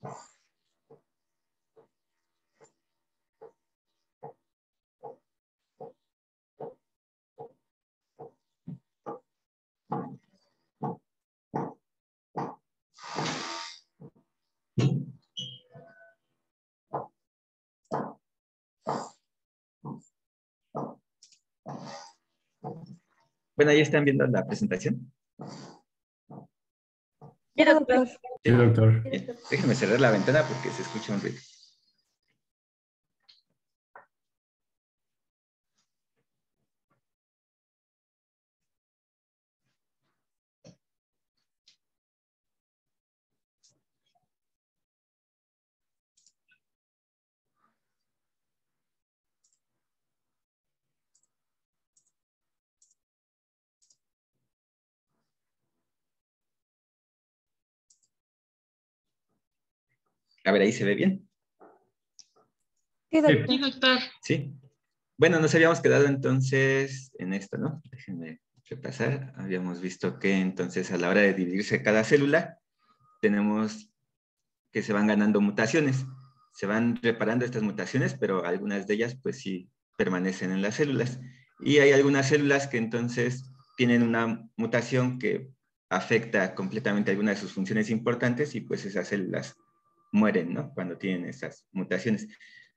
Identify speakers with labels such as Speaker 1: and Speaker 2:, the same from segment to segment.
Speaker 1: Bueno, ahí están viendo la presentación.
Speaker 2: Sí, doctor.
Speaker 1: Déjenme cerrar la ventana porque se escucha un ruido. A ver, ahí se ve bien.
Speaker 2: Sí, doctor.
Speaker 3: Sí, doctor.
Speaker 1: Sí. Bueno, nos habíamos quedado entonces en esto, ¿no? Déjenme repasar. Habíamos visto que entonces a la hora de dividirse cada célula, tenemos que se van ganando mutaciones. Se van reparando estas mutaciones, pero algunas de ellas pues sí permanecen en las células. Y hay algunas células que entonces tienen una mutación que afecta completamente alguna de sus funciones importantes y pues esas células mueren, ¿no? Cuando tienen esas mutaciones.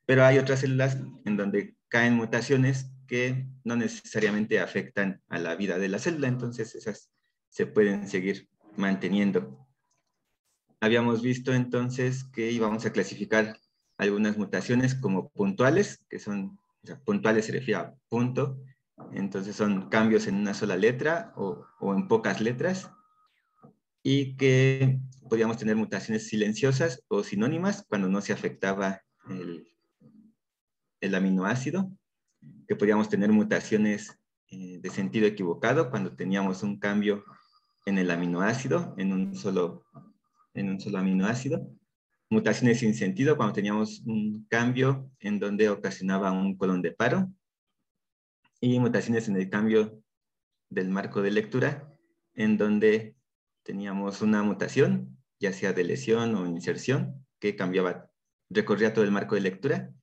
Speaker 1: Pero hay otras células en donde caen mutaciones que no necesariamente afectan a la vida de la célula, entonces esas se pueden seguir manteniendo. Habíamos visto entonces que íbamos a clasificar algunas mutaciones como puntuales, que son, puntuales se refiere a punto, entonces son cambios en una sola letra o en pocas letras, y que podíamos tener mutaciones silenciosas o sinónimas cuando no se afectaba el, el aminoácido, que podíamos tener mutaciones eh, de sentido equivocado cuando teníamos un cambio en el aminoácido, en un solo, en un solo aminoácido, mutaciones sin sentido cuando teníamos un cambio en donde ocasionaba un colón de paro, y mutaciones en el cambio del marco de lectura, en donde teníamos una mutación, ya sea de lesión o inserción, que cambiaba, recorría todo el marco de lectura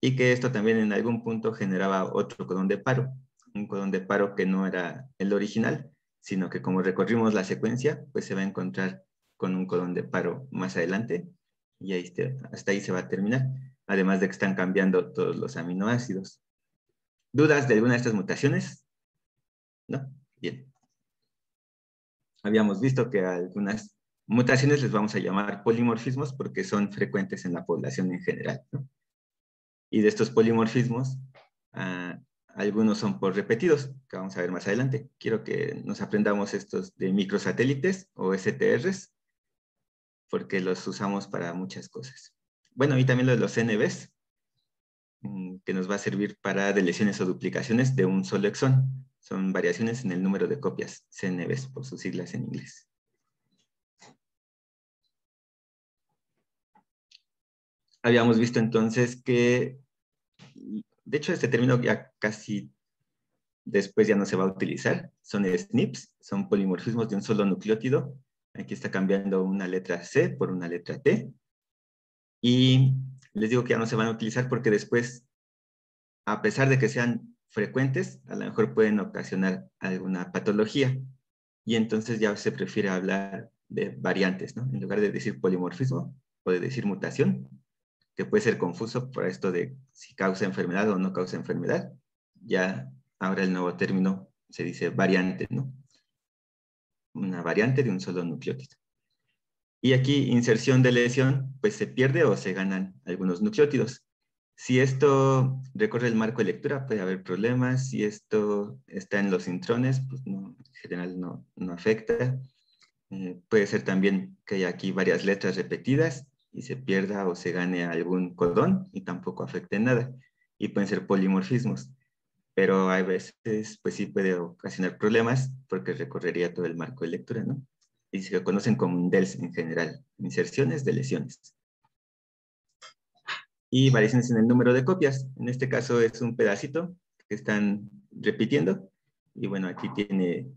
Speaker 1: y que esto también en algún punto generaba otro codón de paro, un codón de paro que no era el original, sino que como recorrimos la secuencia, pues se va a encontrar con un codón de paro más adelante y ahí hasta ahí se va a terminar, además de que están cambiando todos los aminoácidos. ¿Dudas de alguna de estas mutaciones? ¿No? Bien habíamos visto que algunas mutaciones les vamos a llamar polimorfismos porque son frecuentes en la población en general. Y de estos polimorfismos, ah, algunos son por repetidos, que vamos a ver más adelante. Quiero que nos aprendamos estos de microsatélites o STRs, porque los usamos para muchas cosas. Bueno, y también lo de los NBs, mm, que nos va a servir para deleciones o duplicaciones de un solo exón. Son variaciones en el número de copias, CNVs por sus siglas en inglés. Habíamos visto entonces que, de hecho este término ya casi después ya no se va a utilizar, son SNPs, son polimorfismos de un solo nucleótido. Aquí está cambiando una letra C por una letra T. Y les digo que ya no se van a utilizar porque después, a pesar de que sean frecuentes, a lo mejor pueden ocasionar alguna patología. Y entonces ya se prefiere hablar de variantes, ¿no? En lugar de decir polimorfismo o de decir mutación, que puede ser confuso por esto de si causa enfermedad o no causa enfermedad. Ya ahora el nuevo término se dice variante, ¿no? Una variante de un solo nucleótido. Y aquí inserción de lesión, pues se pierde o se ganan algunos nucleótidos. Si esto recorre el marco de lectura, puede haber problemas. Si esto está en los intrones, pues no, en general no, afecta. Eh, puede ser también que haya aquí varias letras repetidas y se pierda o se gane algún codón y tampoco afecte nada. Y pueden ser polimorfismos. Pero hay veces, pues sí puede ocasionar problemas porque recorrería todo el marco de lectura, ¿no? Y se conocen como DELS en general, inserciones de lesiones y variaciones en el número de copias. En este caso es un pedacito que están repitiendo. Y bueno, aquí tiene,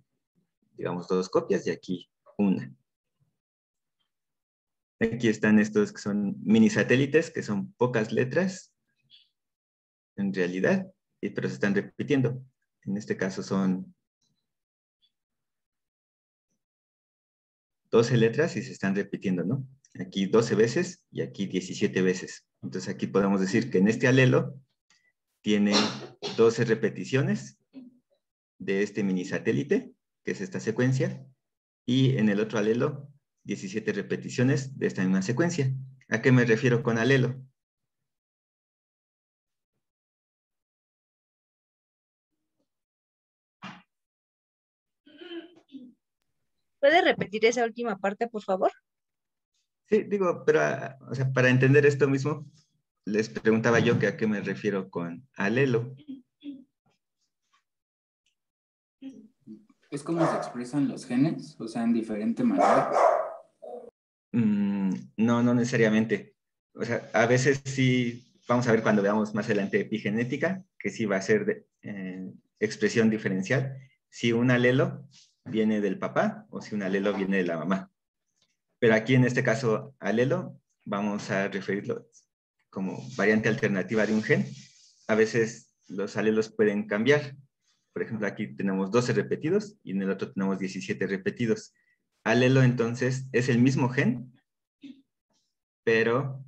Speaker 1: digamos, dos copias y aquí una. Aquí están estos que son mini satélites, que son pocas letras en realidad, pero se están repitiendo. En este caso son 12 letras y se están repitiendo, ¿no? Aquí 12 veces y aquí 17 veces. Entonces aquí podemos decir que en este alelo tiene 12 repeticiones de este mini satélite, que es esta secuencia, y en el otro alelo 17 repeticiones de esta misma secuencia. ¿A qué me refiero con alelo?
Speaker 4: ¿Puede repetir esa última parte, por favor?
Speaker 1: Sí, digo, pero o sea, para entender esto mismo, les preguntaba yo que a qué me refiero con alelo.
Speaker 3: ¿Es como se expresan los genes? O sea, en diferente manera.
Speaker 1: Mm, no, no necesariamente. O sea, a veces sí, vamos a ver cuando veamos más adelante epigenética, que sí va a ser de, eh, expresión diferencial. Si un alelo viene del papá o si un alelo viene de la mamá. Pero aquí en este caso, alelo, vamos a referirlo como variante alternativa de un gen. A veces los alelos pueden cambiar. Por ejemplo, aquí tenemos 12 repetidos y en el otro tenemos 17 repetidos. Alelo entonces es el mismo gen, pero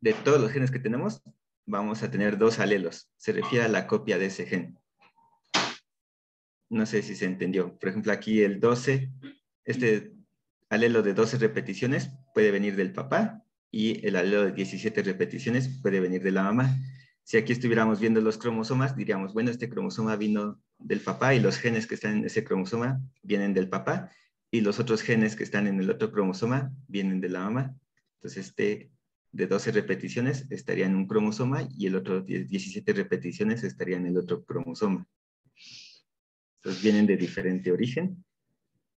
Speaker 1: de todos los genes que tenemos, vamos a tener dos alelos. Se refiere a la copia de ese gen. No sé si se entendió. Por ejemplo, aquí el 12, este alelo de 12 repeticiones puede venir del papá y el alelo de 17 repeticiones puede venir de la mamá. Si aquí estuviéramos viendo los cromosomas, diríamos, bueno, este cromosoma vino del papá y los genes que están en ese cromosoma vienen del papá y los otros genes que están en el otro cromosoma vienen de la mamá. Entonces, este de 12 repeticiones estaría en un cromosoma y el otro de 17 repeticiones estaría en el otro cromosoma. Entonces vienen de diferente origen,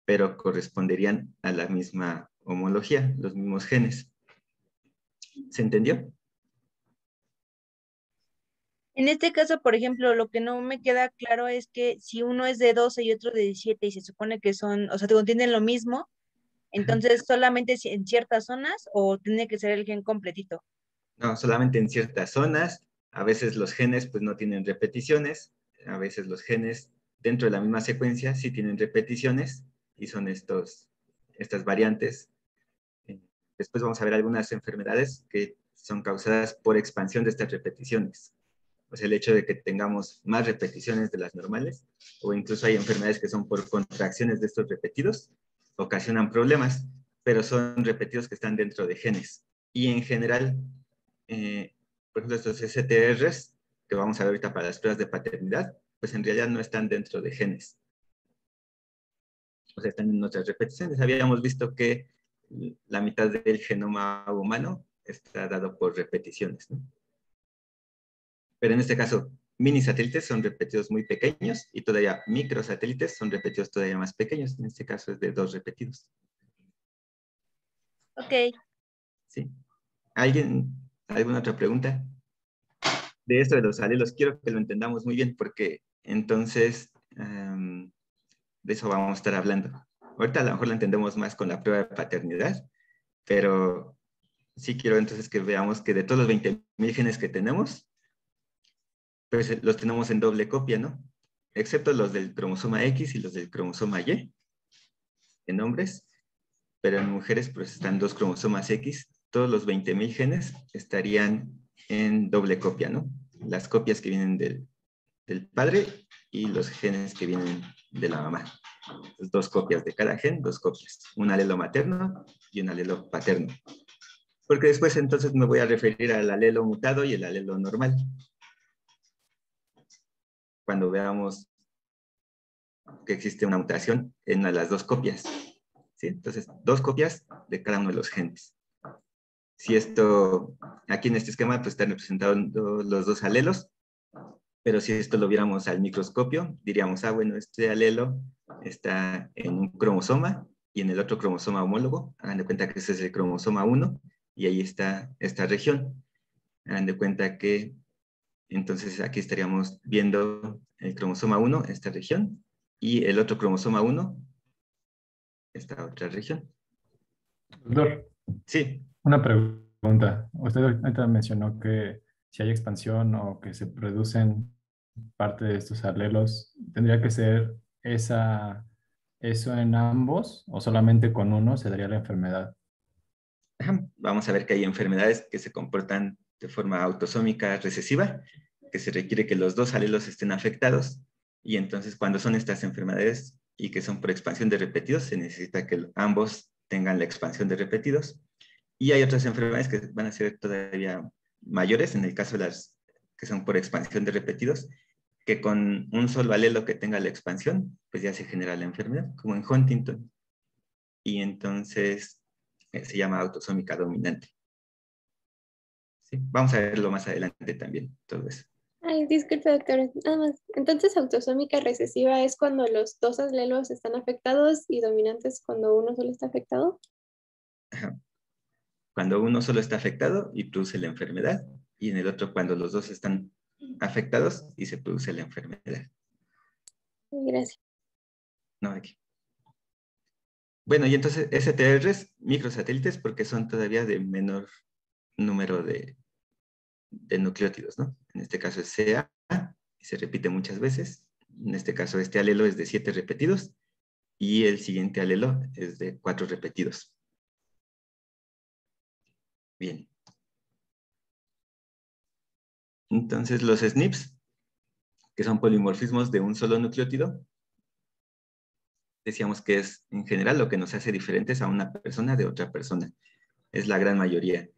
Speaker 1: pero corresponderían a la misma homología, los mismos genes. ¿Se entendió?
Speaker 4: En este caso, por ejemplo, lo que no me queda claro es que si uno es de 12 y otro de 17 y se supone que son, o sea, te contienen lo mismo, entonces solamente en ciertas zonas o tiene que ser el gen completito.
Speaker 1: No, solamente en ciertas zonas. A veces los genes pues no tienen repeticiones, a veces los genes dentro de la misma secuencia sí tienen repeticiones y son estos, estas variantes. Después vamos a ver algunas enfermedades que son causadas por expansión de estas repeticiones. O sea, el hecho de que tengamos más repeticiones de las normales, o incluso hay enfermedades que son por contracciones de estos repetidos, ocasionan problemas, pero son repetidos que están dentro de genes. Y en general, eh, por ejemplo, estos STRs, que vamos a ver ahorita para las pruebas de paternidad, pues en realidad no están dentro de genes. O sea, están en nuestras repeticiones. Habíamos visto que la mitad del genoma humano está dado por repeticiones. Pero en este caso, mini satélites son repetidos muy pequeños y todavía microsatélites son repetidos todavía más pequeños. En este caso es de dos repetidos.
Speaker 4: Ok.
Speaker 1: Sí. ¿Alguien, alguna otra pregunta? De esto de los alelos, quiero que lo entendamos muy bien porque entonces, em, de eso vamos a estar hablando. Ahorita a lo mejor lo entendemos más con la prueba de paternidad, pero sí quiero entonces que veamos que de todos los 20.000 genes que tenemos, pues eh, los tenemos en doble copia, ¿no? Excepto los del cromosoma X y los del cromosoma Y, en hombres, pero en mujeres pues están dos cromosomas X, todos los 20.000 genes estarían en doble copia, ¿no? Las copias que vienen del, del padre y los genes que vienen de la mamá. dos copias de cada gen, dos copias. Un alelo materno y un alelo paterno. Porque después entonces me voy a referir al alelo mutado y el alelo normal. Cuando veamos que existe una mutación en las dos copias. ¿sí? Entonces, dos copias de cada uno de los genes. Si esto, aquí en este esquema, pues están representados los dos alelos, pero si esto lo viéramos al microscopio, diríamos, ah, bueno, este alelo está en un cromosoma y en el otro cromosoma homólogo. Hagan de cuenta que ese es el cromosoma 1 y ahí está esta región. Hagan de cuenta que entonces aquí estaríamos viendo el cromosoma 1, esta región, y el otro cromosoma 1, esta otra región.
Speaker 5: Doctor,
Speaker 1: Sí,
Speaker 5: Una pregunta. Usted ahorita mencionó que si hay expansión o que se producen parte de estos alelos, ¿tendría que ser esa, eso en ambos o solamente con uno se daría la enfermedad?
Speaker 1: Vamos a ver que hay enfermedades que se comportan de forma autosómica recesiva, que se requiere que los dos alelos estén afectados. Y entonces cuando son estas enfermedades y que son por expansión de repetidos, se necesita que ambos tengan la expansión de repetidos. Y hay otras enfermedades que van a ser todavía mayores, en el caso de las que son por expansión de repetidos, que con un solo alelo que tenga la expansión, pues ya se genera la enfermedad, como en Huntington. Y entonces eh, se llama autosómica dominante. Sí, vamos a verlo más adelante también, todo eso.
Speaker 2: Ay, disculpe, doctor. Nada más. Entonces, autosómica recesiva es cuando los dos alelos están afectados y dominantes cuando uno solo está afectado.
Speaker 1: Ajá. Cuando uno solo está afectado y produce la enfermedad, y en el otro cuando los dos están afectados y se produce la enfermedad.
Speaker 2: Gracias.
Speaker 1: No, aquí. Bueno, y entonces STRs, microsatélites, porque son todavía de menor número de, de nucleótidos, ¿no? En este caso es CA, y se repite muchas veces. En este caso, este alelo es de 7 repetidos y el siguiente alelo es de 4 repetidos. Bien. Entonces, los SNPs, que son polimorfismos de un solo nucleótido, decíamos que es en general lo que nos hace diferentes a una persona de otra persona. Es la gran mayoría.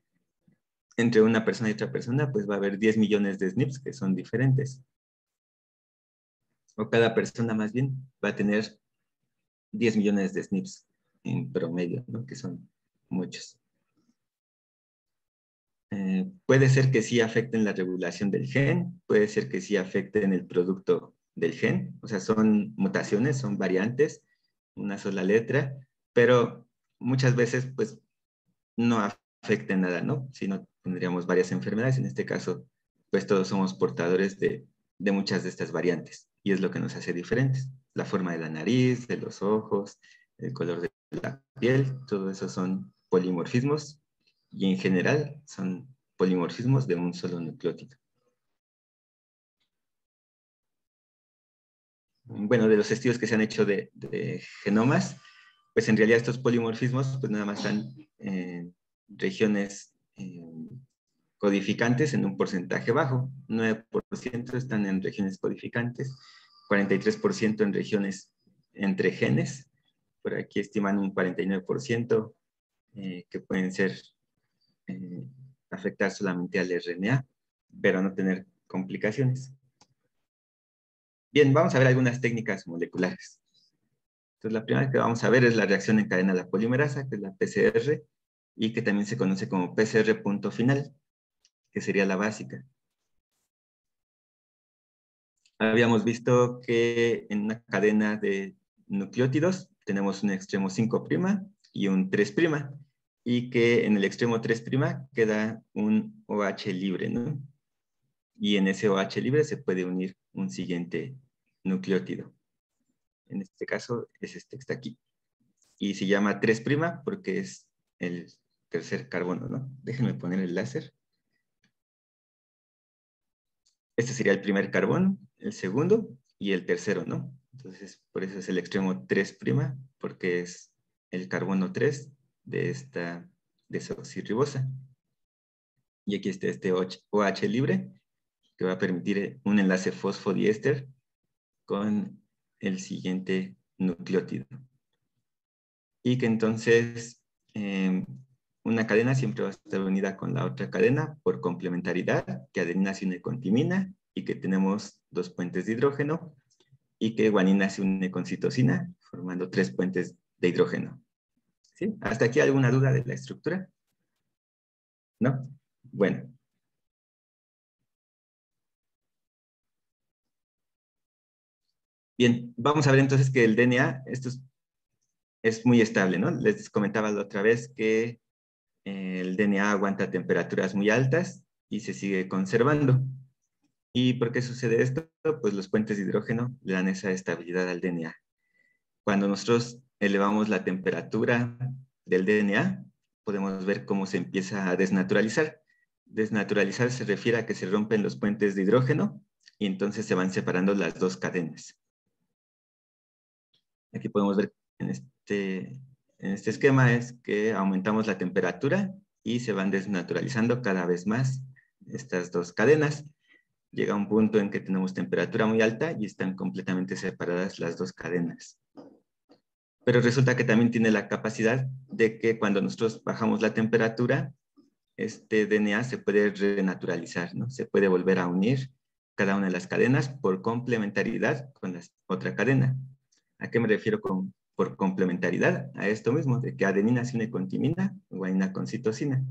Speaker 1: Entre una persona y otra persona, pues va a haber 10 millones de SNPs que son diferentes. O cada persona más bien va a tener 10 millones de SNPs en promedio, ¿no? que son muchos. Eh, puede ser que sí afecten la regulación del gen, puede ser que sí afecten el producto del gen, o sea, son mutaciones, son variantes, una sola letra, pero muchas veces pues no afecten nada, ¿no? Si no, tendríamos varias enfermedades, en este caso, pues todos somos portadores de, de muchas de estas variantes y es lo que nos hace diferentes. La forma de la nariz, de los ojos, el color de la piel, todo eso son polimorfismos y en general son polimorfismos de un solo nucleótido. Bueno, de los estudios que se han hecho de, genomas, pues en realidad estos polimorfismos pues nada más están en regiones eh, codificantes en un porcentaje bajo. 9% están en regiones codificantes, 43% en regiones entre genes, por aquí estiman un 49% eh, que pueden ser eh, afectar solamente al RNA, pero no tener complicaciones. Bien, vamos a ver algunas técnicas moleculares. Entonces, la primera que vamos a ver es la reacción en cadena de la polimerasa, que es la PCR, y que también se conoce como PCR punto final, que sería la básica. Habíamos visto que en una cadena de nucleótidos tenemos un extremo 5' y un 3' y que en el extremo 3' queda un OH libre, ¿no? Y en ese OH libre se puede unir un siguiente nucleótido. En este caso es este que está aquí. Y se llama 3' porque es el tercer carbono, ¿no? Déjenme poner el láser. Este sería el primer carbono, el segundo y el tercero, ¿no? Entonces, por eso es el extremo 3', porque es el carbono 3 de esta desoxirribosa. Y aquí está este OH libre, que va a permitir un enlace fosfodiéster con el siguiente nucleótido. Y que entonces eh, una cadena siempre va a estar unida con la otra cadena por complementariedad, que adenina se une con timina y que tenemos dos puentes de hidrógeno y que guanina se une con citosina, formando tres puentes de hidrógeno. ¿Hasta aquí alguna duda de la estructura? ¿No? Bueno. Bien, vamos a ver entonces que el DNA, esto es, muy estable, ¿no? Les comentaba la otra vez que el DNA aguanta temperaturas muy altas y se sigue conservando. ¿Y por qué sucede esto? Pues los puentes de hidrógeno le dan esa estabilidad al DNA. Cuando nosotros elevamos la temperatura del DNA, podemos ver cómo se empieza a desnaturalizar. Desnaturalizar se refiere a que se rompen los puentes de hidrógeno y entonces se van separando las dos cadenas. Aquí podemos ver en este, en este esquema es que aumentamos la temperatura y se van desnaturalizando cada vez más estas dos cadenas. Llega un punto en que tenemos temperatura muy alta y están completamente separadas las dos cadenas. Pero resulta que también tiene la capacidad de que cuando nosotros bajamos la temperatura, este DNA se puede renaturalizar, ¿no? Se puede volver a unir cada una de las cadenas por complementariedad con la otra cadena. ¿A qué me refiero con, por complementariedad? A esto mismo, de que adenina se une con timina, guanina con citosina.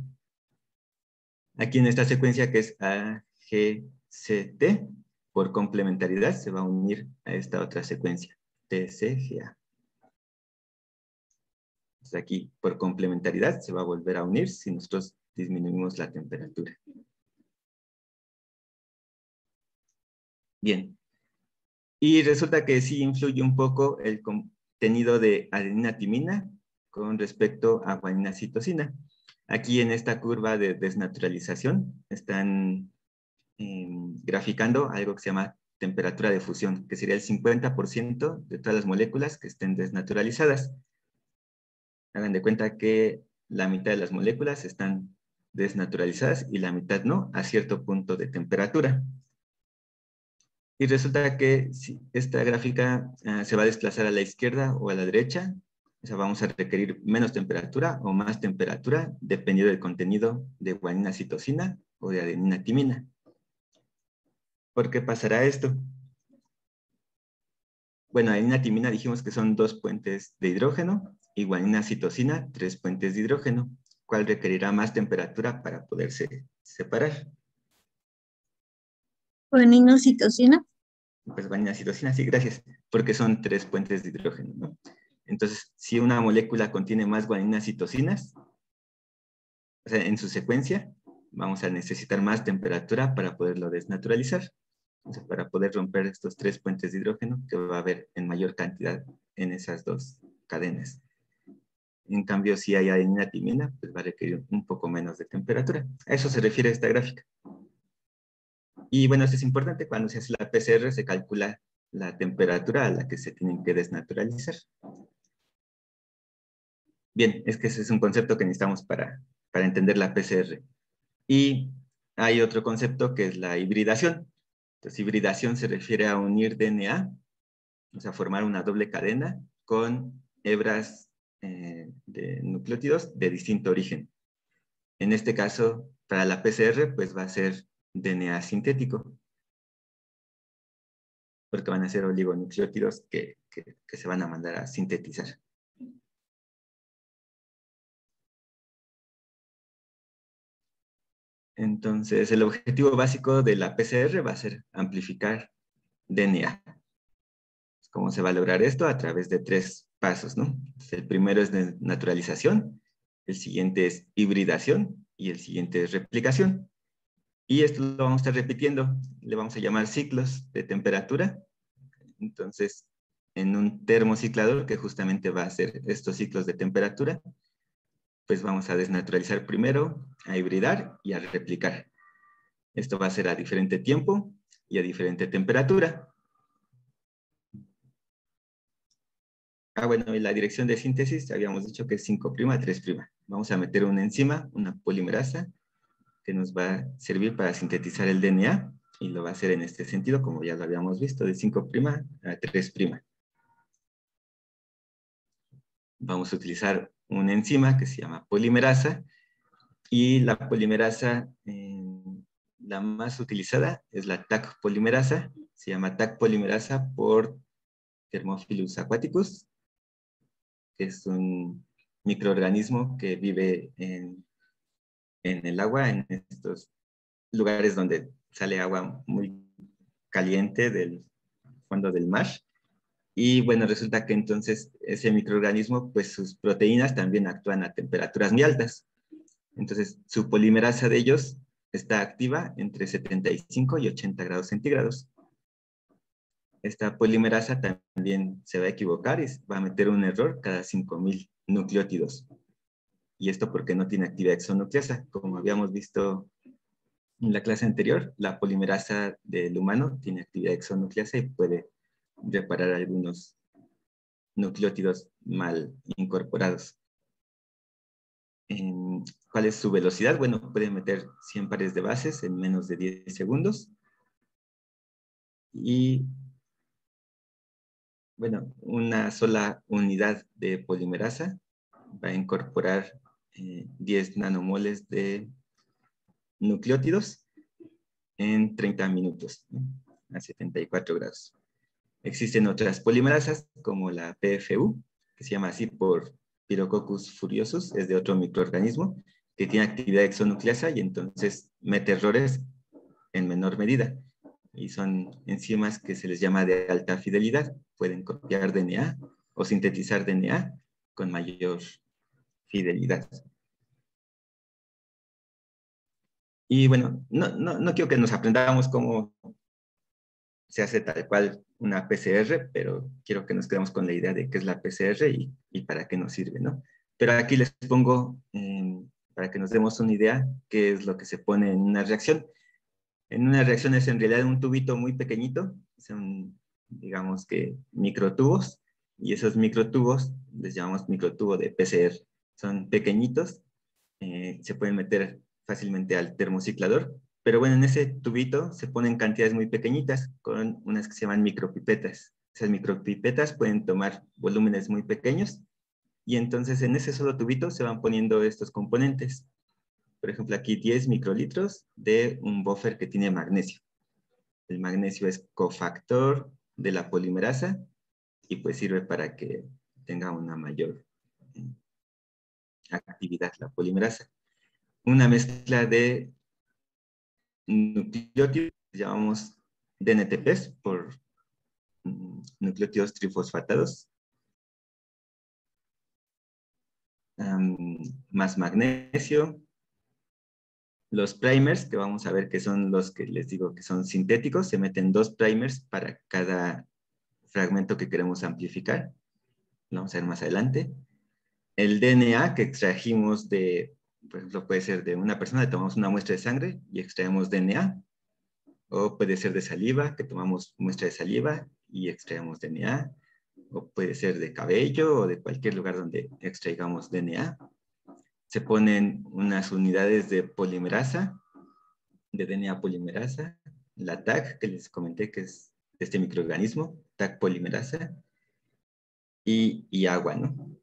Speaker 1: Aquí en esta secuencia que es AGCT, por complementariedad se va a unir a esta otra secuencia, TCGA. Aquí, por complementariedad, se va a volver a unir si nosotros disminuimos la temperatura. Bien. Y resulta que sí influye un poco el contenido de adenina timina con respecto a guanina citosina. Aquí en esta curva de desnaturalización están em, graficando algo que se llama temperatura de fusión, que sería el 50% de todas las moléculas que estén desnaturalizadas. Hagan de cuenta que la mitad de las moléculas están desnaturalizadas y la mitad no, a cierto punto de temperatura. Y resulta que si esta gráfica ah, se va a desplazar a la izquierda o a la derecha, vamos a requerir menos temperatura o más temperatura dependiendo del contenido de guanina citosina o de adenina timina. ¿Por qué pasará esto? Bueno, adenina timina dijimos que son dos puentes de hidrógeno y guanina citosina tres puentes de hidrógeno, cuál requerirá más temperatura para poderse separar.
Speaker 6: Guanina citosina.
Speaker 1: Pues guanina citosina, sí, gracias, porque son tres puentes de hidrógeno, ¿no? Entonces, si una molécula contiene más guaninas citosinas, o sea, en su secuencia, vamos a necesitar más temperatura para poderlo desnaturalizar. para poder romper estos tres puentes de hidrógeno que va a haber en mayor cantidad en esas dos cadenas. En cambio, si hay adenina timina, pues va a requerir un poco menos de temperatura. A eso se refiere esta gráfica. Y bueno, esto es importante, cuando se hace la PCR se calcula la temperatura a la que se tienen que desnaturalizar. Bien, es que ese es un concepto que necesitamos para, para entender la PCR. Y hay otro concepto que es la hibridación. Entonces, hibridación se refiere a unir DNA, o sea, formar una doble cadena con hebras eh, de nucleótidos de distinto origen. En este caso, para la PCR, pues va a ser DNA sintético, porque van a ser oligonucleótidos que, que se van a mandar a sintetizar. Entonces, el objetivo básico de la PCR va a ser amplificar DNA. ¿Cómo se va a lograr esto? A través de tres pasos, ¿no? el primero es naturalización, el siguiente es hibridación y el siguiente es replicación. Y esto lo vamos a estar repitiendo, le vamos a llamar ciclos de temperatura. Entonces, en un termociclador que justamente va a hacer estos ciclos de temperatura, pues vamos a desnaturalizar primero, a hibridar y a replicar. Esto va a ser a diferente tiempo y a diferente temperatura. Ah, bueno, y la dirección de síntesis habíamos dicho que es 5', 3'. Vamos a meter una enzima, una polimerasa, que nos va a servir para sintetizar el DNA y lo va a hacer en este sentido, como ya lo habíamos visto, de 5' a 3'. Vamos a utilizar una enzima que se llama polimerasa y la polimerasa, eh, la más utilizada es la TAC polimerasa, se llama TAC polimerasa por Thermophilus aquaticus, que es un microorganismo que vive en, en el agua, en estos lugares donde sale agua muy caliente del fondo del mar y bueno, resulta que entonces ese microorganismo, pues sus proteínas también actúan a temperaturas muy altas. Entonces, su polimerasa de ellos está activa entre 75 y 80 grados centígrados. Esta polimerasa también se va a equivocar y va a meter un error cada 5000 nucleótidos. y esto porque no tiene actividad exonucleasa. Como habíamos visto en la clase anterior, la polimerasa del humano tiene actividad exonucleasa y puede reparar algunos nucleótidos mal incorporados. ¿Cuál es su velocidad? Bueno, puede meter 100 pares de bases en menos de 10 segundos. Y, bueno, una sola unidad de polimerasa va a incorporar 10 eh, nanomoles de nucleótidos en 30 minutos, a 74 grados. Existen otras polimerasas como la PFU, que se llama así por Pyrococcus furiosus, es de otro microorganismo que tiene actividad exonucleasa y entonces mete errores en menor medida. Y son enzimas que se les llama de alta fidelidad. Pueden copiar DNA o sintetizar DNA con mayor fidelidad. Y bueno, no, no, no quiero que nos aprendamos cómo se hace tal cual una PCR, pero quiero que nos quedemos con la idea de qué es la PCR y, y para qué nos sirve, ¿no? Pero aquí les pongo, em, para que nos demos una idea, qué es lo que se pone en una reacción. En una reacción es en realidad un tubito muy pequeñito, son, digamos que, microtubos, y esos microtubos les llamamos microtubo de PCR. Son pequeñitos, eh, se pueden meter fácilmente al termociclador, pero bueno, en ese tubito se ponen cantidades muy pequeñitas con unas que se llaman micropipetas. Esas micropipetas pueden tomar volúmenes muy pequeños y entonces en ese solo tubito se van poniendo estos componentes. Por ejemplo, aquí 10 microlitros de un buffer que tiene magnesio. El magnesio es cofactor de la polimerasa y pues sirve para que tenga una mayor eh, actividad la polimerasa una mezcla de nucleótidos, llamamos DNTPs por mm, nucleótidos trifosfatados, más magnesio, los primers, que vamos a ver que son los que les digo que son sintéticos, se meten dos primers para cada fragmento que queremos amplificar. Lo vamos a ver más adelante. El DNA que extrajimos de por ejemplo, puede ser de una persona, tomamos una muestra de sangre y extraemos DNA, o puede ser de saliva, que tomamos muestra de saliva y extraemos DNA, o puede ser de cabello o de cualquier lugar donde extraigamos DNA. Se ponen unas unidades de polimerasa, de DNA polimerasa, la TAC, que les comenté que es este microorganismo, TAC polimerasa, y, y agua, ¿no?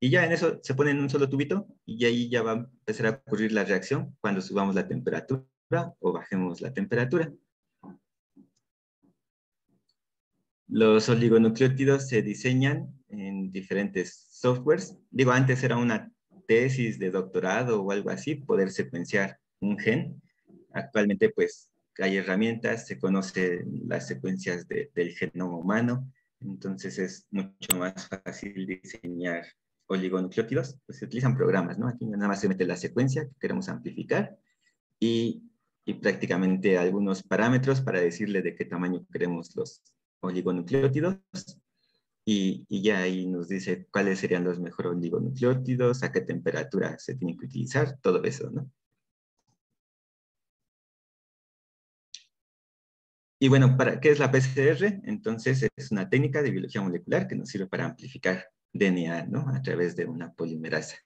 Speaker 1: Y ya en eso se pone en un solo tubito y ahí ya va a empezar a ocurrir la reacción cuando subamos la temperatura o bajemos la temperatura. Los oligonucleótidos se diseñan en diferentes softwares. Digo, antes era una tesis de doctorado o algo así, poder secuenciar un gen. Actualmente, pues, hay herramientas, se conocen las secuencias del genoma humano, entonces es mucho más fácil diseñar oligonucleótidos, pues se utilizan programas, ¿no? Aquí nada más se mete la secuencia que queremos amplificar y, y prácticamente algunos parámetros para decirle de qué tamaño queremos los oligonucleótidos y, y, ya ahí nos dice cuáles serían los mejores oligonucleótidos, a qué temperatura se tiene que utilizar, todo eso, ¿no? Y bueno, ¿para qué es la PCR? Entonces es una técnica de biología molecular que nos sirve para amplificar DNA, ¿no? A través de una polimerasa.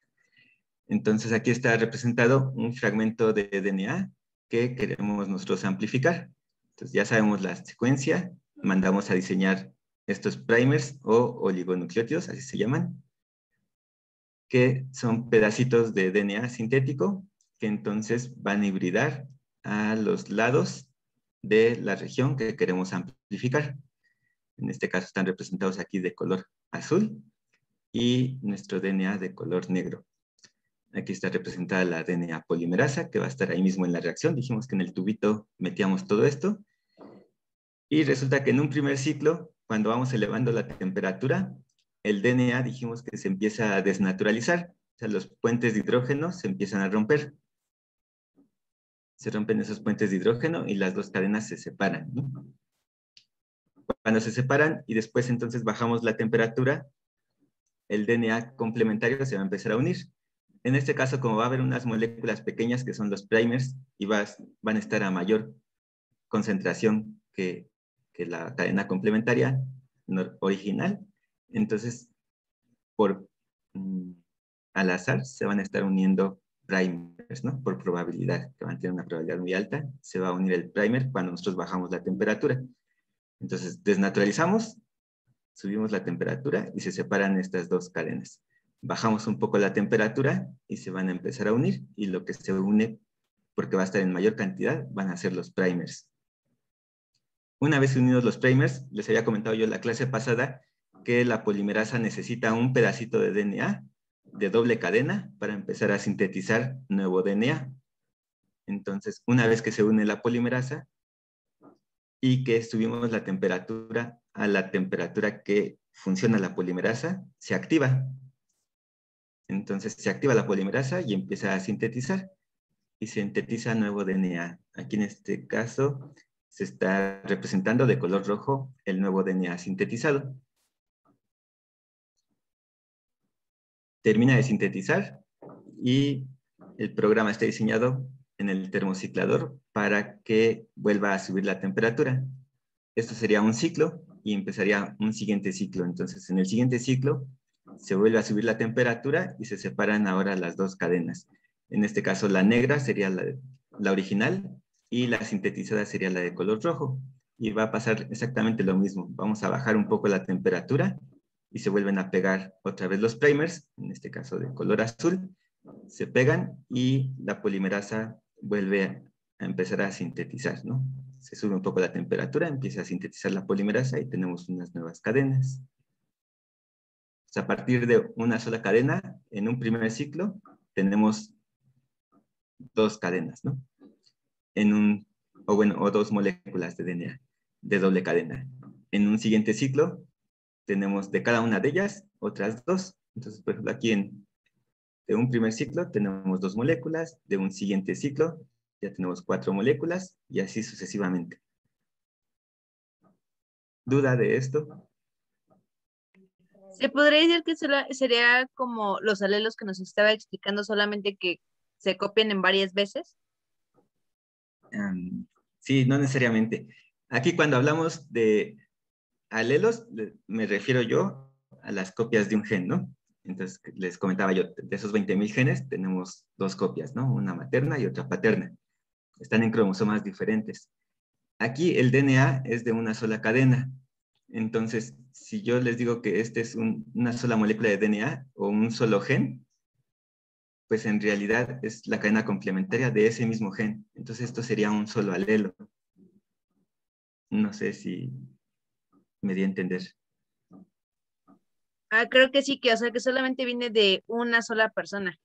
Speaker 1: Entonces aquí está representado un fragmento de DNA que queremos nosotros amplificar. Entonces ya sabemos la secuencia, mandamos a diseñar estos primers o oligonucleótidos, así se llaman, que son pedacitos de DNA sintético que entonces van a hibridar a los lados de la región que queremos amplificar. En este caso están representados aquí de color azul y nuestro DNA de color negro. Aquí está representada la DNA polimerasa que va a estar ahí mismo en la reacción. Dijimos que en el tubito metíamos todo esto. Y resulta que en un primer ciclo, cuando vamos elevando la temperatura, el DNA dijimos que se empieza a desnaturalizar. O sea, los puentes de hidrógeno se empiezan a romper. Se rompen esos puentes de hidrógeno y las dos cadenas se separan. Cuando se separan y después entonces bajamos la temperatura, el DNA complementario se va a empezar a unir. En este caso, como va a haber unas moléculas pequeñas que son los primers y vas, van a estar a mayor concentración que, que la cadena complementaria original, entonces por mm, al azar se van a estar uniendo primers, ¿no? Por probabilidad, que van a tener una probabilidad muy alta, se va a unir el primer cuando nosotros bajamos la temperatura. Entonces, desnaturalizamos, subimos la temperatura y se separan estas dos cadenas. Bajamos un poco la temperatura y se van a empezar a unir y lo que se une, porque va a estar en mayor cantidad, van a ser los primers. Una vez unidos los primers, les había comentado yo en la clase pasada que la polimerasa necesita un pedacito de DNA de doble cadena para empezar a sintetizar nuevo DNA. Entonces, una vez que se une la polimerasa y que subimos la temperatura a la temperatura que funciona la polimerasa, se activa. Entonces, se activa la polimerasa y empieza a sintetizar y sintetiza nuevo DNA. Aquí en este caso se está representando de color rojo el nuevo DNA sintetizado. termina de sintetizar y el programa está diseñado en el termociclador para que vuelva a subir la temperatura. Esto sería un ciclo y empezaría un siguiente ciclo. Entonces, en el siguiente ciclo se vuelve a subir la temperatura y se separan ahora las dos cadenas. En este caso, la negra sería la, original y la sintetizada sería la de color rojo. Y va a pasar exactamente lo mismo. Vamos a bajar un poco la temperatura y se vuelven a pegar otra vez los primers, en este caso de color azul, se pegan y la polimerasa vuelve a empezar a sintetizar, ¿no? Se sube un poco la temperatura, empieza a sintetizar la polimerasa y tenemos unas nuevas cadenas. a partir de una sola cadena, en un primer ciclo, tenemos dos cadenas, ¿no? En un, o bueno, o dos moléculas de DNA de doble cadena. En un siguiente ciclo, tenemos de cada una de ellas otras dos. Entonces, por ejemplo, aquí en de un primer ciclo tenemos dos moléculas, de un siguiente ciclo ya tenemos cuatro moléculas y así sucesivamente. ¿Duda de esto?
Speaker 4: ¿Se podría decir que sería como los alelos que nos estaba explicando, solamente que se copian en varias veces?
Speaker 1: Sí, no necesariamente. Aquí cuando hablamos de alelos me refiero yo a las copias de un gen, ¿no? Entonces, les comentaba yo, de esos 20.000 genes tenemos dos copias, ¿no? Una materna y otra paterna. Están en cromosomas diferentes. Aquí el DNA es de una sola cadena. Entonces, si yo les digo que este es una sola molécula de DNA o un solo gen, pues en realidad es la cadena complementaria de ese mismo gen. Entonces, esto sería un solo alelo. No sé si, me di a entender.
Speaker 4: Ah, creo que sí, que o sea que solamente viene de una sola persona.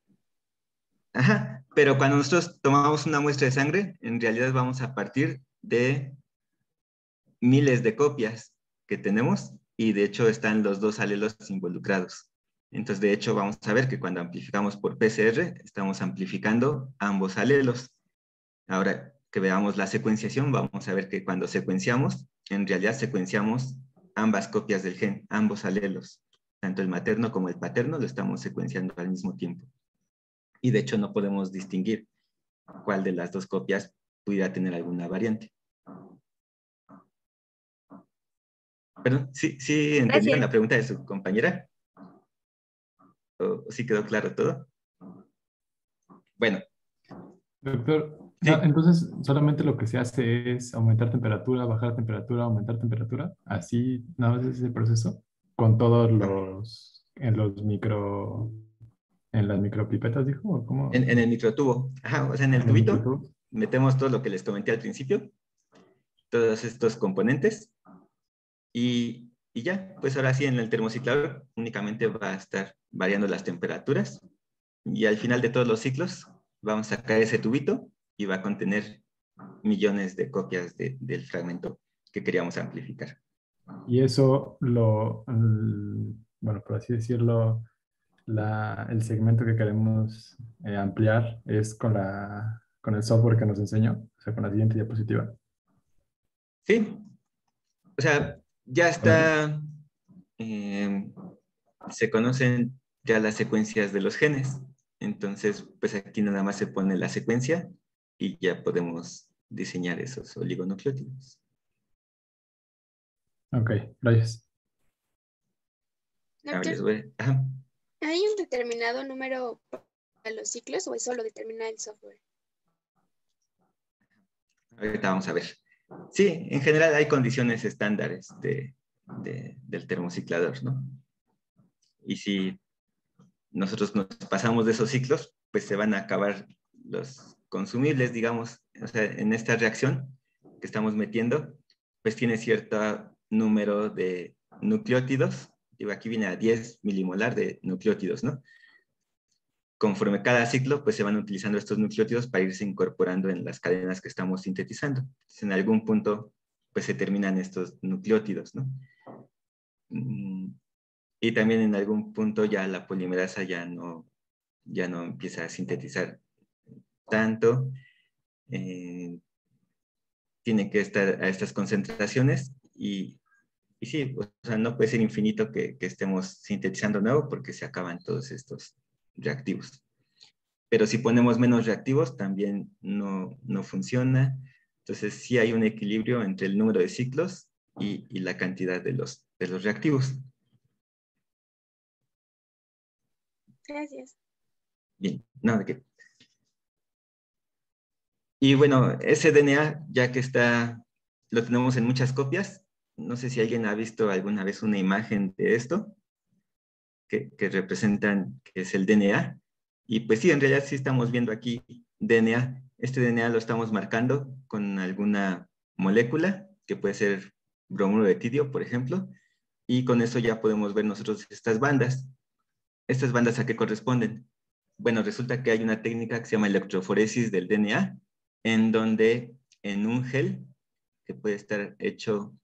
Speaker 1: Ajá, pero cuando nosotros tomamos una muestra de sangre, en realidad vamos a partir de miles de copias que tenemos y de hecho están los dos alelos involucrados. Entonces, de hecho, vamos a ver que cuando amplificamos por PCR, estamos amplificando ambos alelos. Ahora que veamos la secuenciación, vamos a ver que cuando secuenciamos, en realidad secuenciamos ambas copias del gen, ambos alelos, tanto el materno como el paterno lo estamos secuenciando al mismo tiempo. Y de hecho no podemos distinguir cuál de las dos copias pudiera tener alguna variante. Perdón, ¿sí, sí entendieron la pregunta de su compañera? ¿O sí quedó claro todo? Bueno.
Speaker 5: Doctor, entonces, solamente lo que se hace es aumentar temperatura, bajar temperatura, aumentar temperatura. Así, nada más es ese proceso. Con todos los, en los micro, en las micropipetas, dijo, ¿cómo?
Speaker 1: En, en el microtubo. Ajá, o sea, en el tubito metemos todo lo que les comenté al principio, todos estos componentes, y, y ya, pues ahora sí, en el termociclador únicamente va a estar variando las temperaturas, y al final de todos los ciclos vamos a sacar ese tubito y va a contener millones de copias del fragmento que queríamos amplificar.
Speaker 5: Y eso lo, bueno, por así decirlo, el segmento que queremos eh, ampliar es con, la, con el software que nos enseñó, o sea, con la siguiente diapositiva.
Speaker 1: Sí, o sea, ya está, eh, se conocen ya las secuencias de los genes, Entonces, pues aquí nada más se pone la secuencia y ya podemos diseñar esos oligonucleótidos.
Speaker 5: Ok, gracias.
Speaker 1: Ahora les
Speaker 2: Doctor,
Speaker 1: voy- ajá.
Speaker 2: ¿hay un determinado número para los ciclos o es solo determina el software?
Speaker 1: Ahorita vamos a ver. Sí, en general hay condiciones estándares de, de- del termociclador, ¿no? Y si nosotros nos pasamos de esos ciclos, pues se van a acabar los consumibles, digamos. O sea, en esta reacción que estamos metiendo, pues tiene cierto número de nucleótidos. Digo, aquí viene a 10 milimolar de nucleótidos, ¿no? Conforme cada ciclo, pues se van utilizando estos nucleótidos para irse incorporando en las cadenas que estamos sintetizando. En algún punto, pues se terminan estos nucleótidos, ¿no? Mm, Y también en algún punto ya la polimerasa ya no, ya no empieza a sintetizar tanto. eh, tiene que estar a estas concentraciones y, y sí, o sea, no puede ser infinito que, que estemos sintetizando nuevo porque se acaban todos estos reactivos. Pero si ponemos menos reactivos, también no, no funciona. Entonces, sí hay un equilibrio entre el número de ciclos y, y la cantidad de los, de los reactivos.
Speaker 2: Gracias.
Speaker 1: Bien, nada de qué. Y bueno, ese DNA, ya que está, lo tenemos en muchas copias, no sé si alguien ha visto alguna vez una imagen de esto, que, representan, que es el DNA. Y pues sí, en realidad sí estamos viendo aquí DNA. Este DNA lo estamos marcando con alguna molécula, que puede ser bromuro de tidio, por ejemplo, y con eso ya podemos ver nosotros estas bandas. ¿Estas bandas a qué corresponden? Bueno, resulta que hay una técnica que se llama electroforesis del DNA, en donde en un gel, que puede estar hecho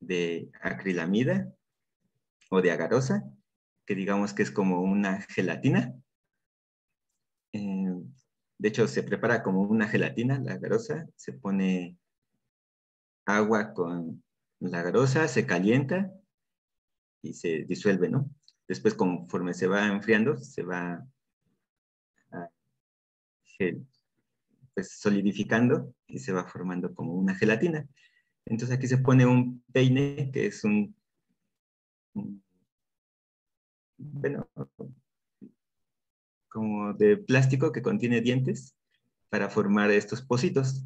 Speaker 1: de acrilamida o de agarosa, que digamos que es como una gelatina. Eh, de hecho, se prepara como una gelatina, la agarosa, se pone agua con la agarosa, se calienta y se disuelve, ¿no? Después, conforme se va enfriando, se va a gel, pues, solidificando y se va formando como una gelatina. Entonces aquí se pone un peine, que es un bueno, como de plástico que contiene dientes para formar estos pocitos.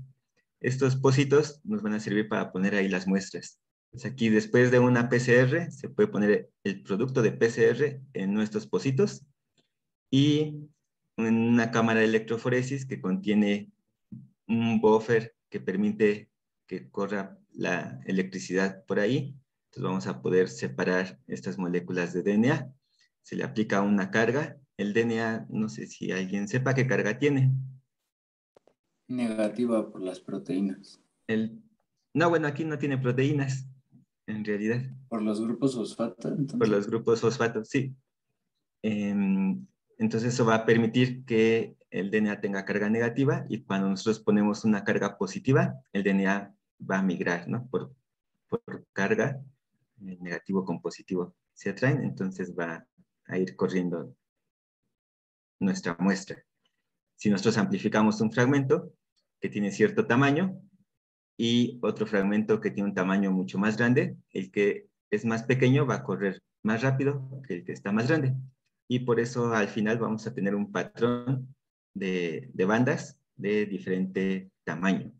Speaker 1: Estos pocitos nos van a servir para poner ahí las muestras. Pues aquí después de una PCR se puede poner el producto de PCR en nuestros pocitos y en una cámara de electroforesis que contiene un buffer que permite que corra la electricidad por ahí. Entonces vamos a poder separar estas moléculas de DNA. Se le aplica una carga. El DNA, no sé si alguien sepa qué carga tiene.
Speaker 3: Negativa por las proteínas.
Speaker 1: El... No, bueno, aquí no tiene proteínas, en realidad.
Speaker 3: Por los grupos fosfato. Entonces,
Speaker 1: Por los grupos fosfatos, sí. Em, entonces eso va a permitir que el DNA tenga carga negativa y cuando nosotros ponemos una carga positiva, el DNA va a migrar, ¿no? Por, por carga, eh, negativo con positivo se atraen, entonces va a ir corriendo nuestra muestra. Si nosotros amplificamos un fragmento que tiene cierto tamaño y otro fragmento que tiene un tamaño mucho más grande, el que es más pequeño va a correr más rápido que el que está más grande. Y por eso al final vamos a tener un patrón de, de bandas de diferente tamaño.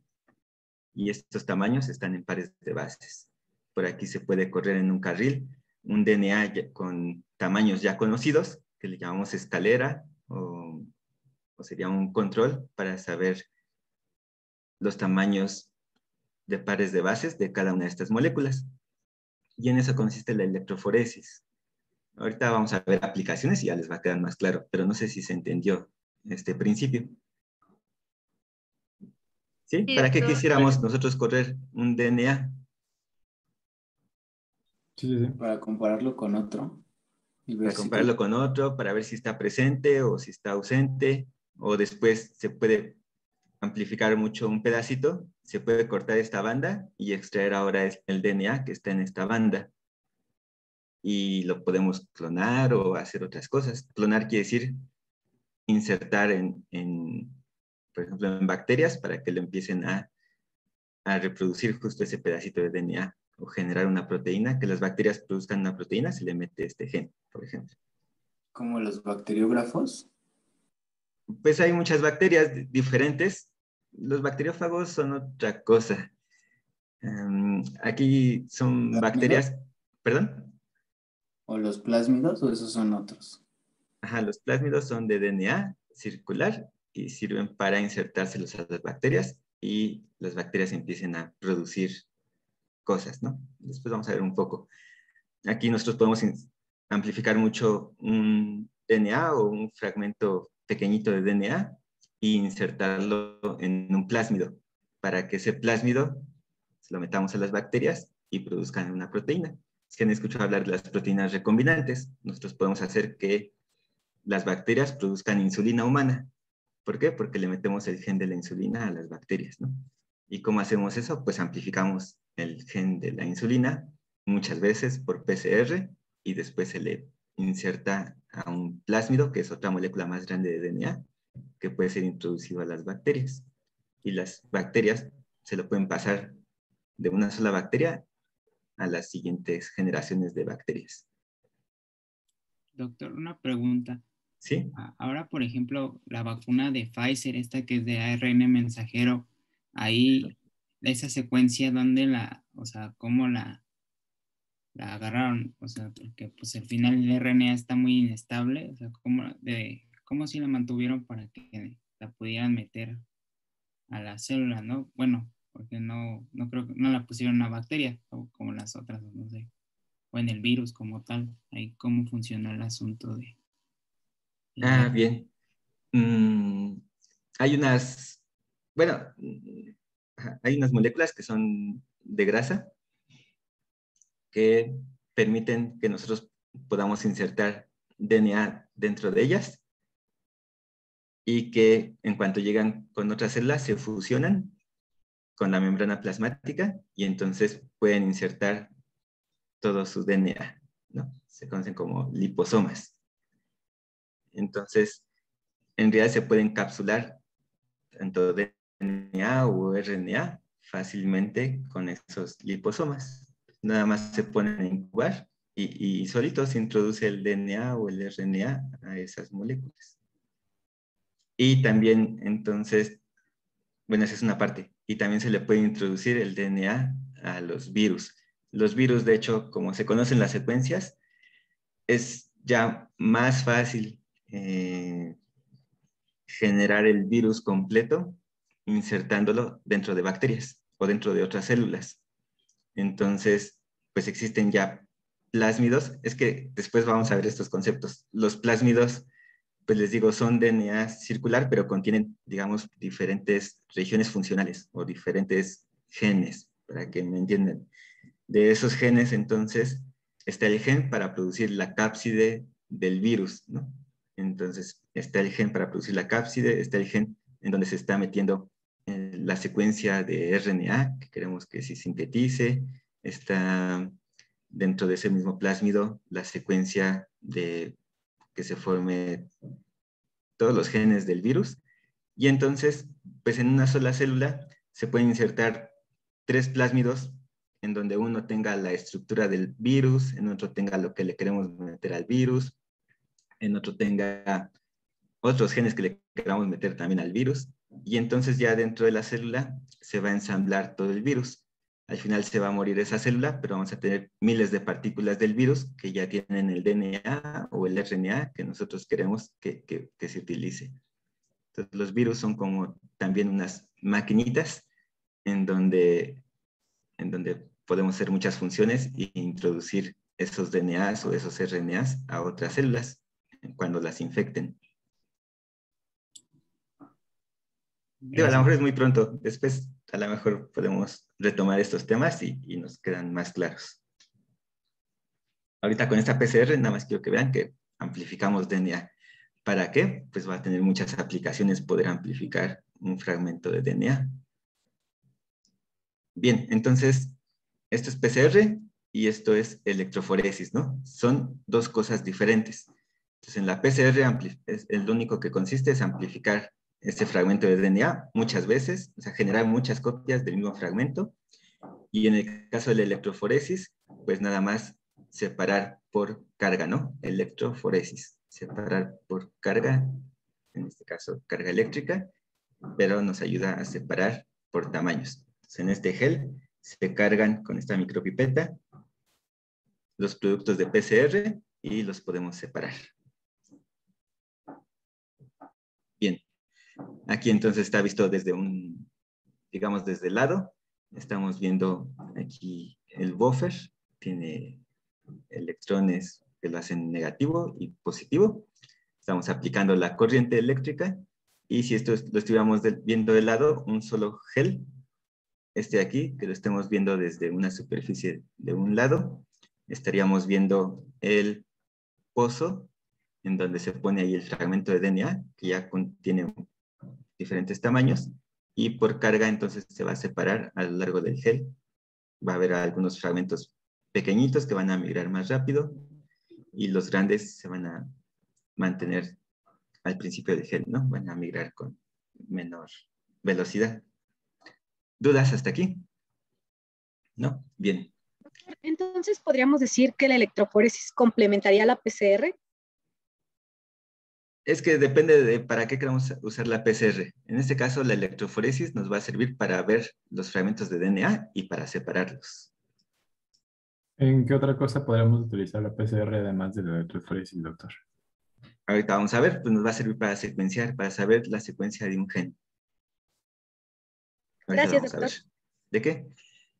Speaker 1: Y estos tamaños están en pares de bases. Por aquí se puede correr en un carril un DNA con tamaños ya conocidos, que le llamamos escalera o, o sería un control para saber los tamaños de pares de bases de cada una de estas moléculas. Y en eso consiste la electroforesis. Ahorita vamos a ver aplicaciones y ya les va a quedar más claro, pero no sé si se entendió este principio. ¿Sí? ¿Para qué quisiéramos nosotros correr un DNA?
Speaker 5: Sí, sí, sí.
Speaker 3: para compararlo con otro. Y ver
Speaker 1: Para
Speaker 3: si-
Speaker 1: compararlo con otro, para ver si está presente o si está ausente, o después se puede amplificar mucho un pedacito, se puede cortar esta banda y extraer ahora es- el DNA que está en esta banda. Y lo podemos clonar o hacer otras cosas. Clonar quiere decir insertar en, en, por ejemplo, en bacterias para que lo empiecen a, a reproducir justo ese pedacito de DNA o generar una proteína, que las bacterias produzcan una proteína, se le mete este gen, por ejemplo.
Speaker 3: ¿Como los bacteriógrafos?
Speaker 1: Pues hay muchas bacterias diferentes. Los bacteriófagos son otra cosa. Um, aquí son bacterias, perdón.
Speaker 3: ¿O los plásmidos o esos son otros?
Speaker 1: Ajá, los plásmidos son de DNA circular y sirven para insertárselos a las bacterias y las bacterias empiecen a producir cosas, ¿no? Después vamos a ver un poco. Aquí nosotros podemos amplificar mucho un DNA o un fragmento pequeñito de DNA e insertarlo en un plásmido para que ese plásmido se lo metamos a las bacterias y produzcan una proteína. Si han escuchado hablar de las proteínas recombinantes, nosotros podemos hacer que las bacterias produzcan insulina humana. ¿Por qué? Porque le metemos el gen de la insulina a las bacterias, ¿no? ¿Y cómo hacemos eso? Pues amplificamos el gen de la insulina muchas veces por PCR y después se le inserta a un plásmido, que es otra molécula más grande de DNA, que puede ser introducido a las bacterias. Y las bacterias se lo pueden pasar de una sola bacteria a las siguientes generaciones de bacterias.
Speaker 6: Doctor, una pregunta.
Speaker 1: ¿Sí?
Speaker 6: Ahora, por ejemplo, la vacuna de Pfizer, esta que es de ARN mensajero, ahí esa secuencia, ¿dónde la, o sea, cómo la, la agarraron? O sea, porque pues al final el RNA está muy inestable, o sea, ¿cómo, de, cómo si la mantuvieron para que la pudieran meter a la célula, no? Bueno, porque no, no creo que no la pusieron una bacteria o como las otras, no sé, o en el virus como tal, ahí cómo funciona el asunto de...
Speaker 1: Ah, bien. Mm, hay unas, bueno, hay unas moléculas que son de grasa que permiten que nosotros podamos insertar DNA dentro de ellas y que en cuanto llegan con otras células se fusionan con la membrana plasmática y entonces pueden insertar todo su DNA, ¿no? Se conocen como liposomas. Entonces, en realidad se pueden encapsular tanto DNA o RNA fácilmente con esos liposomas. Nada más se ponen a incubar y, y solito se introduce el DNA o el RNA a esas moléculas. Y también, entonces, bueno, esa es una parte. Y también se le puede introducir el DNA a los virus. Los virus, de hecho, como se conocen las secuencias, es ya más fácil eh, generar el virus completo insertándolo dentro de bacterias o dentro de otras células. Entonces, pues existen ya plásmidos. Es que después vamos a ver estos conceptos. Los plásmidos, pues les digo, son DNA circular, pero contienen, digamos, diferentes regiones funcionales o diferentes genes, para que me entiendan. De esos genes, entonces, está el gen para producir la cápside del virus, ¿no? Entonces, está el gen para producir la cápside, está el gen en donde se está metiendo la secuencia de RNA que queremos que se sintetice, está dentro de ese mismo plásmido la secuencia de que se forme todos los genes del virus. Y entonces, pues en una sola célula se pueden insertar tres plásmidos en donde uno tenga la estructura del virus, en otro tenga lo que le queremos meter al virus, en otro tenga otros genes que le queramos meter también al virus, y entonces ya dentro de la célula se va a ensamblar todo el virus. Al final se va a morir esa célula, pero vamos a tener miles de partículas del virus que ya tienen el DNA o el RNA que nosotros queremos que, que, se utilice. Entonces los virus son como también unas maquinitas en donde, en donde podemos hacer muchas funciones e introducir esos DNAs o esos RNAs a otras células cuando las infecten. Digo, a lo mejor es muy pronto. Después, a lo mejor podemos retomar estos temas y, y, nos quedan más claros. Ahorita con esta PCR, nada más quiero que vean que amplificamos DNA. ¿Para qué? Pues va a tener muchas aplicaciones poder amplificar un fragmento de DNA. Bien, entonces, esto es PCR y esto es electroforesis, ¿no? Son dos cosas diferentes. Entonces, en la PCR es el único que consiste es amplificar este fragmento de DNA muchas veces, o sea, generar muchas copias del mismo fragmento. Y en el caso de la electroforesis, pues nada más separar por carga, ¿no? Electroforesis, separar por carga, en este caso carga eléctrica, pero nos ayuda a separar por tamaños. Entonces, en este gel se cargan con esta micropipeta los productos de PCR y los podemos separar. Bien, aquí entonces está visto desde un, digamos desde el lado, estamos viendo aquí el buffer, tiene electrones que lo hacen negativo y positivo. Estamos aplicando la corriente eléctrica. Y si esto lo estuviéramos viendo de lado, un solo gel, este aquí, que lo estemos viendo desde una superficie de un lado, estaríamos viendo el pozo en donde se pone ahí el fragmento de DNA, que ya contiene diferentes tamaños, y por carga entonces se va a separar a lo largo del gel. Va a haber algunos fragmentos pequeñitos que van a migrar más rápido y los grandes se van a mantener al principio del gel, ¿no? Van a migrar con menor velocidad. ¿Dudas hasta aquí? ¿No? Bien.
Speaker 7: Entonces, ¿podríamos decir que la electroforesis complementaría la PCR?
Speaker 1: Es que depende de para qué queramos usar la PCR. En este caso, la electroforesis nos va a servir para ver los fragmentos de DNA y para separarlos.
Speaker 5: ¿En qué otra cosa podríamos utilizar la PCR además de la electroforesis, doctor?
Speaker 1: Ahorita vamos a ver, pues nos va a servir para secuenciar, para saber la secuencia de un gen.
Speaker 7: Gracias, doctor.
Speaker 1: ¿De qué?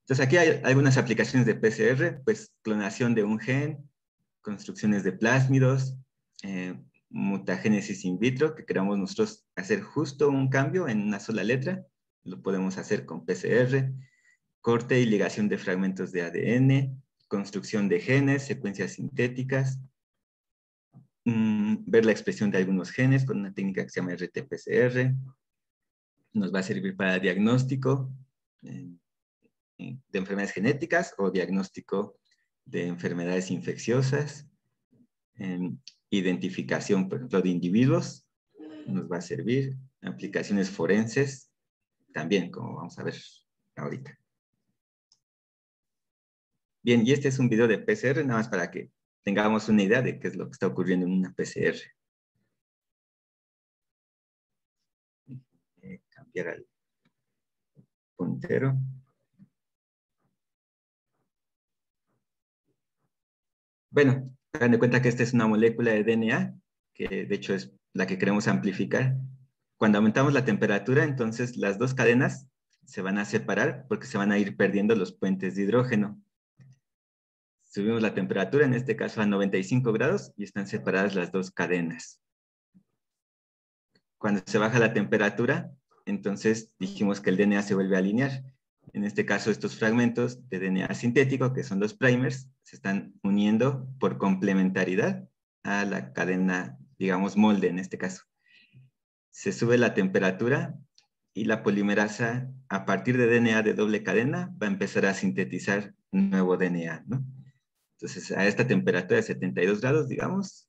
Speaker 1: Entonces aquí hay algunas aplicaciones de PCR, pues clonación de un gen, construcciones de plásmidos, eh, mutagénesis in vitro, que queramos nosotros hacer justo un cambio en una sola letra, lo podemos hacer con PCR, corte y ligación de fragmentos de ADN, construcción de genes, secuencias sintéticas, mm, ver la expresión de algunos genes con una técnica que se llama RT-PCR, nos va a servir para diagnóstico eh, de enfermedades genéticas o diagnóstico de enfermedades infecciosas, identificación, por ejemplo, de individuos, nos va a servir, aplicaciones forenses, también, como vamos a ver ahorita. Bien, y este es un video de PCR, nada más para que tengamos una idea de qué es lo que está ocurriendo en una PCR. Eh, cambiar al puntero. Bueno, Hagan de cuenta que esta es una molécula de DNA, que de hecho es la que queremos amplificar. Cuando aumentamos la temperatura, entonces las dos cadenas se van a separar porque se van a ir perdiendo los puentes de hidrógeno. Subimos la temperatura, en este caso a 95 grados, y están separadas las dos cadenas. Cuando se baja la temperatura, entonces dijimos que el DNA se vuelve a alinear. En este caso, estos fragmentos de DNA sintético, que son los primers, se están uniendo por complementariedad a la cadena, digamos, molde en este caso. Se sube la temperatura y la polimerasa, a partir de DNA de doble cadena, va a empezar a sintetizar nuevo DNA. Entonces, a esta temperatura de 72 grados, digamos,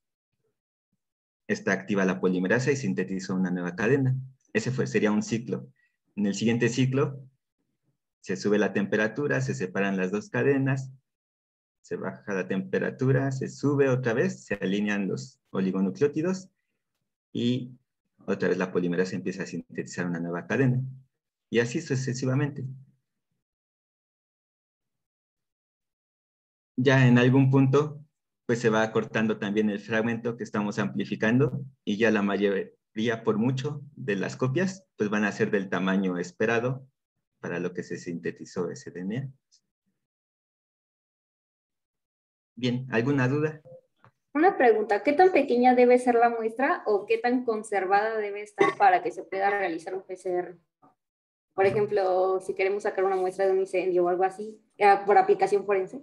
Speaker 1: está activa la polimerasa y sintetiza una nueva cadena. Ese sería un ciclo. En el siguiente ciclo, se sube la temperatura, se separan las dos cadenas, se baja la temperatura, se sube otra vez, se alinean los oligonucleótidos y otra vez la polimerasa empieza a sintetizar una nueva cadena. Y así sucesivamente. Ya en algún punto, pues se va cortando también el fragmento que estamos amplificando y ya la mayoría, por mucho, de las copias, pues van a ser del tamaño esperado para lo que se sintetizó ese DNA. Bien, ¿alguna duda?
Speaker 8: Una pregunta, ¿qué tan pequeña debe ser la muestra o qué tan conservada debe estar para que se pueda realizar un PCR? Por ejemplo, si queremos sacar una muestra de un incendio o algo así, eh, por aplicación forense.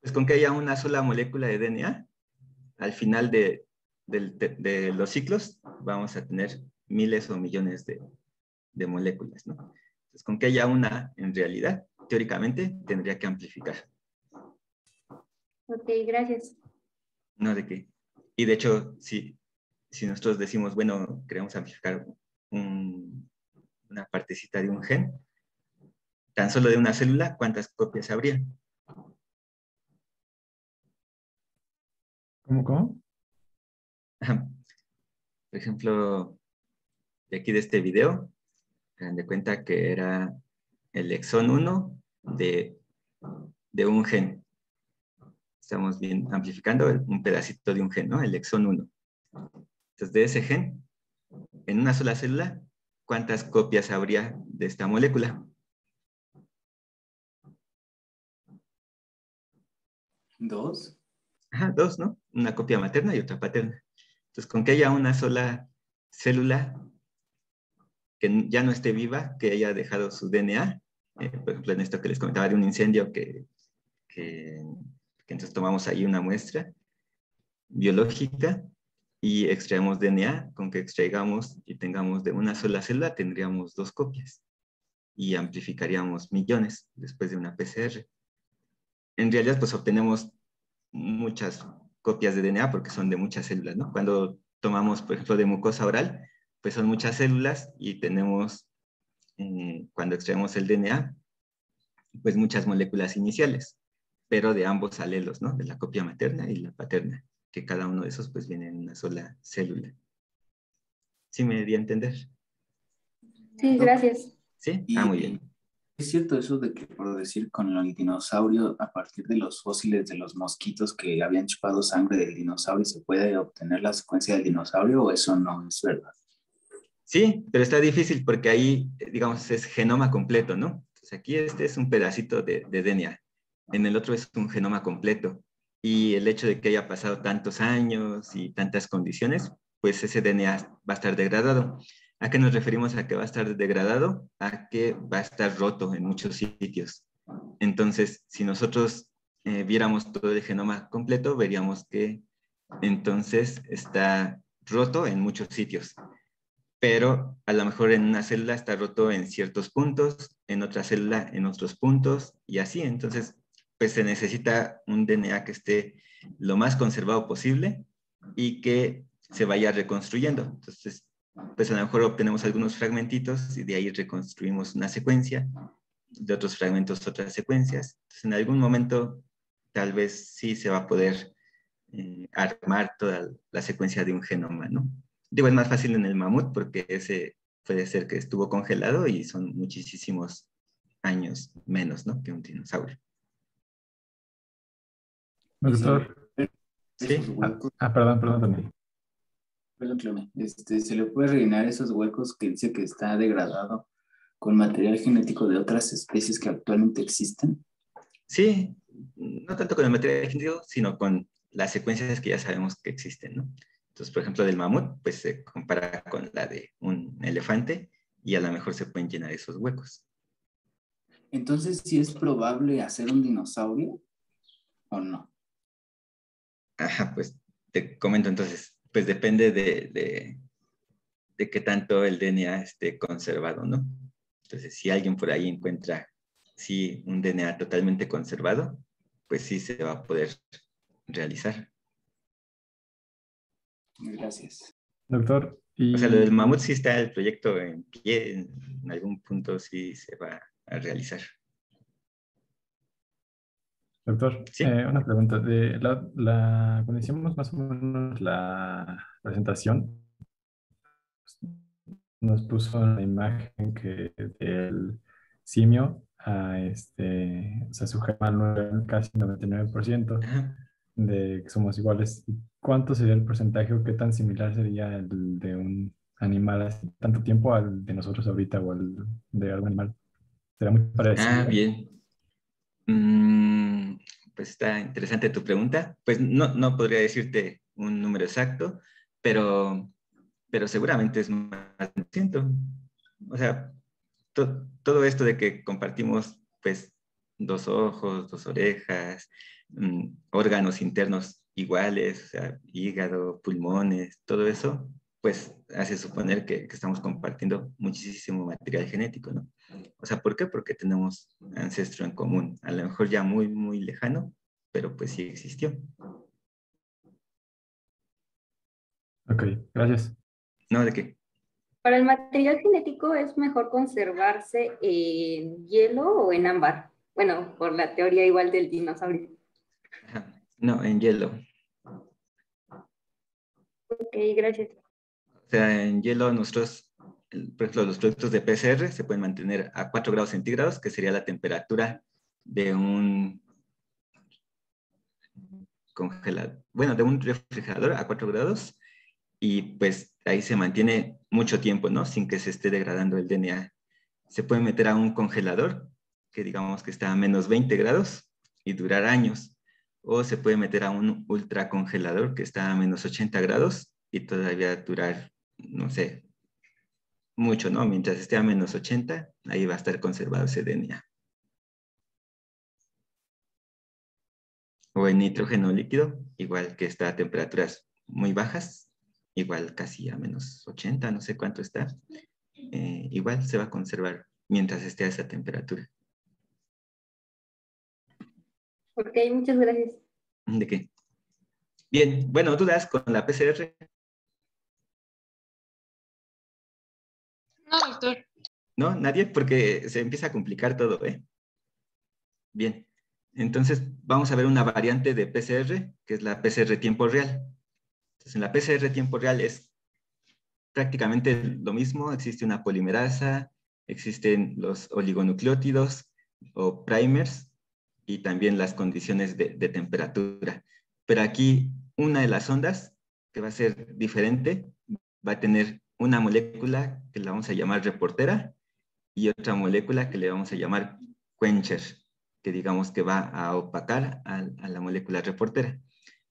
Speaker 1: Pues con que haya una sola molécula de DNA, al final de, de, los ciclos vamos a tener miles o millones de, de moléculas, ¿no? Entonces, con que haya una en realidad, teóricamente, tendría que amplificar.
Speaker 8: Ok, gracias.
Speaker 1: No, ¿de qué? Y de hecho, si, si nosotros decimos, bueno, queremos amplificar un- una partecita de un gen, tan solo de una célula, ¿cuántas copias habría?
Speaker 5: ¿Cómo, cómo?
Speaker 1: Ajá. Por ejemplo, de aquí de este video, hagan de cuenta que era el exón 1 de, de un gen. Estamos bien amplificando un pedacito de un gen, ¿no? El exón 1. Entonces, de ese gen, en una sola célula, ¿cuántas copias habría de esta molécula?
Speaker 3: Dos.
Speaker 1: Ajá, dos, ¿no? Una copia materna y otra paterna. Entonces, con que haya una sola célula que ya no esté viva, que haya dejado su DNA, eh, por ejemplo, en esto que les comentaba de un incendio que, que, que entonces tomamos ahí una muestra biológica y extraemos DNA, con que extraigamos y tengamos de una sola célula, tendríamos dos copias y amplificaríamos millones después de una PCR. En realidad, pues obtenemos muchas copias de DNA porque son de muchas células, ¿no? Cuando tomamos, por ejemplo, de mucosa oral, pues son muchas células y tenemos, eh, cuando extraemos el DNA, pues muchas moléculas iniciales, pero de ambos alelos, ¿no? De la copia materna y la paterna, que cada uno de esos pues viene en una sola célula. ¿Sí me di a entender?
Speaker 8: Sí, gracias.
Speaker 1: ¿Sí? Ah, muy bien.
Speaker 3: ¿Es cierto eso de que, por decir, con el dinosaurio, a partir de los fósiles de los mosquitos que habían chupado sangre del dinosaurio, se puede obtener la secuencia del dinosaurio o eso no es verdad?
Speaker 1: Sí, pero está difícil porque ahí, eh, digamos, es genoma completo, ¿no? Aquí este es un pedacito de, de DNA, en el otro es un genoma completo. Y el hecho de que haya pasado tantos años y tantas condiciones, pues ese DNA va a estar degradado. ¿A qué nos referimos a que va a estar degradado? A que va a estar roto en muchos sitios. Entonces, si nosotros eh, viéramos todo el genoma completo, veríamos que entonces está roto en muchos sitios pero a lo mejor en una célula está roto en ciertos puntos, en otra célula en otros puntos y así. Entonces, pues se necesita un DNA que esté lo más conservado posible y que se vaya reconstruyendo. Entonces, pues a lo mejor obtenemos algunos fragmentitos y de ahí reconstruimos una secuencia, de otros fragmentos otras secuencias. Entonces, en algún momento tal vez sí se va a poder eh, armar toda la secuencia de un genoma, ¿no? Digo, es más fácil en el mamut porque ese puede ser que estuvo congelado y son muchísimos años menos, ¿no? Que un dinosaurio.
Speaker 5: Doctor.
Speaker 1: Sí.
Speaker 3: Huecos,
Speaker 5: Ah, perdón, perdón también.
Speaker 3: perdón, Cleme, este, ¿se le puede rellenar esos huecos que dice que está degradado con material genético de otras especies que actualmente existen?
Speaker 1: Sí, no tanto con el material genético, sino con las secuencias que ya sabemos que existen, ¿no? Entonces, por ejemplo, del mamut, pues se compara con la de un elefante y a lo mejor se pueden llenar esos huecos.
Speaker 3: Entonces, ¿sí es probable hacer un dinosaurio o no?
Speaker 1: Ajá, pues te comento entonces, pues depende de, de, de qué tanto el DNA esté conservado, ¿no? Entonces, si alguien por ahí encuentra, sí, un DNA totalmente conservado, pues sí se va a poder realizar.
Speaker 3: Gracias.
Speaker 5: Doctor, y
Speaker 1: O sea, lo del mamut sí está el proyecto en pie, en algún punto sí se va a realizar.
Speaker 5: Doctor,
Speaker 1: Sí.
Speaker 5: eh, una pregunta. De la, la, cuando hicimos más o menos la presentación, nos puso la imagen que del simio a este, o sea, su era casi 99%
Speaker 1: Ajá.
Speaker 5: De que somos iguales. ¿Cuánto sería el porcentaje o qué tan similar sería el de un animal hace tanto tiempo al de nosotros ahorita o al de algún animal? ¿Será muy parecido?
Speaker 1: Ah, bien. Mm, pues está interesante tu pregunta. Pues no, no podría decirte un número exacto, pero, pero seguramente es más de 100%. O sea, to- todo esto de que compartimos pues dos ojos, dos orejas, mm, órganos internos iguales, o sea, hígado, pulmones, todo eso, pues hace suponer que, que estamos compartiendo muchísimo material genético, ¿no? O sea, ¿por qué? Porque tenemos ancestro en común, a lo mejor ya muy, muy lejano, pero pues sí existió.
Speaker 5: Ok, gracias.
Speaker 1: No, ¿de qué?
Speaker 8: Para el material genético es mejor conservarse en hielo o en ámbar. Bueno, por la teoría igual del dinosaurio.
Speaker 1: No, en hielo.
Speaker 8: Ok, gracias.
Speaker 1: O sea, en hielo nosotros, por ejemplo, los productos de PCR se pueden mantener a 4 grados centígrados, que sería la temperatura de un congelador, bueno, de un refrigerador a 4 grados, y pues ahí se mantiene mucho tiempo, ¿no? Sin que se esté degradando el DNA. Se puede meter a un congelador, que digamos que está a menos 20 grados, y durar años. O se puede meter a un ultracongelador que está a menos 80 grados y todavía durar, no sé, mucho, ¿no? Mientras esté a menos 80, ahí va a estar conservado ese DNA. O en nitrógeno líquido, igual que está a temperaturas muy bajas, igual casi a menos 80, no sé cuánto está, eh, igual se va a conservar mientras esté a esa temperatura.
Speaker 8: Ok, muchas gracias.
Speaker 1: ¿De qué? Bien, bueno, dudas con la PCR.
Speaker 2: No, doctor.
Speaker 1: ¿No? ¿Nadie? Porque se empieza a complicar todo, ¿eh? Bien. Entonces, vamos a ver una variante de PCR, que es la PCR tiempo real. Entonces, en la PCR tiempo real es prácticamente lo mismo. Existe una polimerasa, existen los oligonucleótidos o primers y también las condiciones de, temperatura. Pero aquí una de las ondas que va a ser diferente va a tener una molécula que la vamos a llamar reportera y otra molécula que le vamos a llamar quencher, que digamos que va a opacar a, a, la molécula reportera.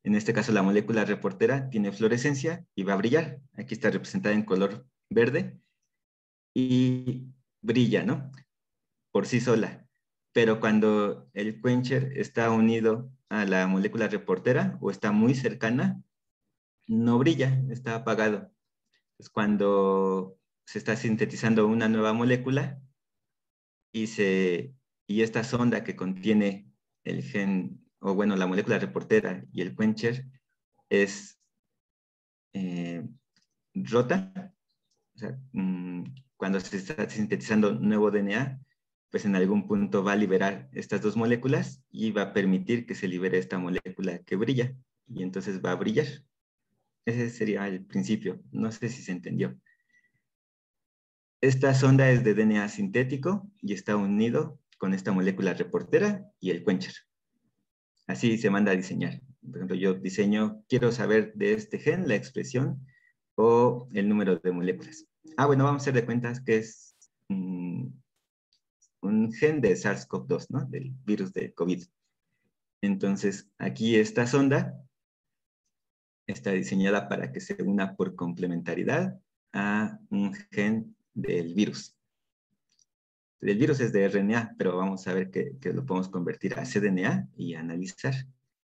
Speaker 1: En este caso, la molécula reportera tiene fluorescencia y va a brillar. Aquí está representada en color verde y brilla, ¿no? Por sí sola. Pero cuando el quencher está unido a la molécula reportera o está muy cercana, no brilla, está apagado. Es cuando se está sintetizando una nueva molécula y, se, y esta sonda que contiene el gen, o bueno, la molécula reportera y el quencher es eh, rota. O sea, mmm, cuando se está sintetizando nuevo DNA, pues en algún punto va a liberar estas dos moléculas y va a permitir que se libere esta molécula que brilla y entonces va a brillar. Ese sería el principio. No sé si se entendió. Esta sonda es de DNA sintético y está unido con esta molécula reportera y el quencher. Así se manda a diseñar. Por ejemplo, yo diseño, quiero saber de este gen la expresión o el número de moléculas. Ah, bueno, vamos a hacer de cuentas que es mmm, un gen de SARS-CoV-2, ¿no? Del virus de COVID. Entonces, aquí esta sonda está diseñada para que se una por complementariedad a un gen del virus. El virus es de RNA, pero vamos a ver que, que, lo podemos convertir a cDNA y analizar.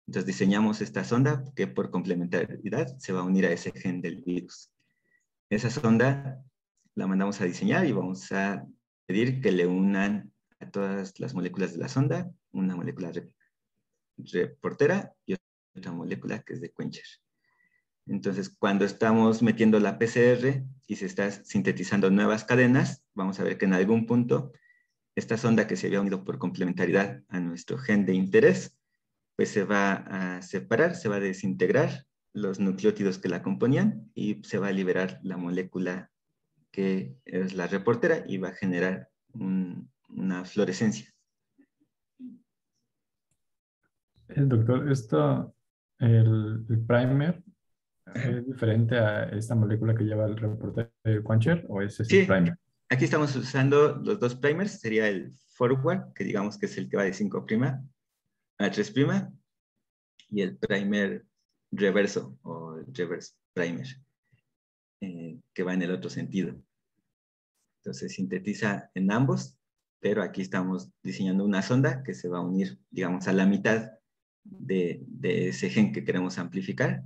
Speaker 1: Entonces diseñamos esta sonda que por complementariedad se va a unir a ese gen del virus. Esa sonda la mandamos a diseñar y vamos a pedir que le unan a todas las moléculas de la sonda una molécula reportera y otra molécula que es de quencher. Entonces, cuando estamos metiendo la PCR y se está sintetizando nuevas cadenas, vamos a ver que en algún punto esta sonda que se había unido por complementariedad a nuestro gen de interés, pues se va a separar, se va a desintegrar los nucleótidos que la componían y se va a liberar la molécula que es la reportera y va a generar un, una fluorescencia.
Speaker 5: El doctor, esto, el, el primer, ¿Es diferente a esta molécula que lleva el reporte del quencher o es ese
Speaker 1: sí,
Speaker 5: primer?
Speaker 1: Aquí estamos usando los dos primers, sería el forward, que digamos que es el que va de 5' a 3' y el primer reverso o reverse primer, eh, que va en el otro sentido. Entonces sintetiza en ambos, pero aquí estamos diseñando una sonda que se va a unir, digamos, a la mitad de, ese gen que queremos amplificar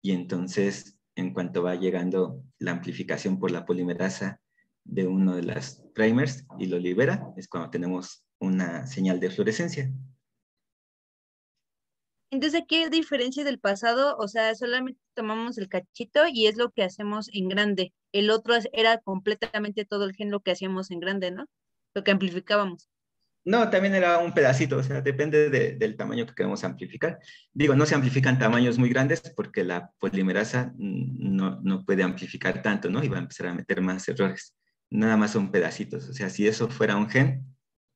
Speaker 1: y entonces en cuanto va llegando la amplificación por la polimerasa de uno de las primers y lo libera, es cuando tenemos una señal de fluorescencia.
Speaker 4: Entonces, ¿qué diferencia del pasado? O sea, solamente tomamos el cachito y es lo que hacemos en grande. El otro era completamente todo el gen lo que hacíamos en grande, ¿no? Lo que amplificábamos.
Speaker 1: No, también era un pedacito, o sea, depende de- del tamaño que queremos amplificar. Digo, no se amplifican tamaños muy grandes porque la polimerasa no, no puede amplificar tanto, ¿no? Y va a empezar a meter más errores. Nada más son pedacitos, o sea, si eso fuera un gen,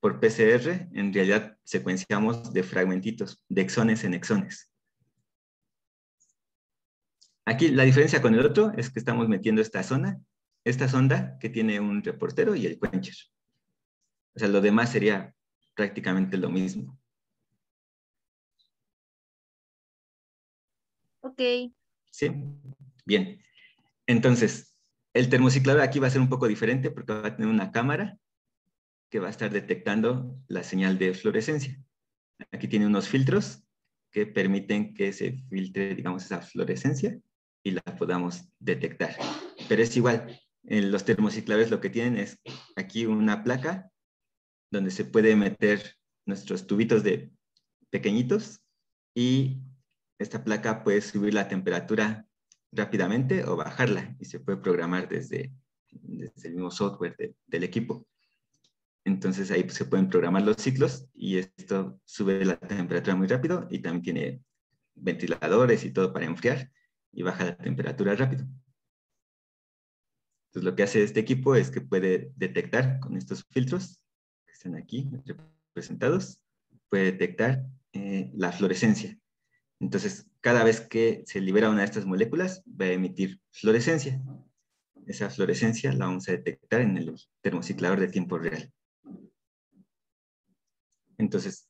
Speaker 1: por PCR, en realidad secuenciamos de fragmentitos, de exones en exones. Aquí la diferencia con el otro es que estamos metiendo esta zona, esta sonda que tiene un reportero y el quencher. O sea, lo demás sería prácticamente lo mismo.
Speaker 4: Ok.
Speaker 1: ¿Sí? Bien. Entonces, el termociclador aquí va a ser un poco diferente porque va a tener una cámara que va a estar detectando la señal de fluorescencia. Aquí tiene unos filtros que permiten que se filtre, digamos, esa fluorescencia y la podamos detectar. Pero es igual, en los termocicladores lo que tienen es aquí una placa donde se puede meter nuestros tubitos de pequeñitos y esta placa puede subir la temperatura rápidamente o bajarla y se puede programar desde, desde el mismo software de- del equipo. Entonces ahí se pueden programar los ciclos y esto sube la temperatura muy rápido y también tiene ventiladores y todo para enfriar y baja la temperatura rápido. Entonces lo que hace este equipo es que puede detectar con estos filtros que están aquí representados, puede detectar eh, la fluorescencia. Entonces, cada vez que se libera una de estas moléculas, va a emitir fluorescencia. Esa fluorescencia la vamos a detectar en el termociclador de tiempo real. Entonces,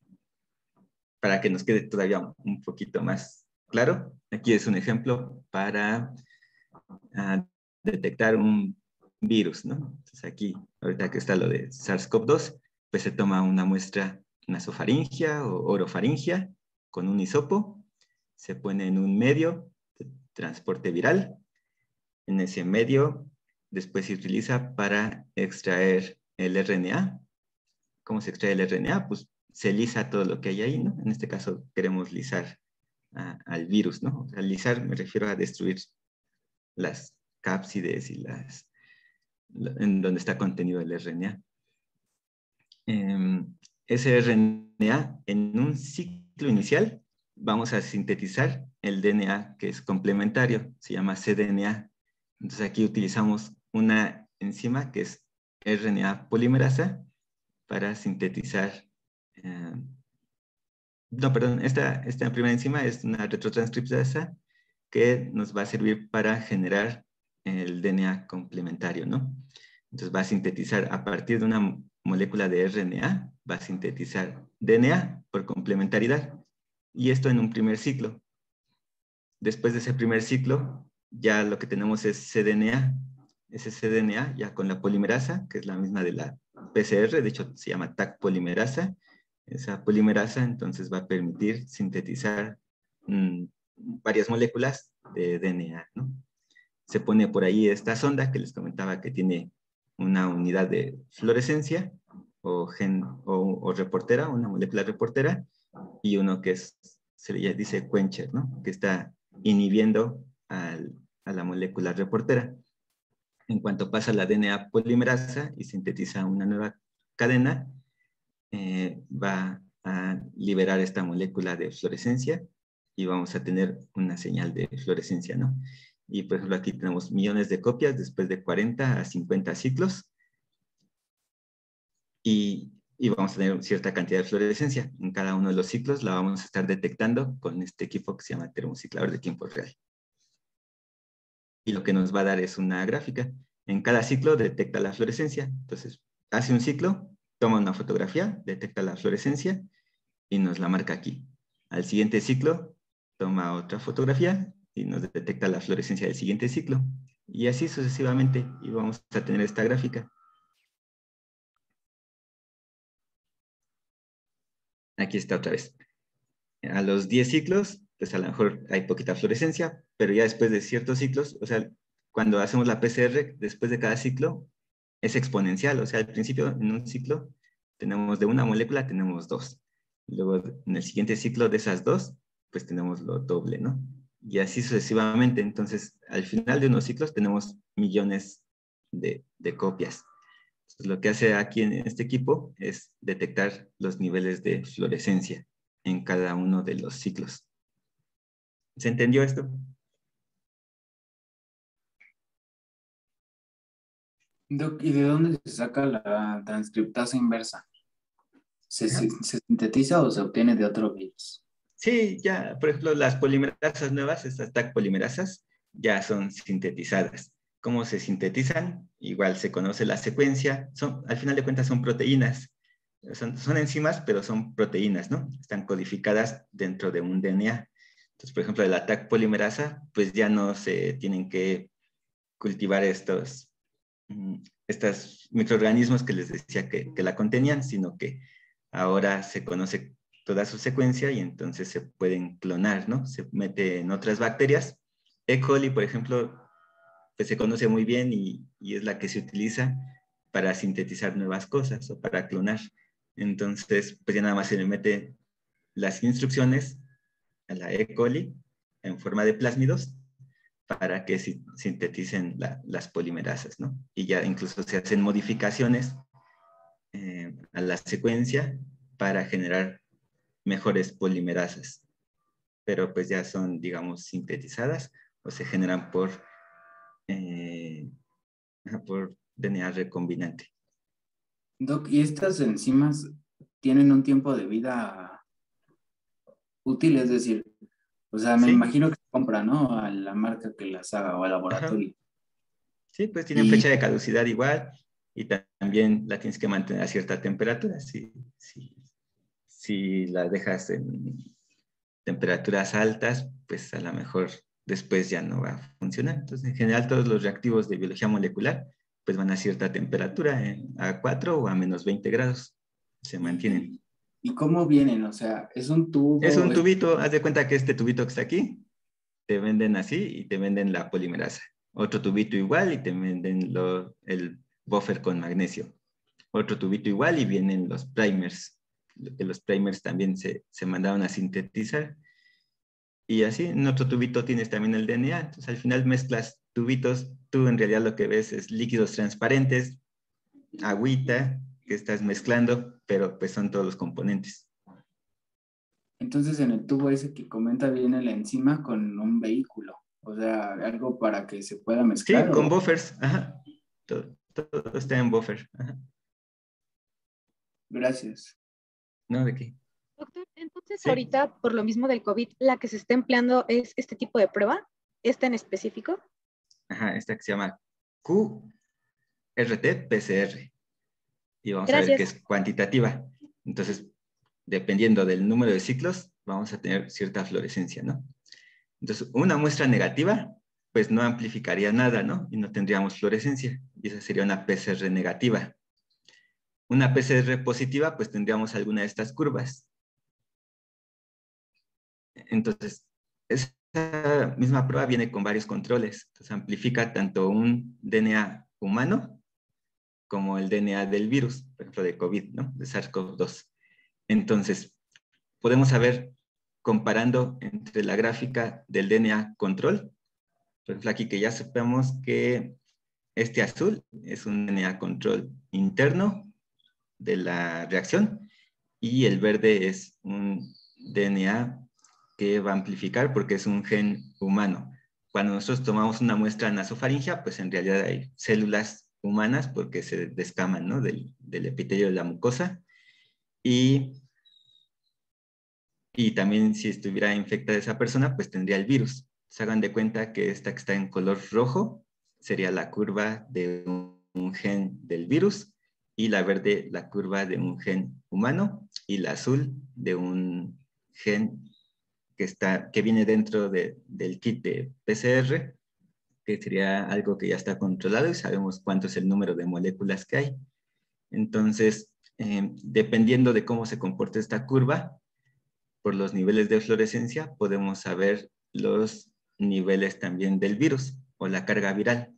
Speaker 1: para que nos quede todavía un poquito más claro, aquí es un ejemplo para ah, detectar un virus, ¿no? Entonces aquí, ahorita que está lo de SARS-CoV-2, pues se toma una muestra nasofaringia o orofaringia con un hisopo, se pone en un medio de transporte viral. En ese medio después se utiliza para extraer el RNA. ¿Cómo se extrae el RNA? Pues se lisa todo lo que hay ahí, ¿no? En este caso queremos lisar al virus, ¿no? O sea, lisar me refiero a destruir las cápsides y las la- en donde está contenido el RNA. Em, ese RNA en un ciclo inicial vamos a sintetizar el DNA que es complementario, se llama cDNA. Entonces aquí utilizamos una enzima que es RNA polimerasa para sintetizar. Eh, no, perdón, esta, esta primera enzima es una retrotranscriptasa que nos va a servir para generar el DNA complementario, ¿no? Entonces va a sintetizar a partir de una molécula de RNA, va a sintetizar DNA por complementariedad. Y esto en un primer ciclo. Después de ese primer ciclo, ya lo que tenemos es cDNA. Ese cDNA ya con la polimerasa, que es la misma de la PCR, de hecho se llama TAC polimerasa. Esa polimerasa entonces va a permitir sintetizar mm, varias moléculas de DNA, ¿no? Se pone por ahí esta sonda que les comentaba que tiene una unidad de fluorescencia o, reportera, una molécula reportera, y uno que es, se le dice quencher, ¿no? Que está inhibiendo a la molécula reportera. En cuanto pasa la DNA polimerasa y sintetiza una nueva cadena, eh, va a liberar esta molécula de fluorescencia y vamos a tener una señal de fluorescencia, ¿no? Y por ejemplo aquí tenemos millones de copias después de 40 a 50 ciclos y, y vamos a tener cierta cantidad de fluorescencia. En cada uno de los ciclos la vamos a estar detectando con este equipo que se llama termociclador de tiempo real. Y lo que nos va a dar es una gráfica. En cada ciclo detecta la fluorescencia. Entonces, hace un ciclo, toma una fotografía, detecta la fluorescencia y nos la marca aquí. Al siguiente ciclo, toma otra fotografía y nos detecta la fluorescencia del siguiente ciclo. Y así sucesivamente, y vamos a tener esta gráfica. Aquí está otra vez. A los 10 ciclos, pues a lo mejor hay poquita fluorescencia, pero ya después de ciertos ciclos, o sea, cuando hacemos la PCR, después de cada ciclo, es exponencial. O sea, al principio, en un ciclo, tenemos de una molécula, tenemos dos. Luego, en el siguiente ciclo de esas dos, pues tenemos lo doble, ¿no? Y así sucesivamente. Entonces, al final de unos ciclos tenemos millones de, de copias. Lo que hace aquí en este equipo es detectar los niveles de fluorescencia en cada uno de los ciclos. ¿Se entendió esto?
Speaker 3: ¿Y de dónde se saca la transcriptasa inversa? ¿Se, sintetiza o se obtiene de otro virus?
Speaker 1: Sí, ya, por ejemplo, las polimerasas nuevas, estas TAC polimerasas, ya son sintetizadas. ¿Cómo se sintetizan? Igual se conoce la secuencia. Son, al final de cuentas son proteínas. Son, son enzimas, pero son proteínas, ¿no? Están codificadas dentro de un DNA. Entonces, por ejemplo, de la TAC polimerasa, pues ya no se tienen que cultivar estos estos microorganismos que les decía que, la contenían, sino que ahora se conoce toda su secuencia y entonces se pueden clonar, ¿no? Se mete en otras bacterias. E. coli, por ejemplo, pues se conoce muy bien y, y, es la que se utiliza para sintetizar nuevas cosas o para clonar. Entonces, pues ya nada más se le mete las instrucciones a la E. coli en forma de plásmidos para que sinteticen las polimerasas, ¿no? Y ya incluso se hacen modificaciones eh, a la secuencia para generar mejores polimerasas, pero pues ya son, digamos, sintetizadas o se generan por, eh, por DNA recombinante.
Speaker 3: Doc, ¿y estas enzimas tienen un tiempo de vida útil? Es decir, o sea, me imagino que compra, ¿no? A la marca que las haga o al laboratorio.
Speaker 1: Sí, pues tienen fecha de caducidad igual y también la tienes que mantener a cierta temperatura. Si, si, si la dejas en temperaturas altas, pues a lo mejor después ya no va a funcionar. Entonces, en general, todos los reactivos de biología molecular pues van a cierta temperatura, a 4 o a menos 20 grados, se mantienen.
Speaker 3: ¿Y cómo vienen? O sea, es un tubo.
Speaker 1: Es un tubito, haz de cuenta que este tubito que está aquí, te venden así y te venden la polimerasa. Otro tubito igual y te venden el buffer con magnesio. Otro tubito igual y vienen los primers. Que los primers también se, se mandaron a sintetizar. Y así, en otro tubito tienes también el DNA. Entonces, al final mezclas tubitos. Tú en realidad lo que ves es líquidos transparentes, agüita, que estás mezclando, pero pues son todos los componentes.
Speaker 3: Entonces en el tubo ese que comenta viene la enzima con un vehículo, o sea, algo para que se pueda mezclar.
Speaker 1: Sí, con buffers, ajá. Todo, está en buffer.
Speaker 3: Gracias.
Speaker 1: No, ¿de qué?
Speaker 7: Doctor, entonces ahorita, por lo mismo del COVID, la que se está empleando es este tipo de prueba, esta en específico.
Speaker 1: Ajá, esta que se llama QRT-PCR y vamos a ver que es cuantitativa. Entonces, dependiendo del número de ciclos, vamos a tener cierta fluorescencia, ¿no? Entonces, una muestra negativa, pues no amplificaría nada, ¿no? Y no tendríamos fluorescencia. Y esa sería una PCR negativa. Una PCR positiva, pues tendríamos alguna de estas curvas. Entonces, esa misma prueba viene con varios controles. Entonces, amplifica tanto un DNA humano como el DNA del virus, por ejemplo, de COVID, ¿no? De SARS-CoV-2. Entonces, podemos saber, comparando entre la gráfica del DNA control, por ejemplo, aquí que ya sabemos que este azul es un DNA control interno de la reacción y el verde es un DNA que va a amplificar porque es un gen humano. Cuando nosotros tomamos una muestra nasofaringea, pues en realidad hay células humanas porque se descaman ¿no? del, del, epitelio de la mucosa. Y, y también si estuviera infectada esa persona, pues tendría el virus. Se hagan de cuenta que esta que está en color rojo sería la curva de un, gen del virus y la verde la curva de un gen humano y la azul de un gen que, está, que viene dentro de, del kit de PCR que sería algo que ya está controlado y sabemos cuánto es el número de moléculas que hay. Entonces, eh, dependiendo de cómo se comporta esta curva, por los niveles de fluorescencia, podemos saber los niveles también del virus o la carga viral.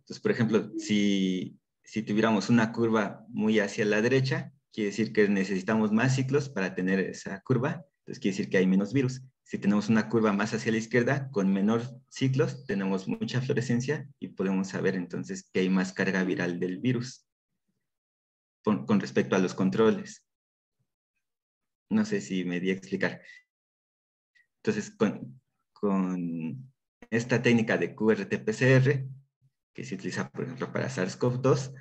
Speaker 1: Entonces, por ejemplo, si, si tuviéramos una curva muy hacia la derecha, quiere decir que necesitamos más ciclos para tener esa curva, entonces quiere decir que hay menos virus. Si tenemos una curva más hacia la izquierda, con menor ciclos, tenemos mucha fluorescencia y podemos saber entonces que hay más carga viral del virus con, respecto a los controles. No sé si me di a explicar. Entonces, con, con esta técnica de QRT-PCR, que se utiliza, por ejemplo, para SARS-CoV-2,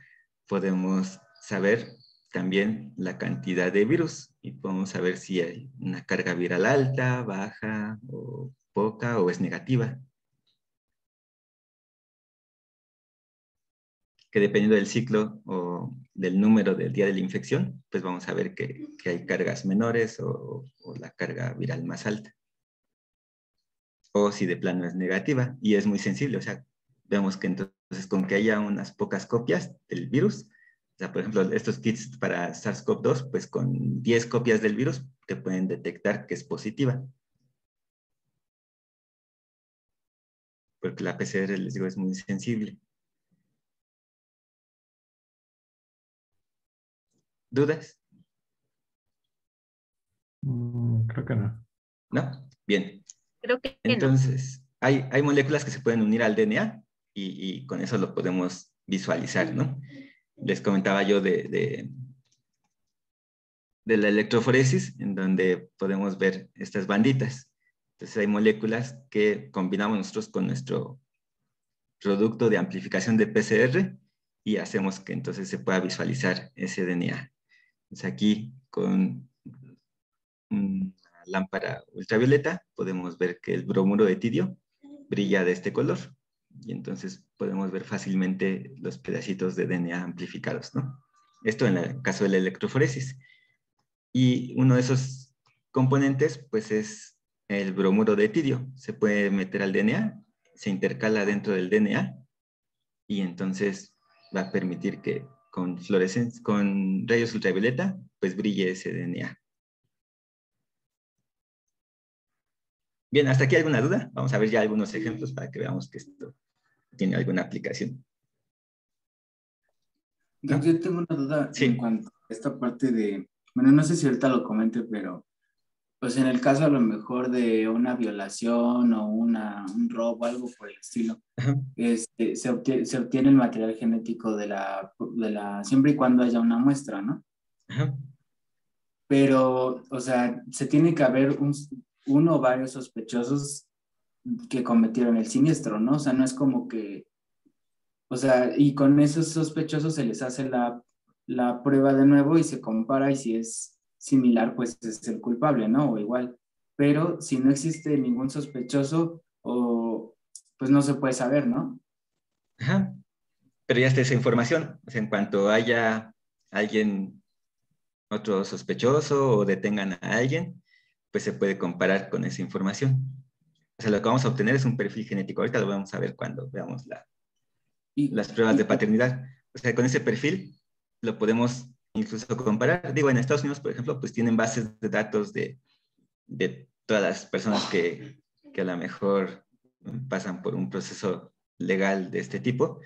Speaker 1: podemos saber también la cantidad de virus y podemos saber si hay una carga viral alta, baja o poca o es negativa. Que dependiendo del ciclo o del número del día de la infección, pues vamos a ver que, que hay cargas menores o, o la carga viral más alta. O si de plano es negativa y es muy sensible, o sea, vemos que entonces con que haya unas pocas copias del virus, o sea, por ejemplo, estos kits para SARS-CoV-2, pues con 10 copias del virus te pueden detectar que es positiva. Porque la PCR, les digo, es muy sensible. ¿Dudas?
Speaker 5: Mm, creo que no.
Speaker 1: ¿No? Bien.
Speaker 4: Creo que
Speaker 1: Entonces, hay, hay moléculas que se pueden unir al DNA y, y con eso lo podemos visualizar, ¿no? les comentaba yo de, de, de, la electroforesis, en donde podemos ver estas banditas. Entonces hay moléculas que combinamos nosotros con nuestro producto de amplificación de PCR y hacemos que entonces se pueda visualizar ese DNA. Aquí con una lámpara ultravioleta podemos ver que el bromuro de tidio brilla de este color y entonces podemos ver fácilmente los pedacitos de DNA amplificados, ¿no? Esto en el caso de la electroforesis. Y uno de esos componentes, pues es el bromuro de tidio. Se puede meter al DNA, se intercala dentro del DNA y entonces va a permitir que con fluorescencia, con rayos ultravioleta, pues brille ese DNA. Bien, ¿hasta aquí alguna duda? Vamos a ver ya algunos ejemplos para que veamos que esto tiene alguna aplicación.
Speaker 3: Yo tengo una duda
Speaker 1: Sí.
Speaker 3: en cuanto a esta parte de, bueno, no sé si ahorita lo comente, pero pues en el caso a lo mejor de una violación o una, un robo, algo por el estilo, este, se, obtiene, se obtiene el material genético de la, de la, siempre y cuando haya una muestra, ¿no?
Speaker 1: Ajá.
Speaker 3: Pero, o sea, se tiene que haber un, uno o varios sospechosos que cometieron el siniestro, ¿no? O sea, no es como que, o sea, y con esos sospechosos se les hace la, la prueba de nuevo y se compara y si es similar, pues es el culpable, ¿no? O igual. Pero si no existe ningún sospechoso, o, pues no se puede saber, ¿no?
Speaker 1: Ajá. Pero ya está esa información. O sea, en cuanto haya alguien, otro sospechoso o detengan a alguien, pues se puede comparar con esa información. O sea, lo que vamos a obtener es un perfil genético. Ahorita lo vamos a ver cuando veamos la,
Speaker 3: Y,
Speaker 1: las pruebas de paternidad. O sea, con ese perfil lo podemos incluso comparar. Digo, en Estados Unidos, por ejemplo, pues tienen bases de datos de, de todas las personas que, que a lo mejor pasan por un proceso legal de este tipo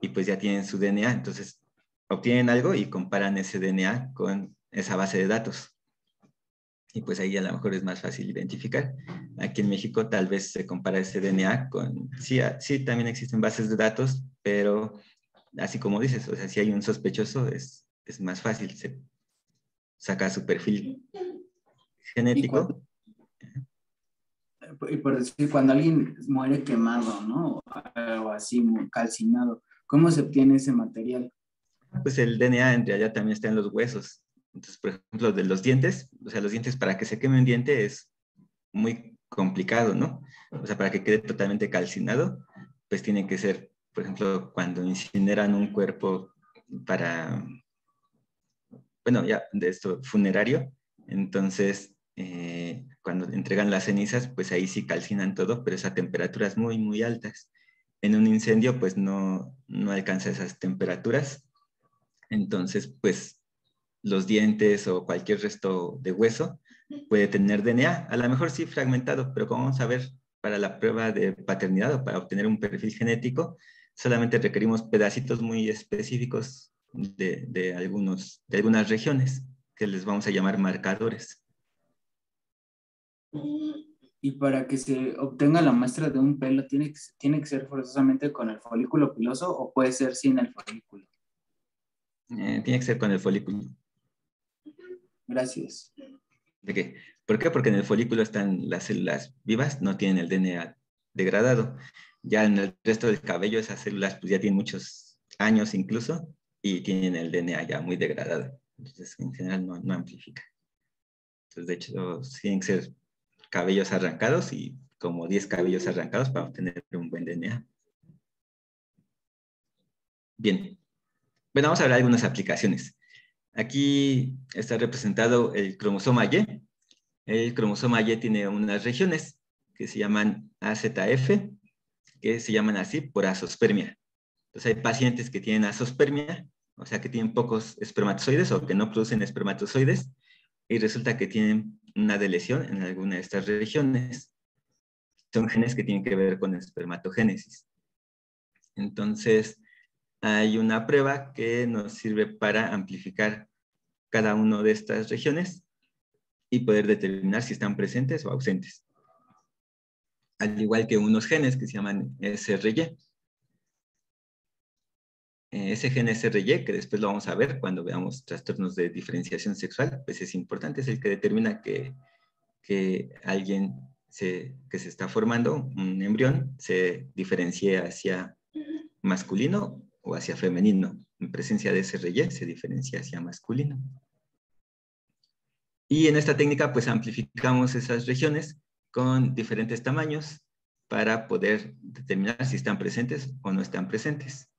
Speaker 1: y pues ya tienen su DNA. Entonces, obtienen algo y comparan ese DNA con esa base de datos. Y pues ahí a lo mejor es más fácil identificar. Aquí en México tal vez se compara ese DNA con, sí, sí, también existen bases de datos, pero así como dices, o sea, si hay un sospechoso es, es más fácil, se saca su perfil genético.
Speaker 3: y por decir, cuando alguien muere quemado, ¿no? O así, calcinado, ¿cómo se obtiene ese material?
Speaker 1: Pues el DNA en realidad también está en los huesos. Entonces, por ejemplo, de los dientes, o sea, los dientes para que se queme un diente es muy complicado, ¿no? O sea, para que quede totalmente calcinado, pues tiene que ser, por ejemplo, cuando incineran un cuerpo para, bueno, ya de esto, funerario, entonces eh, cuando entregan las cenizas, pues ahí sí calcinan todo, pero es a temperaturas muy, muy altas. En un incendio, pues no, no alcanza esas temperaturas. Entonces, pues los dientes o cualquier resto de hueso puede tener DNA, a lo mejor sí fragmentado, pero como vamos a ver para la prueba de paternidad o para obtener un perfil genético, solamente requerimos pedacitos muy específicos de, de, algunos, de algunas regiones que les vamos a llamar marcadores.
Speaker 3: Y para que se obtenga la muestra de un pelo, ¿tiene que, ¿tiene que ser forzosamente con el folículo piloso o puede ser sin el folículo?
Speaker 1: Eh, tiene que ser con el folículo.
Speaker 3: Gracias.
Speaker 1: ¿De qué? ¿Por qué? Porque en el folículo están las células vivas, no tienen el DNA degradado. Ya en el resto del cabello esas células pues ya tienen muchos años incluso y tienen el DNA ya muy degradado. Entonces en general no, no amplifica. Entonces de hecho tienen que ser cabellos arrancados y como 10 cabellos arrancados para obtener un buen DNA. Bien. Bueno, vamos a ver algunas aplicaciones. Aquí está representado el cromosoma Y. El cromosoma Y tiene unas regiones que se llaman AZF, que se llaman así por azospermia. Entonces hay pacientes que tienen azospermia, o sea que tienen pocos espermatozoides o que no producen espermatozoides, y resulta que tienen una delesión en alguna de estas regiones. Son genes que tienen que ver con espermatogénesis. Entonces, hay una prueba que nos sirve para amplificar cada una de estas regiones y poder determinar si están presentes o ausentes. Al igual que unos genes que se llaman SRY. Eh, ese gen SRY, que después lo vamos a ver cuando veamos trastornos de diferenciación sexual, pues es importante, es el que determina que, que alguien se, que se está formando, un embrión, se diferencie hacia masculino o hacia femenino. En presencia de ese rey se diferencia hacia masculino. Y en esta técnica pues amplificamos esas regiones con diferentes tamaños para poder determinar si están presentes o no están presentes.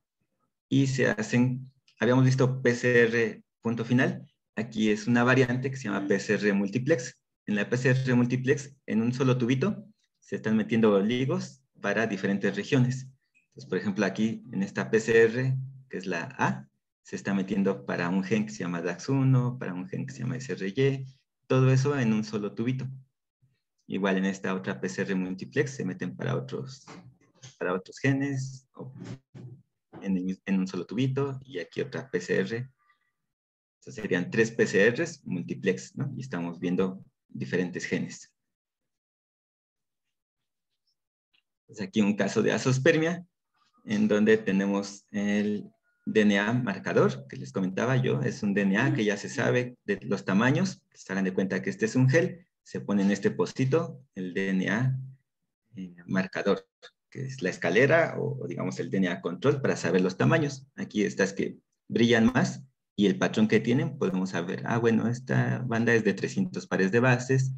Speaker 1: Y se hacen, habíamos visto PCR punto final, aquí es una variante que se llama PCR multiplex. En la PCR multiplex, en un solo tubito, se están metiendo ligos para diferentes regiones. Entonces, por ejemplo, aquí en esta PCR, que es la A, se está metiendo para un gen que se llama DAX1, para un gen que se llama SRY, todo eso en un solo tubito. Igual en esta otra PCR multiplex se meten para otros, para otros genes en, un solo tubito y aquí otra PCR. Entonces serían tres PCRs multiplex, ¿no? Y estamos viendo diferentes genes. Entonces aquí un caso de asospermia, en donde tenemos el DNA marcador, que les comentaba yo, es un DNA que ya se sabe de los tamaños, se hagan de cuenta que este es un gel, se pone en este postito el DNA eh, marcador, que es la escalera o, digamos el DNA control para saber los tamaños. Aquí estas que brillan más y el patrón que tienen, podemos saber, ah, bueno, esta banda es de 300 pares de bases,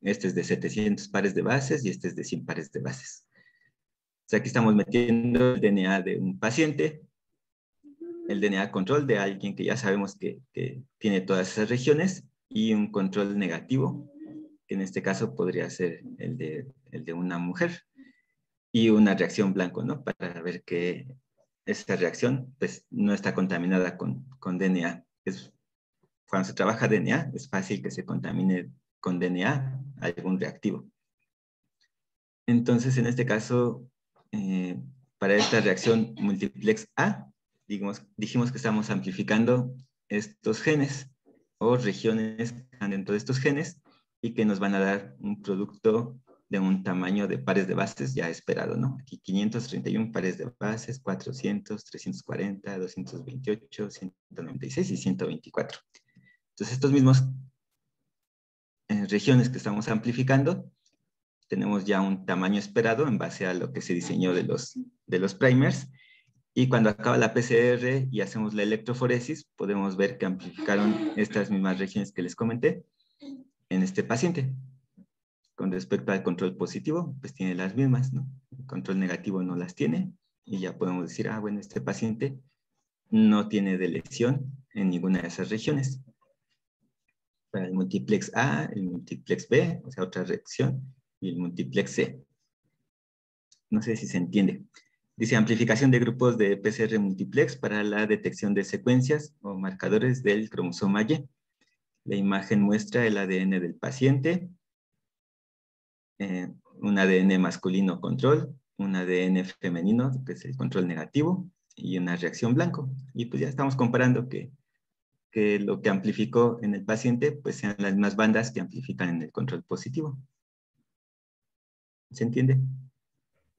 Speaker 1: este es de 700 pares de bases y este es de 100 pares de bases. O sea, aquí estamos metiendo el DNA de un paciente, el DNA control de alguien que ya sabemos que, tiene todas esas regiones y un control negativo, que en este caso podría ser el de, el de una mujer, y una reacción blanco, ¿no? Para ver que esta reacción pues, no está contaminada con, con DNA. Es, cuando se trabaja DNA, es fácil que se contamine con DNA algún reactivo. Entonces, en este caso, eh, para esta reacción multiplex A, dijimos que estamos amplificando estos genes o regiones dentro de estos genes y que nos van a dar un producto de un tamaño de pares de bases ya esperado, ¿no? Aquí 531 pares de bases, 400, 340, 228, 196 y 124. Entonces, estos mismos eh, regiones que estamos amplificando tenemos ya un tamaño esperado en base a lo que se diseñó de los, de los primers. Y cuando acaba la PCR y hacemos la electroforesis, podemos ver que amplificaron estas mismas regiones que les comenté en este paciente. Con respecto al control positivo, pues tiene las mismas, ¿no? El control negativo no las tiene y ya podemos decir, ah, bueno, este paciente no tiene de lesión en ninguna de esas regiones. Para el multiplex A, el multiplex B, o sea, otra reacción, y el multiplex C. No sé si se entiende. Dice amplificación de grupos de PCR multiplex para la detección de secuencias o marcadores del cromosoma Y. La imagen muestra el ADN del paciente, eh, un ADN masculino control, un ADN femenino, que es el control negativo, y una reacción blanco. Y pues ya estamos comparando que, que lo que amplificó en el paciente pues sean las mismas bandas que amplifican en el control positivo. ¿Se entiende?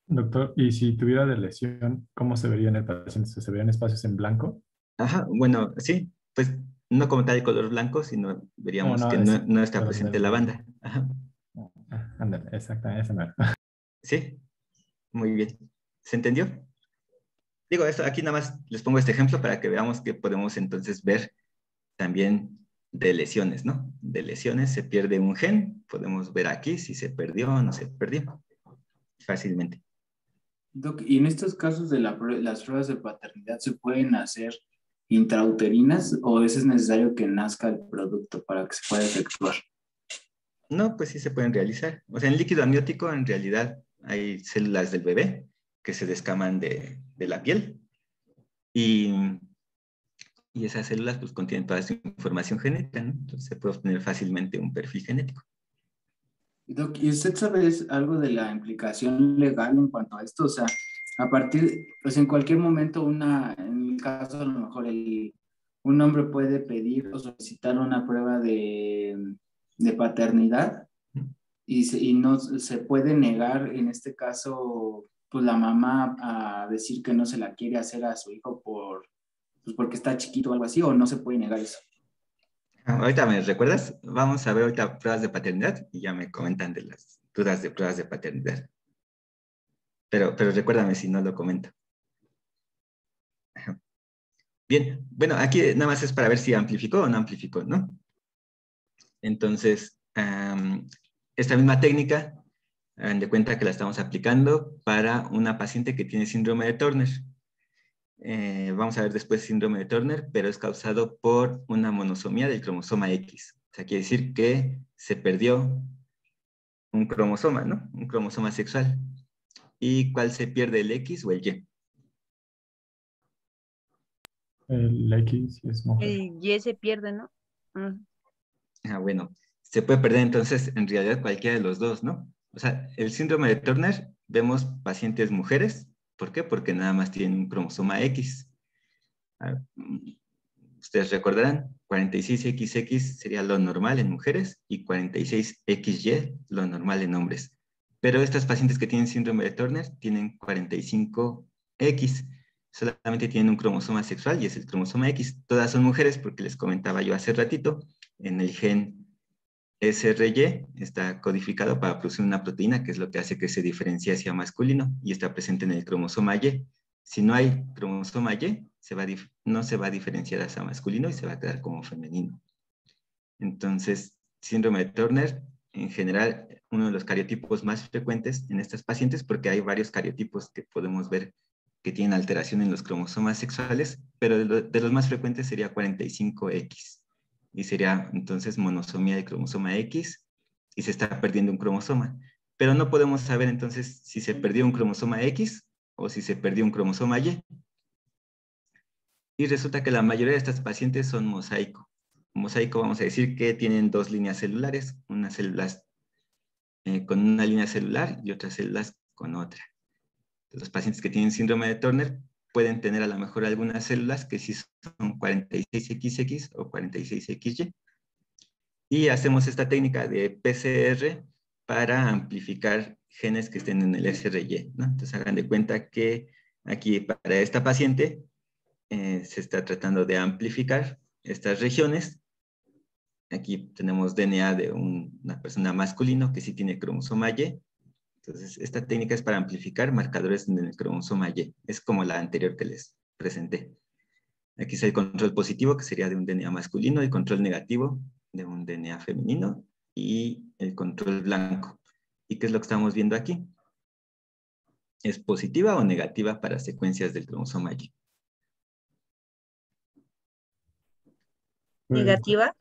Speaker 5: Doctor, y si tuviera de lesión, ¿cómo se vería en el paciente? ¿Se verían espacios en blanco?
Speaker 1: Ajá, bueno, sí, pues no como tal de color blanco, sino veríamos que no, está presente la banda. Ajá.
Speaker 5: Ándale, exactamente,
Speaker 1: Sí, muy bien. ¿Se entendió? Digo, esto, aquí nada más les pongo este ejemplo para que veamos que podemos entonces ver también de lesiones, ¿no? De lesiones se pierde un gen, podemos ver aquí si se perdió o no se perdió fácilmente.
Speaker 3: Doc, ¿y en estos casos de las pruebas de paternidad se pueden hacer intrauterinas o es necesario que nazca el producto para que se pueda efectuar?
Speaker 1: No, pues sí se pueden realizar. O sea, en líquido amniótico en realidad hay células del bebé que se descaman de, de la piel y, y, esas células pues contienen toda su información genética, ¿no? Entonces se puede obtener fácilmente un perfil genético.
Speaker 3: Doc, ¿y usted sabe algo de la implicación legal en cuanto a esto? O sea, a partir, pues en cualquier momento una, en el caso a lo mejor el, un hombre puede pedir o solicitar una prueba de, de paternidad y, se, y, no se puede negar en este caso pues la mamá a decir que no se la quiere hacer a su hijo por pues porque está chiquito o algo así o no se puede negar eso.
Speaker 1: Ah, ahorita me recuerdas, vamos a ver ahorita pruebas de paternidad y ya me comentan de las dudas de pruebas de paternidad. Pero, pero recuérdame si no lo comento. Bien, bueno, aquí nada más es para ver si amplificó o no amplificó, ¿no? Entonces, esta misma técnica, hagan de cuenta que la estamos aplicando para una paciente que tiene síndrome de Turner. Eh, vamos a ver después síndrome de Turner, pero es causado por una monosomía del cromosoma X. O sea, quiere decir que se perdió un cromosoma, ¿no? Un cromosoma sexual. ¿Y cuál se pierde, el X o el Y?
Speaker 5: El X es mujer.
Speaker 4: El Y se pierde, ¿no?
Speaker 1: Mm. Ah, bueno, se puede perder entonces en realidad cualquiera de los dos, ¿no? O sea, el síndrome de Turner, vemos pacientes mujeres. ¿Por qué? Porque nada más tienen un cromosoma X. Ah, ustedes recordarán, 46XX sería lo normal en mujeres y 46XY lo normal en hombres. Pero estas pacientes que tienen síndrome de Turner tienen 45X. Solamente tienen un cromosoma sexual y es el cromosoma X. Todas son mujeres porque les comentaba yo hace ratito, en el gen SRY está codificado para producir una proteína que es lo que hace que se diferencie hacia masculino y está presente en el cromosoma Y. Si no hay cromosoma Y, no se va a diferenciar hacia masculino y se va a quedar como femenino. Entonces, síndrome de Turner, en general, uno de los cariotipos más frecuentes en estas pacientes, porque hay varios cariotipos que podemos ver que tienen alteración en los cromosomas sexuales, pero de los más frecuentes sería 45X y sería entonces monosomía de cromosoma X y se está perdiendo un cromosoma. Pero no podemos saber entonces si se perdió un cromosoma X o si se perdió un cromosoma Y. Y resulta que la mayoría de estas pacientes son mosaico. Mosaico vamos a decir que tienen dos líneas celulares, unas células eh, con una línea celular y otras células con otra. Los pacientes que tienen síndrome de Turner pueden tener a lo mejor algunas células que sí son 46XX o 46XY. Y hacemos esta técnica de PCR para amplificar genes que estén en el SRY. ¿no? Entonces hagan de cuenta que aquí para esta paciente eh, se está tratando de amplificar estas regiones. Aquí tenemos DNA de una persona masculino que sí tiene cromosoma Y entonces, esta técnica es para amplificar marcadores en el cromosoma Y. Es como la anterior que les presenté. Aquí está el control positivo, que sería de un DNA masculino, el control negativo de un DNA femenino y el control blanco. ¿Y qué es lo que estamos viendo aquí? ¿Es positiva o negativa para secuencias del cromosoma Y?
Speaker 4: Negativa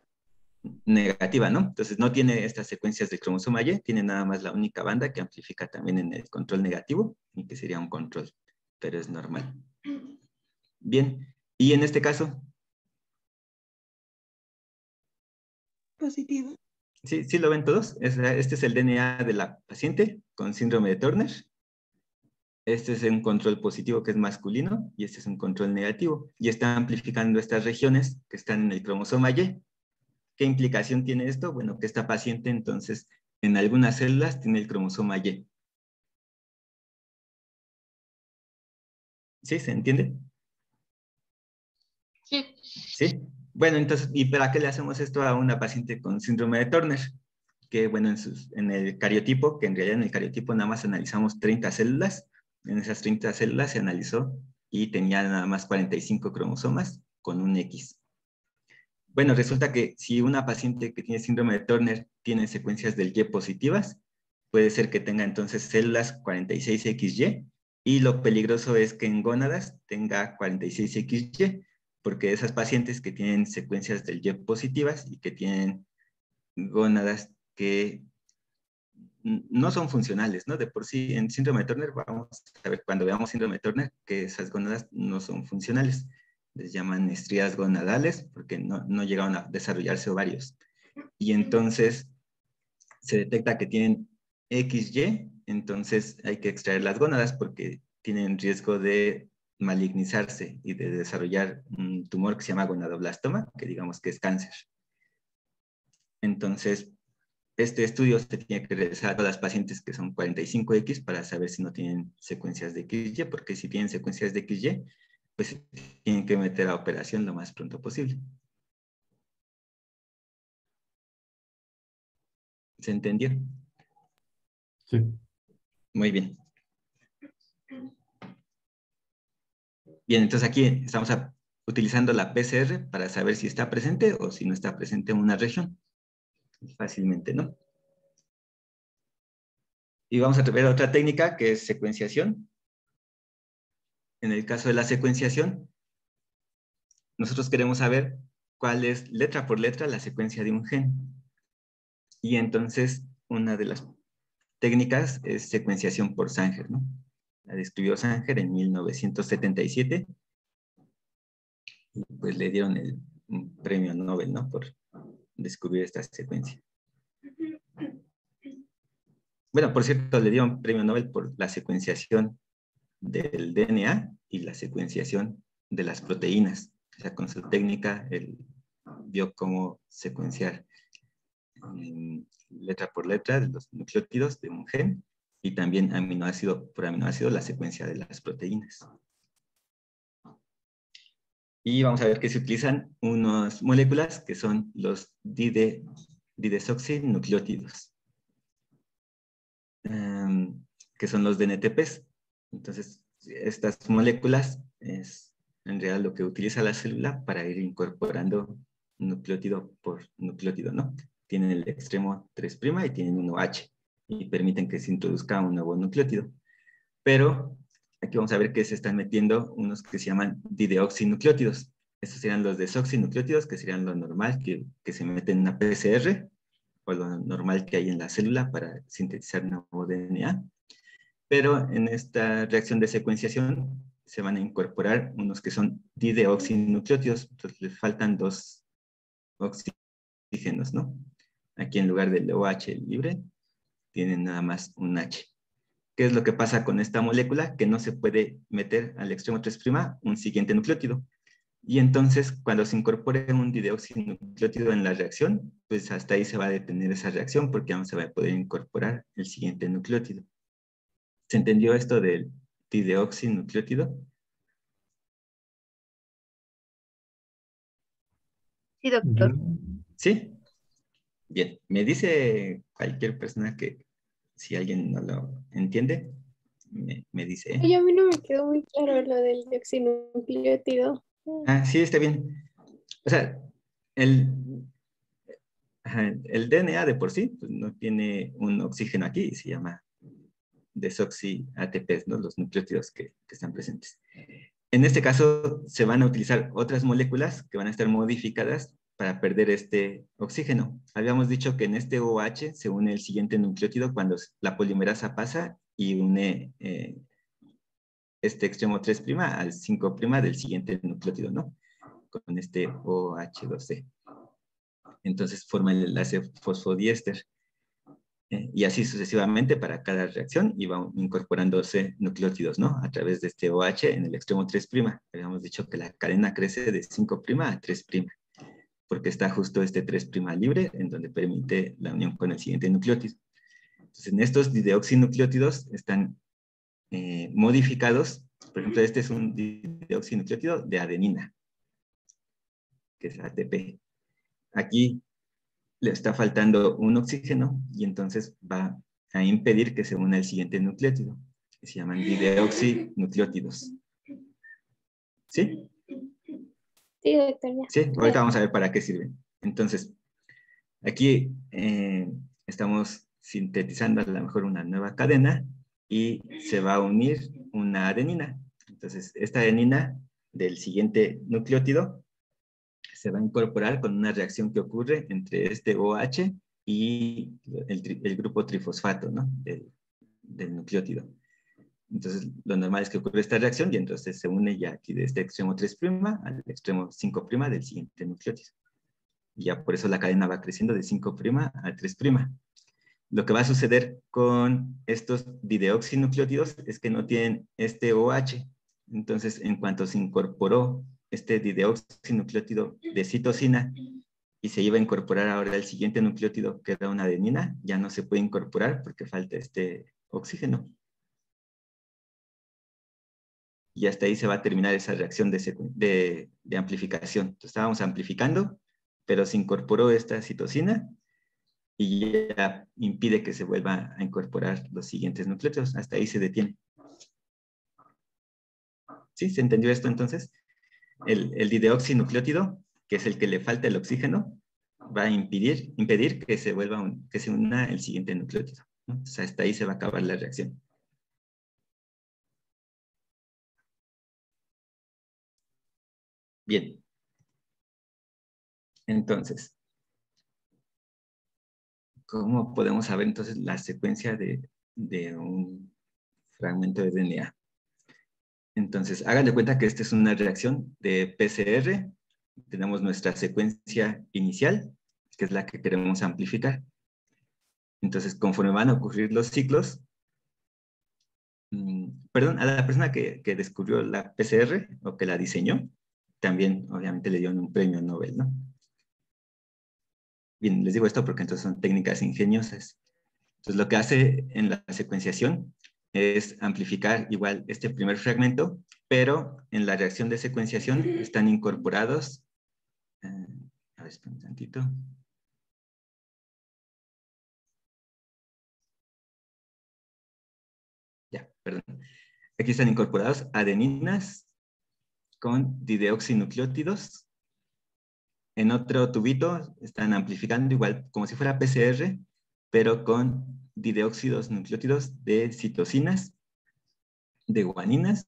Speaker 1: negativa, ¿no? Entonces no tiene estas secuencias de cromosoma Y, tiene nada más la única banda que amplifica también en el control negativo y que sería un control, pero es normal. Bien, y en este caso.
Speaker 4: Positivo.
Speaker 1: Sí, sí lo ven todos. Este es el DNA de la paciente con síndrome de Turner. Este es un control positivo que es masculino y este es un control negativo. Y está amplificando estas regiones que están en el cromosoma Y ¿Qué implicación tiene esto? Bueno, que esta paciente entonces en algunas células tiene el cromosoma Y. ¿Sí? ¿Se entiende?
Speaker 9: Sí.
Speaker 1: ¿Sí? Bueno, entonces, ¿y para qué le hacemos esto a una paciente con síndrome de Turner? Que, bueno, en, el cariotipo, que en realidad en el cariotipo nada más analizamos 30 células, en esas 30 células se analizó y tenía nada más 45 cromosomas con un X. Bueno, resulta que si una paciente que tiene síndrome de Turner tiene secuencias del Y positivas, puede ser que tenga entonces células 46XY y lo peligroso es que en gónadas tenga 46XY, porque esas pacientes que tienen secuencias del Y positivas y que tienen gónadas que no son funcionales, ¿no? De por sí, en síndrome de Turner, vamos a ver cuando veamos síndrome de Turner que esas gónadas no son funcionales. Les llaman estrías gonadales porque no, no llegaron a desarrollarse ovarios. Y entonces se detecta que tienen XY, entonces hay que extraer las gónadas porque tienen riesgo de malignizarse y de desarrollar un tumor que se llama gonadoblastoma, que digamos que es cáncer. Entonces, este estudio se tiene que realizar a las pacientes que son 45X para saber si no tienen secuencias de XY, porque si tienen secuencias de XY, pues tienen que meter a operación lo más pronto posible. ¿Se entendió?
Speaker 5: Sí.
Speaker 1: Muy bien. Bien, entonces aquí estamos utilizando la PCR para saber si está presente o si no está presente en una región fácilmente, ¿no? Y vamos a ver otra técnica que es secuenciación. En el caso de la secuenciación, nosotros queremos saber cuál es letra por letra la secuencia de un gen. Y entonces una de las técnicas es secuenciación por Sanger, ¿no? La describió Sanger en 1977 y pues le dieron el premio Nobel, ¿no? Por descubrir esta secuencia. Bueno, por cierto, le dieron premio Nobel por la secuenciación del DNA y la secuenciación de las proteínas. Con su técnica, él vio cómo secuenciar letra por letra los nucleótidos de un gen y también aminoácido por aminoácido la secuencia de las proteínas. Y vamos a ver que se utilizan unas moléculas que son los dide, didesoxinucleótidos, em, que son los DNTPs. Entonces, estas moléculas es en realidad lo que utiliza la célula para ir incorporando nucleótido por nucleótido, ¿no? Tienen el extremo 3' y tienen uno H y permiten que se introduzca un nuevo nucleótido. Pero Aquí vamos a ver que se están metiendo unos que se llaman dideoxinucleótidos. Estos serían los desoxinucleótidos, que serían lo normal que, que se mete en una PCR, o lo normal que hay en la célula para sintetizar nuevo DNA. Pero en esta reacción de secuenciación se van a incorporar unos que son dideoxinucleótidos, entonces les faltan dos oxígenos, ¿no? Aquí en lugar del OH libre, tienen nada más un H. ¿Qué es lo que pasa con esta molécula? Que no se puede meter al extremo 3' un siguiente nucleótido. Y entonces, cuando se incorpore un dideoxinucleótido en la reacción, pues hasta ahí se va a detener esa reacción porque no se va a poder incorporar el siguiente nucleótido. ¿Se entendió esto del dideoxinucleótido?
Speaker 4: Sí, doctor.
Speaker 1: ¿Sí? Bien, me dice cualquier persona que si alguien no lo entiende, me, dice.
Speaker 2: ¿eh? a mí no me quedó muy claro lo del deoxinucleótido.
Speaker 1: Ah, sí, está bien. O sea, el, el DNA de por sí pues, no tiene un oxígeno aquí, se llama desoxi ATP, ¿no? los nucleótidos que, que están presentes. En este caso, se van a utilizar otras moléculas que van a estar modificadas para perder este oxígeno. Habíamos dicho que en este OH se une el siguiente nucleótido cuando la polimerasa pasa y une eh, este extremo 3' al 5' del siguiente nucleótido, ¿no? Con este OH2C. Entonces forma el enlace fosfodiéster. Eh, y así sucesivamente para cada reacción y incorporándose nucleótidos, ¿no? A través de este OH en el extremo 3'. Habíamos dicho que la cadena crece de 5' a 3' porque está justo este 3' libre, en donde permite la unión con el siguiente nucleótido. Entonces, en estos dideoxinucleótidos están eh, modificados Por ejemplo, este es un dideoxinucleótido de adenina, que es ATP. Aquí le está faltando un oxígeno y entonces va a impedir que se una el siguiente nucleótido, que se llaman dideoxinucleótidos. ¿Sí?
Speaker 2: Sí, doctor.
Speaker 1: Sí, ahorita vamos a ver para qué sirve. Entonces, aquí eh, estamos sintetizando a lo mejor una nueva cadena y se va a unir una adenina. Entonces, esta adenina del siguiente nucleótido se va a incorporar con una reacción que ocurre entre este OH y el, grupo trifosfato ¿no? del, nucleótido. Entonces, lo normal es que ocurra esta reacción y entonces se une ya aquí de este extremo 3' al extremo 5' del siguiente nucleótido. Y ya por eso la cadena va creciendo de 5' a 3'. Lo que va a suceder con estos dideoxinucleótidos es que no tienen este OH. Entonces, en cuanto se incorporó este dideoxinucleótido de citosina y se iba a incorporar ahora el siguiente nucleótido, que era una adenina, ya no se puede incorporar porque falta este oxígeno. Y hasta ahí se va a terminar esa reacción de, de amplificación. Estábamos amplificando, pero se incorporó esta citosina y ya impide que se vuelva a incorporar los siguientes nucleótidos. Hasta ahí se detiene. ¿Sí? ¿Se entendió esto entonces? El, el dideoxinucleótido, que es el que le falta el oxígeno, va a impedir, impedir que se vuelva que se una el siguiente nucleótido. hasta ahí se va a acabar la reacción. Bien. Entonces, ¿cómo podemos saber entonces la secuencia de, un fragmento de DNA? Entonces, hagan de cuenta que esta es una reacción de PCR. Tenemos nuestra secuencia inicial, que es la que queremos amplificar. Entonces, conforme van a ocurrir los ciclos, mm, perdón, a la persona que, que, descubrió la PCR o que la diseñó, también obviamente le dieron un premio Nobel, ¿no? Bien, les digo esto porque entonces son técnicas ingeniosas. Entonces lo que hace en la secuenciación es amplificar igual este primer fragmento, pero en la reacción de secuenciación están incorporados, eh, a ver, un tantito. Ya, perdón. Aquí están incorporados adeninas con dideoxinucleótidos en otro tubito están amplificando igual como si fuera PCR, pero con dideóxidos nucleótidos de citosinas, de guaninas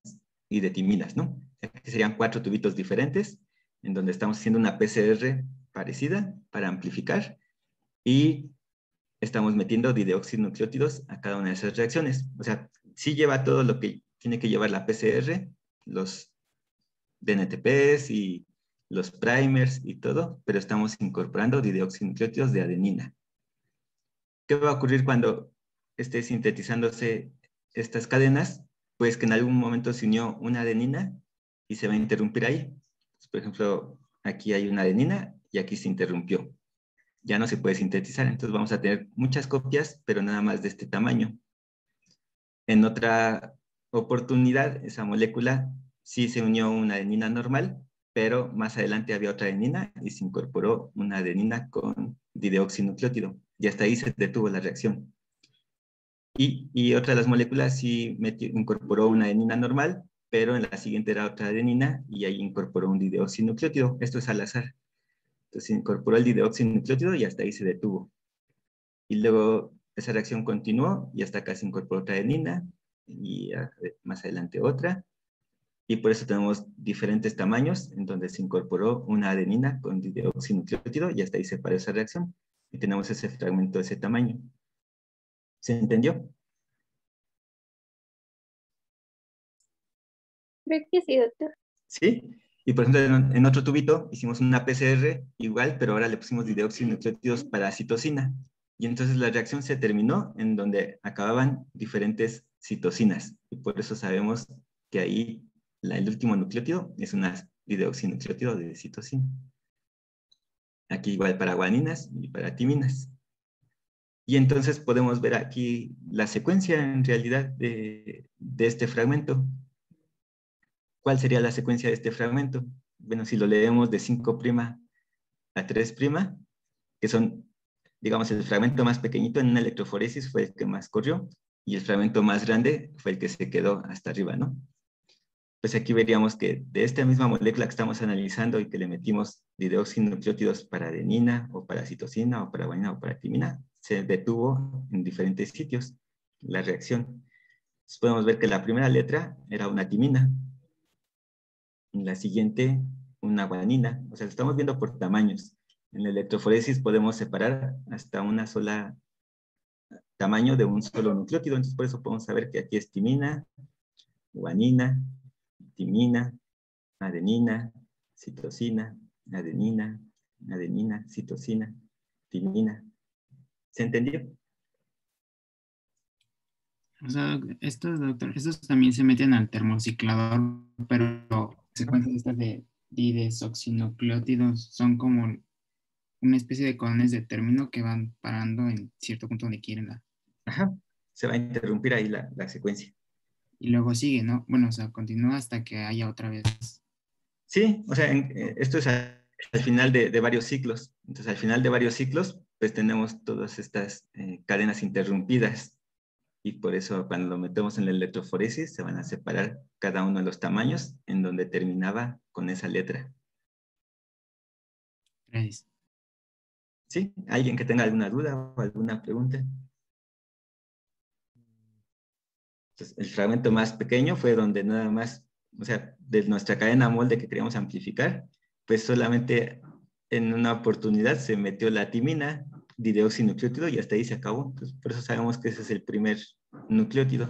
Speaker 1: y de timinas, ¿no? Aquí serían cuatro tubitos diferentes en donde estamos haciendo una PCR parecida para amplificar y estamos metiendo dideoxinucleótidos a cada una de esas reacciones. O sea, sí lleva todo lo que tiene que llevar la PCR, los DNTPs y los primers y todo, pero estamos incorporando dideoxinucleótidos de adenina. ¿Qué va a ocurrir cuando esté sintetizándose estas cadenas? Pues que en algún momento se unió una adenina y se va a interrumpir ahí. Pues, por ejemplo, aquí hay una adenina y aquí se interrumpió. Ya no se puede sintetizar, entonces vamos a tener muchas copias, pero nada más de este tamaño. En otra oportunidad, esa molécula sí se unió una adenina normal, pero más adelante había otra adenina y se incorporó una adenina con dideoxinucleótido y hasta ahí se detuvo la reacción. Y, y otra de las moléculas sí incorporó una adenina normal, pero en la siguiente era otra adenina y ahí incorporó un dideoxinucleótido. Esto es al azar. Entonces incorporó el dideoxinucleótido y hasta ahí se detuvo. Y luego esa reacción continuó y hasta acá se incorporó otra adenina y ah, más adelante otra y por eso tenemos diferentes tamaños en donde se incorporó una adenina con dideoxinucleótido y hasta ahí se paró esa reacción y tenemos ese fragmento de ese tamaño. ¿Se entendió?
Speaker 2: Creo que sí, doctor.
Speaker 1: Sí, y por ejemplo en, otro tubito hicimos una PCR igual, pero ahora le pusimos dideoxinucleótidos para citosina. Y entonces la reacción se terminó en donde acababan diferentes citosinas. Y por eso sabemos que ahí el último nucleótido es un dideoxinucleótido de citosina. Aquí igual para guaninas y para timinas. Y entonces podemos ver aquí la secuencia en realidad de, este fragmento. ¿cuál sería la secuencia de este fragmento? Bueno, si lo leemos de 5' a 3', que son, digamos, el fragmento más pequeñito en una electroforesis fue el que más corrió, y el fragmento más grande fue el que se quedó hasta arriba, ¿no? Pues aquí veríamos que de esta misma molécula que estamos analizando y que le metimos dideoxinucleótidos para adenina o para citosina o para guanina o para timina, se detuvo en diferentes sitios la reacción. Entonces podemos ver que la primera letra era una timina, la siguiente una guanina, o sea, estamos viendo por tamaños. En la electroforesis podemos separar hasta una sola tamaño de un solo nucleótido, entonces por eso podemos saber que aquí es timina, guanina, timina, adenina, citosina, adenina, adenina, citosina, timina. ¿Se entendió?
Speaker 6: O sea, estos, doctor, estos también se meten al termociclador, pero secuencias estas de didesoxinucleótidos son como una especie de codones de término que van parando en cierto punto donde quieren la.
Speaker 1: Ajá, se va a interrumpir ahí la, la secuencia.
Speaker 6: Y luego sigue, ¿no? Bueno, o sea, continúa hasta que haya otra vez.
Speaker 1: Sí, o sea, eh, esto es al, final de, de, varios ciclos. Entonces, al final de varios ciclos, pues tenemos todas estas eh, cadenas interrumpidas y por eso cuando lo metemos en la electroforesis se van a separar cada uno de los tamaños en donde terminaba con esa letra.
Speaker 6: Gracias.
Speaker 1: ¿Sí? ¿Alguien que tenga alguna duda o alguna pregunta? Entonces, el fragmento más pequeño fue donde nada más, o sea, de nuestra cadena molde que queríamos amplificar, pues solamente en una oportunidad se metió la timina, dideoxinucleótido y hasta ahí se acabó. por eso sabemos que ese es el primer nucleótido.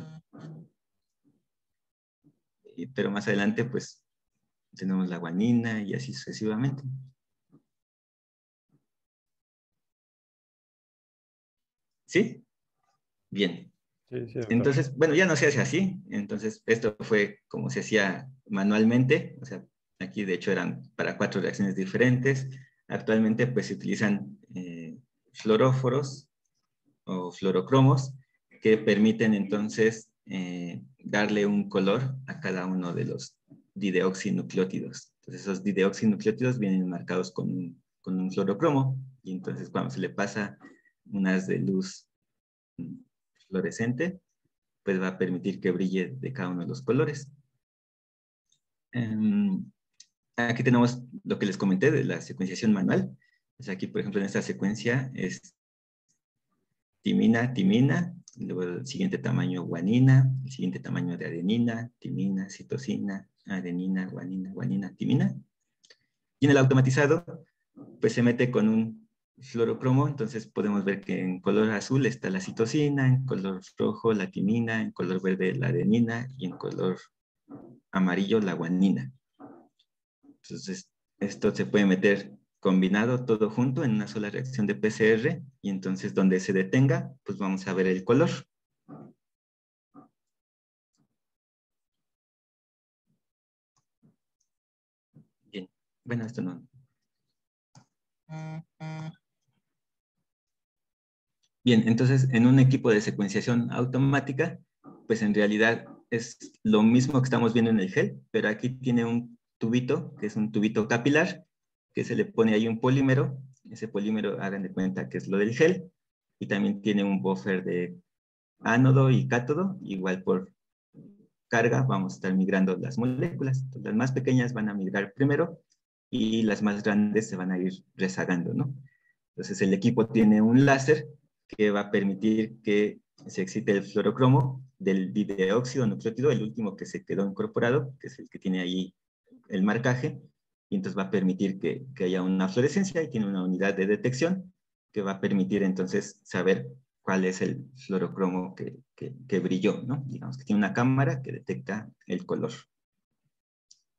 Speaker 1: Pero más adelante, pues, tenemos la guanina y así sucesivamente. ¿Sí? Bien. Entonces, bueno, ya no se hace así. Entonces, esto fue como se hacía manualmente. O sea, aquí de hecho eran para cuatro reacciones diferentes. Actualmente, pues, se utilizan eh, fluoróforos o fluorocromos que permiten entonces eh, darle un color a cada uno de los dideoxinucleótidos. Entonces esos dideoxinucleótidos vienen marcados con un, con un fluorocromo y entonces cuando se le pasa unas de luz fluorescente, pues va a permitir que brille de cada uno de los colores. Um, aquí tenemos lo que les comenté de la secuenciación manual. Aquí, por ejemplo, en esta secuencia es timina, timina, luego el siguiente tamaño guanina, el siguiente tamaño de adenina, timina, citosina, adenina, guanina, guanina, timina. Y en el automatizado, pues se mete con un fluorocromo, entonces podemos ver que en color azul está la citosina, en color rojo la timina, en color verde la adenina y en color amarillo la guanina. Entonces, esto se puede meter combinado todo junto en una sola reacción de PCR y entonces donde se detenga, pues vamos a ver el color. Bien, bueno, esto no. Bien, entonces en un equipo de secuenciación automática, pues en realidad es lo mismo que estamos viendo en el gel, pero aquí tiene un tubito, que es un tubito capilar, que se le pone ahí un polímero, ese polímero hagan de cuenta que es lo del gel, y también tiene un buffer de ánodo y cátodo, igual por carga vamos a estar migrando las moléculas. las más pequeñas van a migrar primero y las más grandes se van a ir rezagando, ¿no? Entonces el equipo tiene un láser que va a permitir que se excite el fluorocromo del dideóxido nucleótido, el último que se quedó incorporado, que es el que tiene ahí el marcaje, y entonces va a permitir que, que, haya una fluorescencia y tiene una unidad de detección que va a permitir entonces saber cuál es el fluorocromo que, que, que, brilló, ¿no? Digamos que tiene una cámara que detecta el color.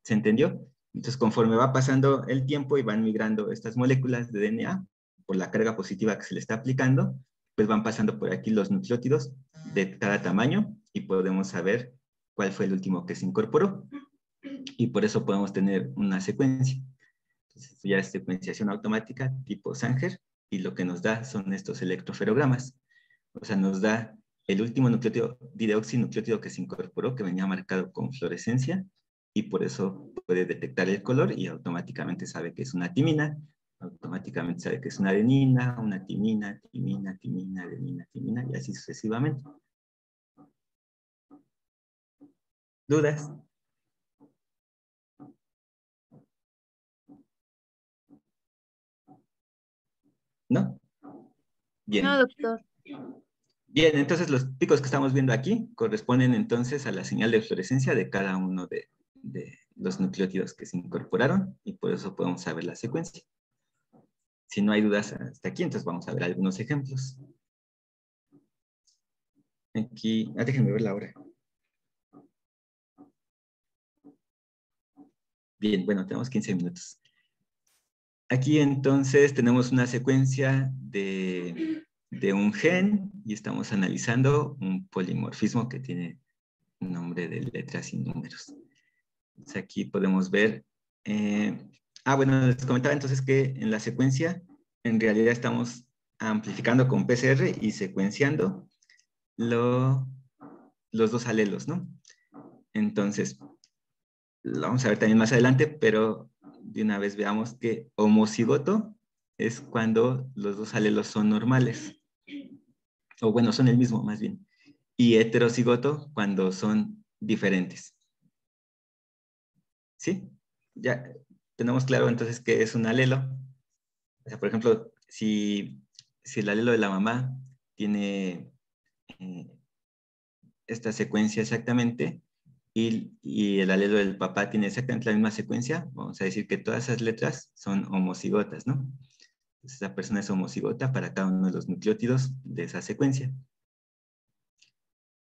Speaker 1: ¿Se entendió? Entonces, conforme va pasando el tiempo y van migrando estas moléculas de DNA por la carga positiva que se le está aplicando, pues van pasando por aquí los nucleótidos de cada tamaño y podemos saber cuál fue el último que se incorporó y por eso podemos tener una secuencia. Entonces, ya es secuenciación automática tipo Sanger y lo que nos da son estos electroferogramas. O sea, nos da el último nucleótido, dideoxinucleótido que se incorporó, que venía marcado con fluorescencia, y por eso puede detectar el color y automáticamente sabe que es una timina, automáticamente sabe que es una adenina, una timina, timina, timina, adenina, timina, y así sucesivamente. ¿Dudas? ¿No? Bien.
Speaker 4: No, doctor.
Speaker 1: Bien, entonces los picos que estamos viendo aquí corresponden entonces a la señal de fluorescencia de cada uno de, de los nucleótidos que se incorporaron y por eso podemos saber la secuencia. Si no hay dudas hasta aquí, entonces vamos a ver algunos ejemplos. Aquí, ah, déjenme ver la hora. Bien, bueno, tenemos 15 minutos. Aquí entonces tenemos una secuencia de, un gen y estamos analizando un polimorfismo que tiene nombre de letras y números. aquí podemos ver, eh, ah, bueno, les comentaba entonces que en la secuencia en realidad estamos amplificando con PCR y secuenciando los dos alelos, ¿no? Entonces, lo vamos a ver también más adelante, pero de una vez veamos que homocigoto es cuando los dos alelos son normales. O bueno, son el mismo más bien. Y heterocigoto cuando son diferentes. ¿Sí? Ya tenemos claro entonces que es un alelo. O sea, por ejemplo, si, si el alelo de la mamá tiene eh, esta secuencia exactamente, y, el alelo del papá tiene exactamente la misma secuencia, vamos a decir que todas esas letras son homocigotas, ¿no? esa persona es homocigota para cada uno de los nucleótidos de esa secuencia.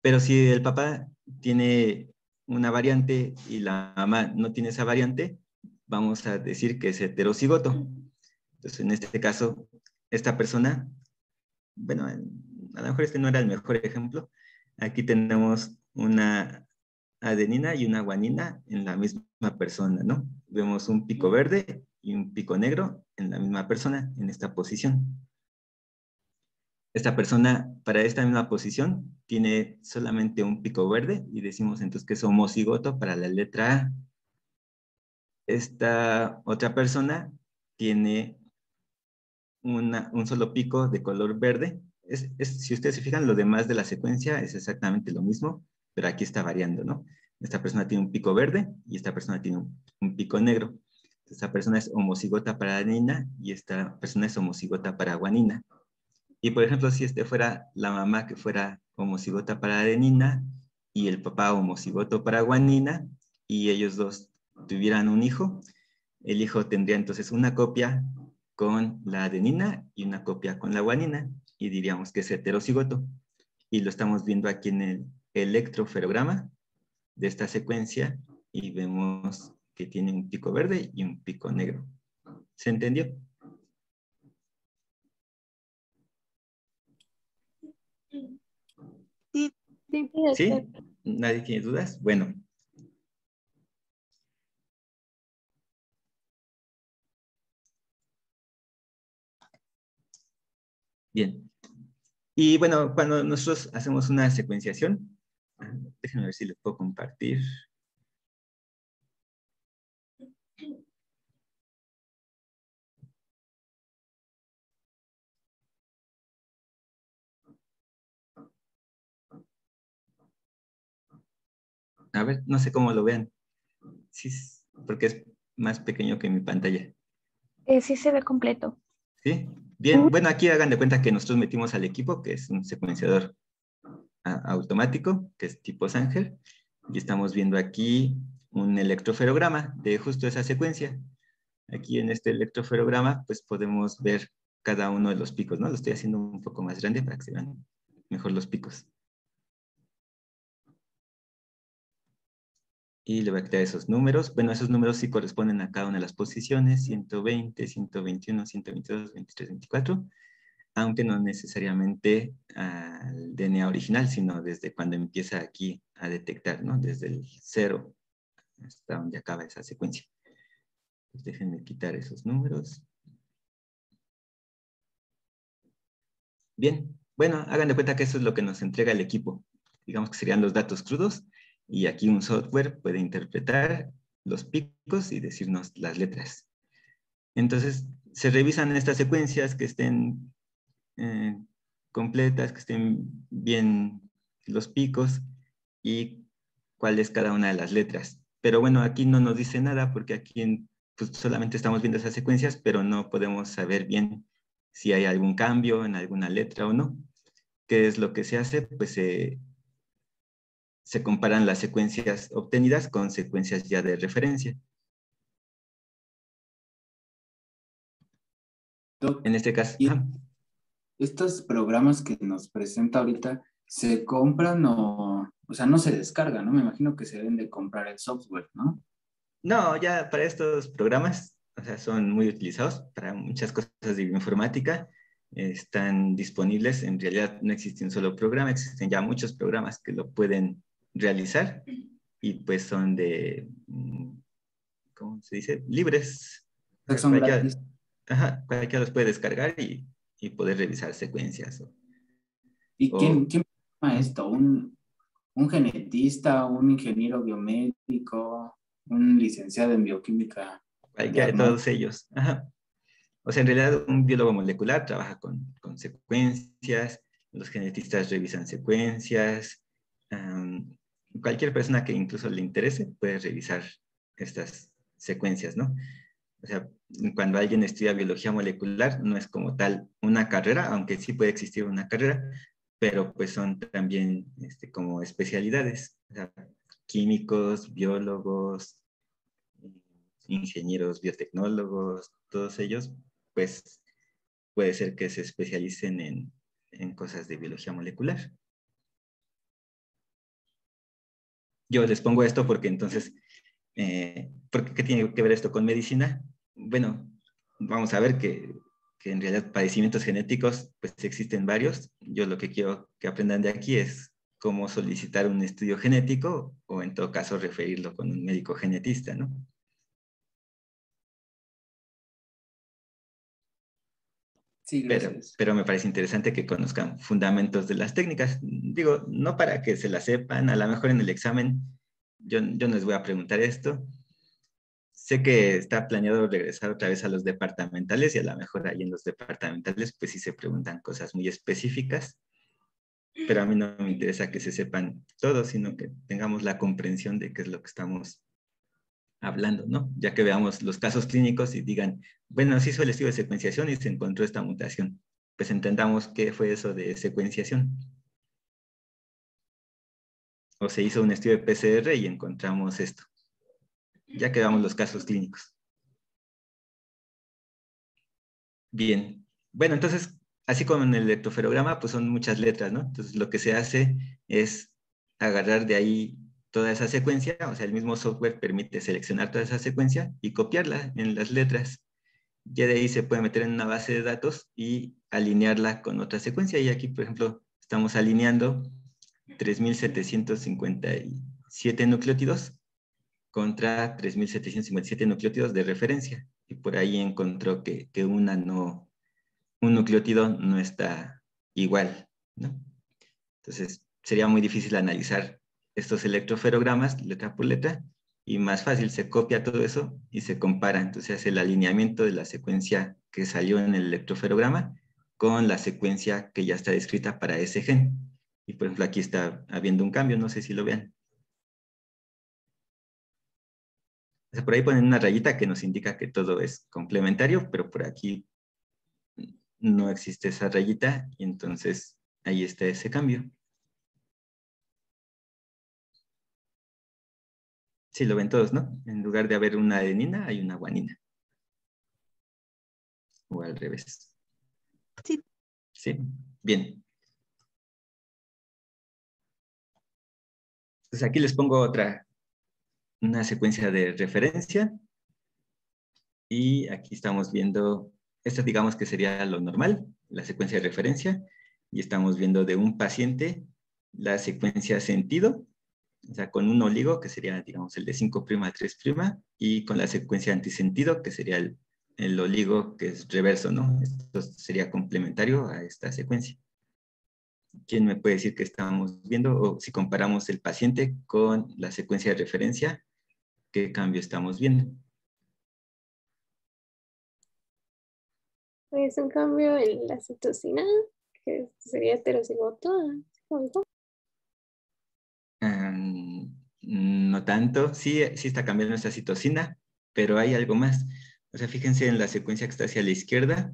Speaker 1: Pero si el papá tiene una variante y la mamá no tiene esa variante, vamos a decir que es heterocigoto. Entonces, en este caso, esta persona, bueno, a lo mejor este no era el mejor ejemplo. Aquí tenemos una adenina y una guanina en la misma persona, ¿no? Vemos un pico verde y un pico negro en la misma persona, en esta posición. Esta persona, para esta misma posición, tiene solamente un pico verde y decimos entonces que es homocigoto para la letra A. Esta otra persona tiene un solo pico de color verde. si ustedes se fijan, lo demás de la secuencia es exactamente lo mismo, pero aquí está variando, ¿no? Esta persona tiene un pico verde y esta persona tiene un, pico negro. Esta persona es homocigota para adenina y esta persona es homocigota para guanina. Y por ejemplo, si este fuera la mamá que fuera homocigota para adenina y el papá homocigoto para guanina y ellos dos tuvieran un hijo, el hijo tendría entonces una copia con la adenina y una copia con la guanina y diríamos que es heterocigoto. Y lo estamos viendo aquí en el electroferograma de esta secuencia y vemos que tiene un pico verde y un pico negro. ¿Se entendió?
Speaker 2: Sí.
Speaker 1: ¿Sí? ¿Nadie tiene dudas? Bueno. Bien. Y bueno, cuando nosotros hacemos una secuenciación, Déjenme ver si les puedo compartir. A ver, no sé cómo lo vean. Sí, porque es más pequeño que mi pantalla.
Speaker 7: Eh, sí se ve completo.
Speaker 1: Sí, bien. Bueno, aquí hagan de cuenta que nosotros metimos al equipo, que es un secuenciador automático, que es tipo Sanger, y estamos viendo aquí un electroferograma de justo esa secuencia. Aquí en este electroferograma, pues podemos ver cada uno de los picos, ¿no? Lo estoy haciendo un poco más grande para que se vean mejor los picos. Y le voy a quitar esos números. Bueno, esos números sí corresponden a cada una de las posiciones, 120, 121, 122, 23, 24 aunque no necesariamente al DNA original, sino desde cuando empieza aquí a detectar, ¿no? Desde el cero hasta donde acaba esa secuencia. Pues déjenme quitar esos números. Bien, bueno, hagan de cuenta que eso es lo que nos entrega el equipo. Digamos que serían los datos crudos Y aquí un software puede interpretar los picos y decirnos las letras. Entonces, se revisan estas secuencias que estén eh, completas, que estén bien los picos y cuál es cada una de las letras. Pero bueno, aquí no nos dice nada porque aquí pues, solamente estamos viendo esas secuencias, pero no podemos saber bien si hay algún cambio en alguna letra o no. ¿Qué es lo que se hace? Pues se comparan las secuencias obtenidas con secuencias ya de referencia. en este caso.
Speaker 3: Estos programas que nos presenta ahorita, ¿se compran o, o sea, no se descargan, ¿no? Me imagino que se deben de comprar el software, ¿no?
Speaker 1: No, ya para estos programas, o sea, son muy utilizados para muchas cosas de bioinformática. Están disponibles, en realidad no existe un solo programa, existen ya muchos programas que lo pueden realizar y pues son de, mm, ¿cómo se dice? Libres. Son gratis. Ajá, cualquiera los puede descargar y, y poder revisar secuencias.
Speaker 3: ¿Y quién, quién esto? ¿Un, ¿Un genetista, un ingeniero biomédico, un licenciado en bioquímica?
Speaker 1: Cualquiera de todos ellos. Ajá. O sea, en realidad un biólogo molecular trabaja con, con secuencias, los genetistas revisan secuencias, cualquier persona que incluso le interese puede revisar estas secuencias, ¿no? O sea, cuando alguien estudia biología molecular, no es como tal una carrera, aunque sí puede existir una carrera, pero pues son también este, como especialidades, químicos, biólogos, ingenieros biotecnólogos, todos ellos, pues puede ser que se especialicen en, en cosas de biología molecular. Yo les pongo esto porque entonces, eh, ¿qué tiene que ver esto con medicina? bueno, vamos a ver que, en realidad padecimientos genéticos, pues existen varios. Yo lo que quiero que aprendan de aquí es cómo solicitar un estudio genético o en todo caso referirlo con un médico genetista, ¿no? Sí, pero, pero, me parece interesante que conozcan fundamentos de las técnicas. Digo, no para que se las sepan, a lo mejor en el examen yo, yo no les voy a preguntar esto, sé que está planeado regresar otra vez a los departamentales y a lo mejor ahí en los departamentales pues sí se preguntan cosas muy específicas, pero a mí no me interesa que se sepan todo, sino que tengamos la comprensión de qué es lo que estamos hablando, ¿no? Ya que veamos los casos clínicos y digan, bueno, se hizo el estudio de secuenciación y se encontró esta mutación. Pues entendamos qué fue eso de secuenciación. O se hizo un estudio de PCR y encontramos esto ya quedamos los casos clínicos. Bien, bueno, entonces, así como en el electroferograma, pues son muchas letras, ¿no? Entonces, lo que se hace es agarrar de ahí toda esa secuencia, o sea, el mismo software permite seleccionar toda esa secuencia y copiarla en las letras. Ya de ahí se puede meter en una base de datos y alinearla con otra secuencia. Y aquí, por ejemplo, estamos alineando 3.757 nucleótidos contra 3.757 nucleótidos de referencia. Y por ahí encontró que, que una no, un nucleótido no está igual, ¿no? Entonces, sería muy difícil analizar estos electroferogramas letra por letra y más fácil, se copia todo eso y se compara. Entonces, hace el alineamiento de la secuencia que salió en el electroferograma con la secuencia que ya está descrita para ese gen. Y por ejemplo, aquí está habiendo un cambio, no sé si lo vean. por ahí ponen una rayita que nos indica que todo es complementario, pero por aquí no existe esa rayita y entonces ahí está ese cambio. Sí, lo ven todos, ¿no? En lugar de haber una adenina, hay una guanina. O al revés.
Speaker 4: Sí.
Speaker 1: Sí, bien. Entonces aquí les pongo otra una secuencia de referencia. Y aquí estamos viendo, esto digamos que sería lo normal, la secuencia de referencia. Y estamos viendo de un paciente la secuencia sentido, o sea, con un oligo, que sería, digamos, el de 5' a 3', y con la secuencia antisentido, que sería el, el oligo que es reverso, ¿no? Esto sería complementario a esta secuencia. ¿quién me puede decir que estamos viendo? O si comparamos el paciente con la secuencia de referencia, ¿qué cambio estamos viendo?
Speaker 2: Es un cambio en la citocina, que sería heterocigoto.
Speaker 1: No tanto, sí, sí está cambiando nuestra citocina, pero hay algo más. O sea, fíjense en la secuencia que está hacia la izquierda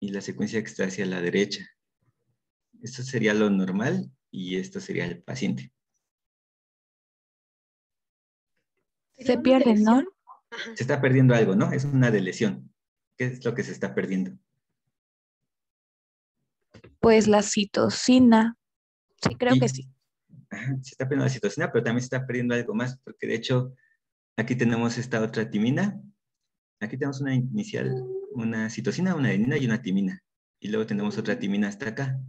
Speaker 1: y la secuencia que está hacia la derecha. Esto sería lo normal y esto sería el paciente.
Speaker 9: Se pierde, ¿no?
Speaker 1: Se está perdiendo algo, ¿no? Es una lesión. ¿Qué es lo que se está perdiendo?
Speaker 9: Pues la citocina. Sí, creo que sí.
Speaker 1: Se está perdiendo la citocina, pero también se está perdiendo algo más, porque de hecho aquí tenemos esta otra timina. Aquí tenemos una inicial, una citocina, una adenina y una timina. Y luego tenemos otra timina hasta acá.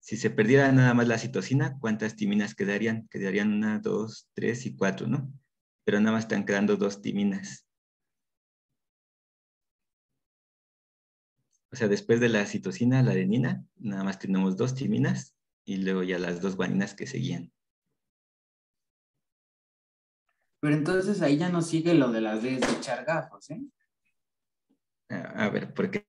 Speaker 1: Si se perdiera nada más la citocina, ¿cuántas timinas quedarían? Quedarían una, dos, tres y cuatro, ¿no? Pero nada más están quedando dos timinas. O sea, después de la citocina, la adenina, nada más tenemos dos timinas y luego ya las dos guaninas que seguían.
Speaker 3: Pero entonces ahí ya no sigue lo de las Ds de Chargafos, ¿eh?
Speaker 1: A, ver, ¿por qué?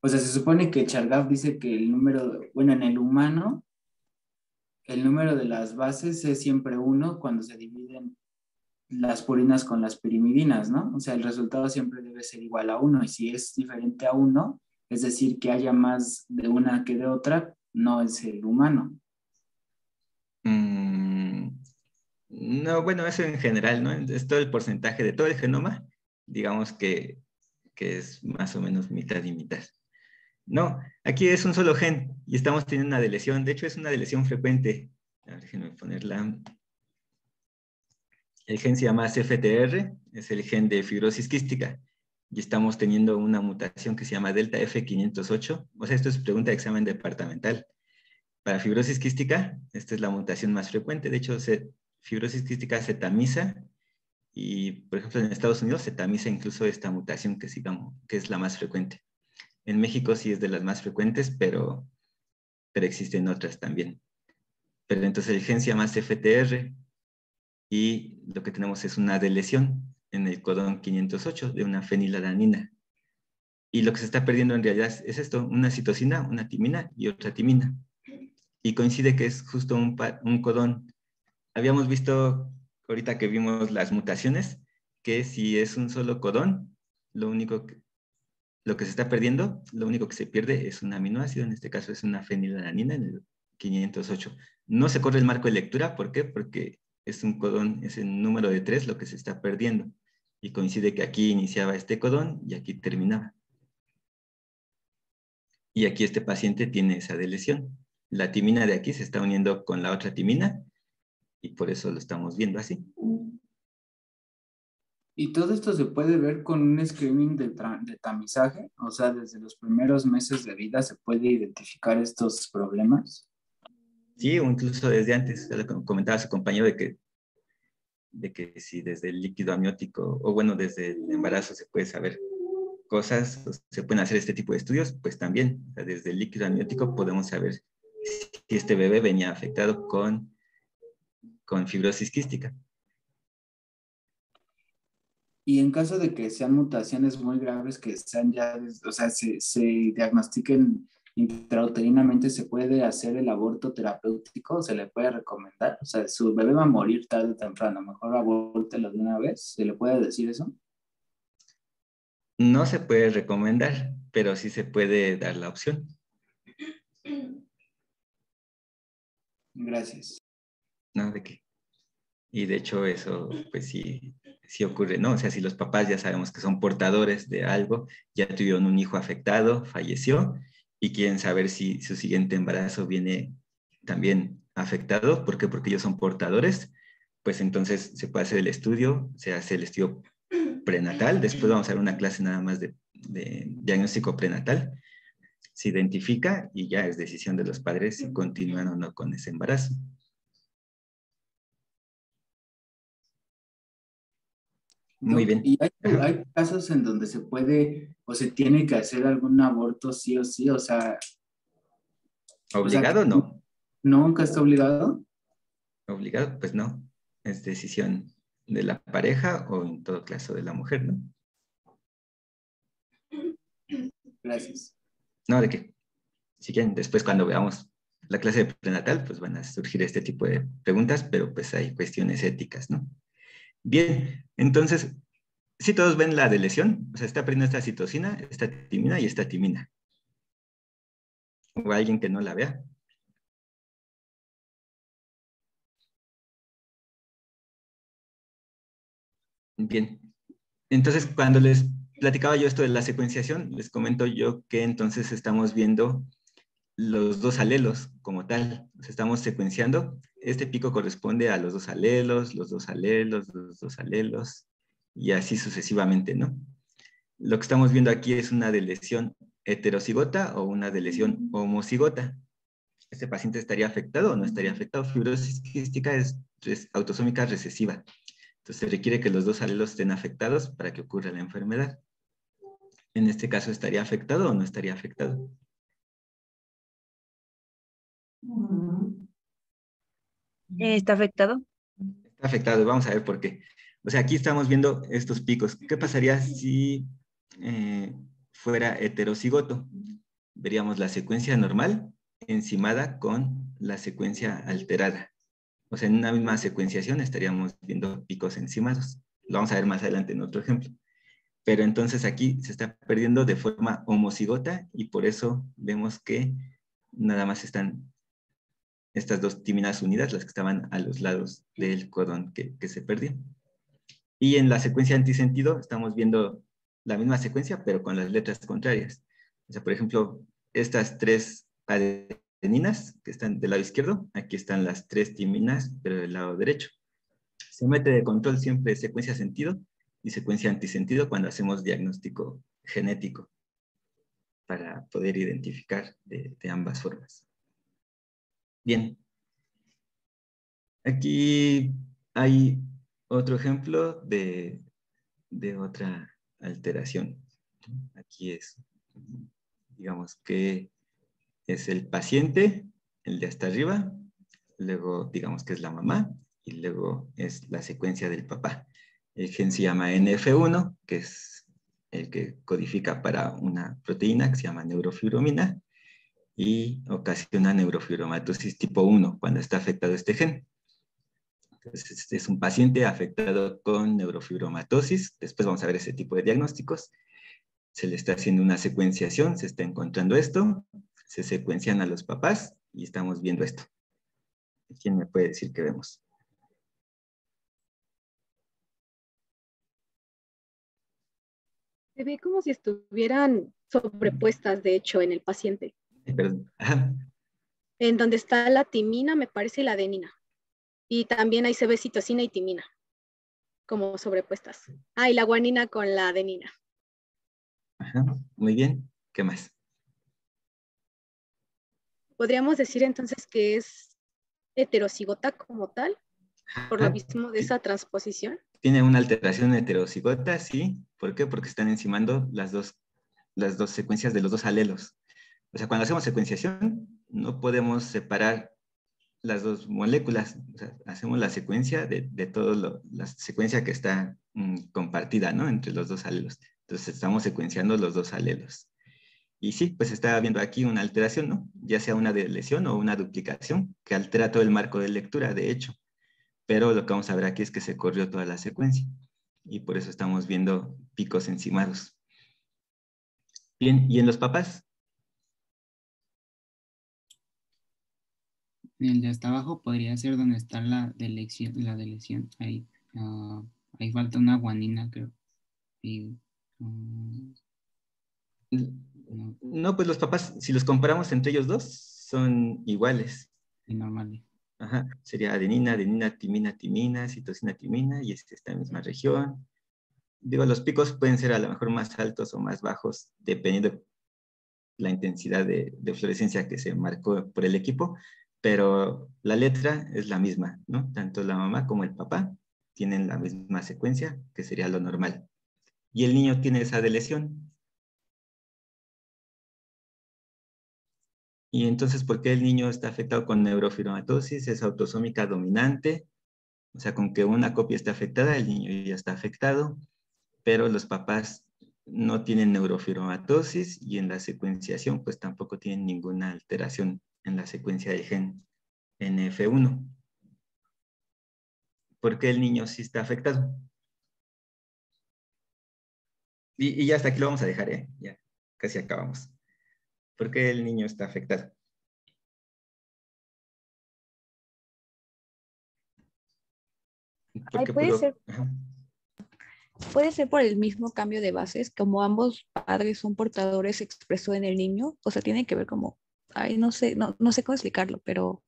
Speaker 3: O sea, se supone que Chargaff dice que el número, bueno, en el humano, el número de las bases es siempre uno cuando se dividen las purinas con las pirimidinas, ¿no? O sea, el resultado siempre debe ser igual a uno y si es diferente a uno, es decir, que haya más de una que de otra, no es el humano.
Speaker 1: Mm, no, bueno, eso en general, ¿no? Es todo el porcentaje de todo el genoma, digamos que, que es más o menos mitad y mitad. No, aquí es un solo gen y estamos teniendo una deleción. De hecho, es una deleción frecuente. A ver, déjenme ponerla. El gen se llama CFTR, es el gen de fibrosis quística, y estamos teniendo una mutación que se llama delta F508. O sea, esto es pregunta de examen departamental. Para fibrosis quística, esta es la mutación más frecuente. De hecho, fibrosis quística se tamiza y, por ejemplo, en Estados Unidos se tamiza incluso esta mutación que, es la más frecuente. En México sí es de las más frecuentes, pero, pero existen otras también. Pero entonces se llama CFTR y lo que tenemos es una deleción en el codón 508 de una fenilalanina. Y lo que se está perdiendo en realidad es esto, una citosina, una timina y otra timina. Y coincide que es justo un, codón. Habíamos visto, ahorita que vimos las mutaciones, que si es un solo codón, lo único que, lo que se está perdiendo, lo único que se pierde es un aminoácido, en este caso es una fenilalanina en el 508. No se corre el marco de lectura, ¿por qué? Porque es un codón, es el número de tres lo que se está perdiendo. Y coincide que aquí iniciaba este codón y aquí terminaba. Y aquí este paciente tiene esa delesión. La timina de aquí se está uniendo con la otra timina y por eso lo estamos viendo así.
Speaker 3: ¿Y todo esto se puede ver con un screening de, de, tamizaje? O sea, desde los primeros meses de vida se puede identificar estos problemas.
Speaker 1: Sí, o incluso desde antes, comentaba su compañero de que, de que si desde el líquido amniótico, o bueno, desde el embarazo se puede saber cosas, se pueden hacer este tipo de estudios, pues también, desde el líquido amniótico podemos saber si este bebé venía afectado con, con fibrosis quística.
Speaker 3: Y en caso de que sean mutaciones muy graves que sean ya, o sea, se, se diagnostiquen intrauterinamente se puede hacer el aborto terapéutico, se le puede recomendar, o sea, su bebé va a morir tarde o temprano, mejor abórtelo de una vez, ¿se le puede decir eso?
Speaker 1: No se puede recomendar, pero sí se puede dar la opción.
Speaker 3: Gracias.
Speaker 1: No, de qué. Y de hecho eso, pues sí, sí ocurre, ¿no? O sea, si los papás ya sabemos que son portadores de algo, ya tuvieron un hijo afectado, falleció, y quieren saber si su siguiente embarazo viene también afectado. ¿Por qué? Porque ellos son portadores. Pues entonces se puede hacer el estudio, se hace el estudio prenatal. Después vamos a hacer una clase nada más de diagnóstico prenatal. Se identifica y ya es decisión de los padres si continúan o no con ese embarazo. Muy bien.
Speaker 3: Y hay, casos en donde se puede o se tiene que hacer algún aborto sí o sí, o sea,
Speaker 1: ¿Obligado no?
Speaker 3: ¿Nunca está obligado?
Speaker 1: Obligado, pues no. Es decisión de la pareja o en todo caso de la mujer, ¿no?
Speaker 3: Gracias.
Speaker 1: No, de qué. Si quieren, después cuando veamos la clase de prenatal, pues van a surgir este tipo de preguntas, pero pues hay cuestiones éticas, ¿no? Bien, entonces, si todos ven la de lesión, o sea, está perdiendo esta citocina, esta timina y esta timina. O alguien que no la vea. Bien, entonces cuando les platicaba yo esto de la secuenciación, les comento yo que entonces estamos viendo los dos alelos como tal. estamos secuenciando. Este pico corresponde a los dos alelos, los dos alelos, los dos alelos, y así sucesivamente, ¿no? Lo que estamos viendo aquí es una deleción heterocigota o una deleción homocigota. ¿Este paciente estaría afectado o no estaría afectado? Fibrosis quística es, es autosómica recesiva. Entonces se requiere que los dos alelos estén afectados para que ocurra la enfermedad. En este caso, ¿estaría afectado o no estaría afectado?
Speaker 4: ¿Está afectado?
Speaker 1: Está afectado, vamos a ver por qué. O sea, aquí estamos viendo estos picos. ¿Qué pasaría si eh, fuera heterocigoto? Veríamos la secuencia normal encimada con la secuencia alterada. O sea, en una misma secuenciación estaríamos viendo picos encimados. Lo vamos a ver más adelante en otro ejemplo. Pero entonces aquí se está perdiendo de forma homocigota y por eso vemos que nada más están estas dos timinas unidas, las que estaban a los lados del codón que, se perdió. Y en la secuencia antisentido estamos viendo la misma secuencia, pero con las letras contrarias. O sea, por ejemplo, estas tres adeninas que están del lado izquierdo, aquí están las tres timinas, pero del lado derecho. Se mete de control siempre secuencia sentido y secuencia antisentido cuando hacemos diagnóstico genético para poder identificar de ambas formas. Bien. Aquí hay otro ejemplo de, otra alteración. Aquí es, digamos que es el paciente, el de hasta arriba, luego digamos que es la mamá y luego es la secuencia del papá. El gen se llama NF1, que es el que codifica para una proteína que se llama neurofibromina, y ocasiona neurofibromatosis tipo 1 cuando está afectado este gen. Entonces, es un paciente afectado con neurofibromatosis. Después vamos a ver ese tipo de diagnósticos. Se le está haciendo una secuenciación, se está encontrando esto, se secuencian a los papás y estamos viendo esto. ¿Quién me puede decir qué vemos?
Speaker 7: Se ve como si estuvieran sobrepuestas, de hecho, en el paciente. En donde está la timina, me parece, la adenina. Y también ahí se ve citosina y timina, como sobrepuestas. Ah, y la guanina con la adenina.
Speaker 1: Ajá, muy bien. ¿Qué más?
Speaker 7: Podríamos decir entonces que es heterocigota como tal, por lo mismo de esa transposición.
Speaker 1: Tiene una alteración heterocigota, sí. ¿Por qué? Porque están encimando las dos, las dos secuencias de los dos alelos. O sea, cuando hacemos secuenciación, no podemos separar las dos moléculas. O sea, hacemos la secuencia de, de toda la secuencia que está mm, compartida, ¿no? Entre los dos alelos. Entonces, estamos secuenciando los dos alelos. Y sí, pues está viendo aquí una alteración, ¿no? Ya sea una de lesión o una duplicación, que altera todo el marco de lectura, de hecho. Pero lo que vamos a ver aquí es que se corrió toda la secuencia. Y por eso estamos viendo picos encimados. Bien, ¿y en los papás?
Speaker 6: El de hasta abajo podría ser donde está la delección, la delección. Ahí, ah, ahí falta una guanina, creo.
Speaker 1: Mm, no. pues los papás, si los comparamos entre ellos dos, son iguales.
Speaker 6: Y normales.
Speaker 1: Ajá, sería adenina, adenina, timina, timina, citosina, timina, y es esta misma región. Digo, los picos pueden ser a lo mejor más altos o más bajos, dependiendo de la intensidad de, de fluorescencia que se marcó por el equipo, pero la letra es la misma, ¿no? Tanto la mamá como el papá tienen la misma secuencia, que sería lo normal. Y el niño tiene esa deleción. Y entonces, ¿por qué el niño está afectado con neurofibromatosis? Es autosómica dominante, o sea, con que una copia esté afectada, el niño ya está afectado, pero los papás no tienen neurofibromatosis y en la secuenciación pues tampoco tienen ninguna alteración en la secuencia del gen NF1. ¿Por qué el niño sí está afectado? Y, y ya hasta aquí lo vamos a dejar, ¿eh? Ya casi acabamos. ¿Por qué el niño está afectado?
Speaker 9: Ay, puede ser. Puede ser por el mismo cambio de bases, como ambos padres son portadores, se expresó en el niño, o sea, tiene que ver como, ay, no sé, no, no sé cómo explicarlo, pero...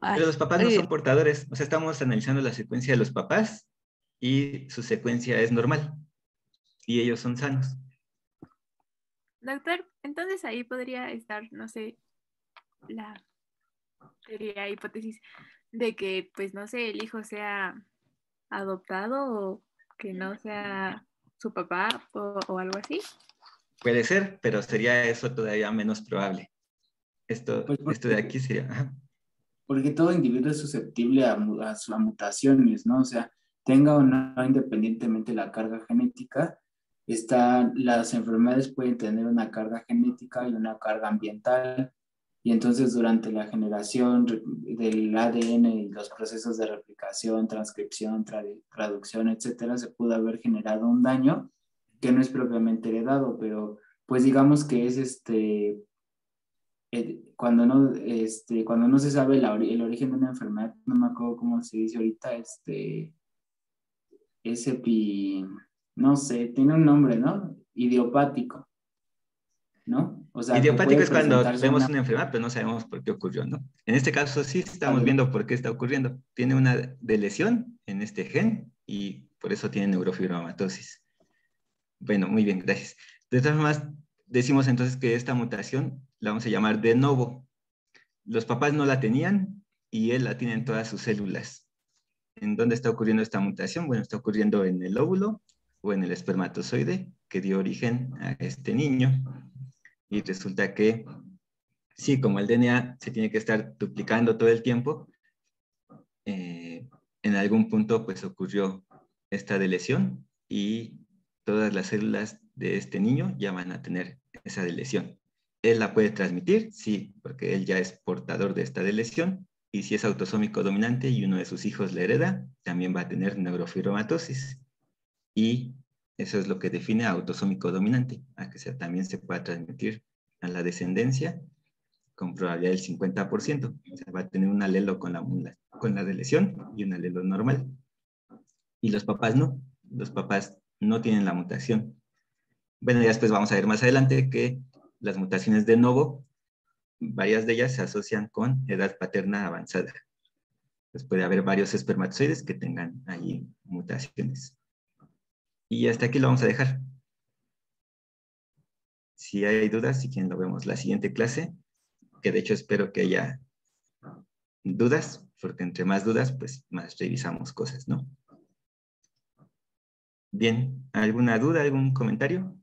Speaker 1: pero los papás no son portadores, o sea, estamos analizando la secuencia de los papás y su secuencia es normal y ellos son sanos.
Speaker 2: Doctor, entonces ahí podría estar, no sé, la teoría, hipótesis de que, pues, no sé, el hijo sea adoptado o que no sea su papá o, algo así.
Speaker 1: Puede ser, pero sería eso todavía menos probable. Esto, pues esto de aquí sería...
Speaker 3: Porque todo individuo es susceptible a, a, a, mutaciones, ¿no? O sea, tenga o no independientemente la carga genética, está, las enfermedades pueden tener una carga genética y una carga ambiental. Y entonces durante la generación del ADN y los procesos de replicación, transcripción, traducción, etcétera, se pudo haber generado un daño que no es propiamente heredado, pero pues digamos que es este, cuando, no, este, cuando no se sabe el origen de una enfermedad, no me acuerdo cómo se dice ahorita, este, es epi, no sé, tiene un nombre, ¿no? Idiopático, ¿no?
Speaker 1: O sea, Idiopático es cuando vemos una... enfermedad, pero no sabemos por qué ocurrió, ¿no? En este caso sí estamos viendo por qué está ocurriendo. Tiene una lesión en este gen y por eso tiene neurofibromatosis. Bueno, muy bien, gracias. De todas formas, decimos entonces que esta mutación la vamos a llamar de novo. Los papás no la tenían y él la tiene en todas sus células. ¿En dónde está ocurriendo esta mutación? Bueno, está ocurriendo en el óvulo o en el espermatozoide que dio origen a este niño. Y resulta que, sí, como el DNA se tiene que estar duplicando todo el tiempo, eh, en algún punto pues ocurrió esta lesión y todas las células de este niño ya van a tener esa lesión. ¿Él la puede transmitir? Sí, porque él ya es portador de esta lesión y si es autosómico dominante y uno de sus hijos la hereda, también va a tener neurofibromatosis y eso es lo que define autosómico dominante, a que también se pueda transmitir a la descendencia con probabilidad del 50%. O sea, va a tener un alelo con la, con la lesión y un alelo normal. Y los papás no, los papás no tienen la mutación. Bueno, ya después vamos a ver más adelante que las mutaciones de novo, varias de ellas se asocian con edad paterna avanzada. Pues puede haber varios espermatozoides que tengan ahí mutaciones. Y hasta aquí lo vamos a dejar. Si hay dudas, si quieren lo vemos la siguiente clase, que de hecho espero que haya dudas, porque entre más dudas, pues más revisamos cosas, ¿no? Bien, ¿alguna duda, algún comentario?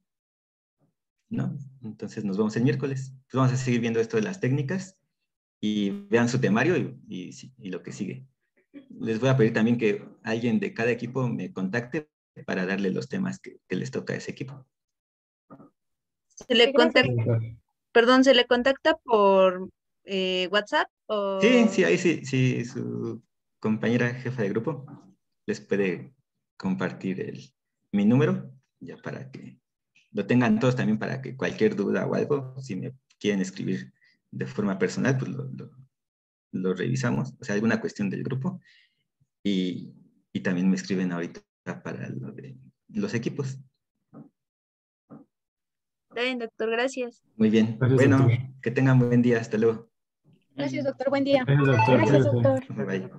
Speaker 1: ¿No? Entonces nos vemos el miércoles. Pues vamos a seguir viendo esto de las técnicas y vean su temario y, y lo que sigue. Les voy a pedir también que alguien de cada equipo me contacte para darle los temas que, les toca a ese equipo.
Speaker 4: Se le contacta, perdón, ¿se le contacta por eh, WhatsApp?
Speaker 1: Sí, sí, ahí sí, sí, su compañera jefa de grupo les puede compartir el, mi número, ya para que lo tengan todos también para que cualquier duda o algo, si me quieren escribir de forma personal, pues lo, lo, revisamos, o sea, alguna cuestión del grupo. Y, y también me escriben ahorita para los equipos.
Speaker 4: Bien, doctor, gracias.
Speaker 1: Muy bien. bueno, que tengan buen día. Hasta luego.
Speaker 7: Gracias, doctor. Buen día.
Speaker 5: Gracias, doctor.
Speaker 7: Gracias, doctor.
Speaker 1: Bye, bye.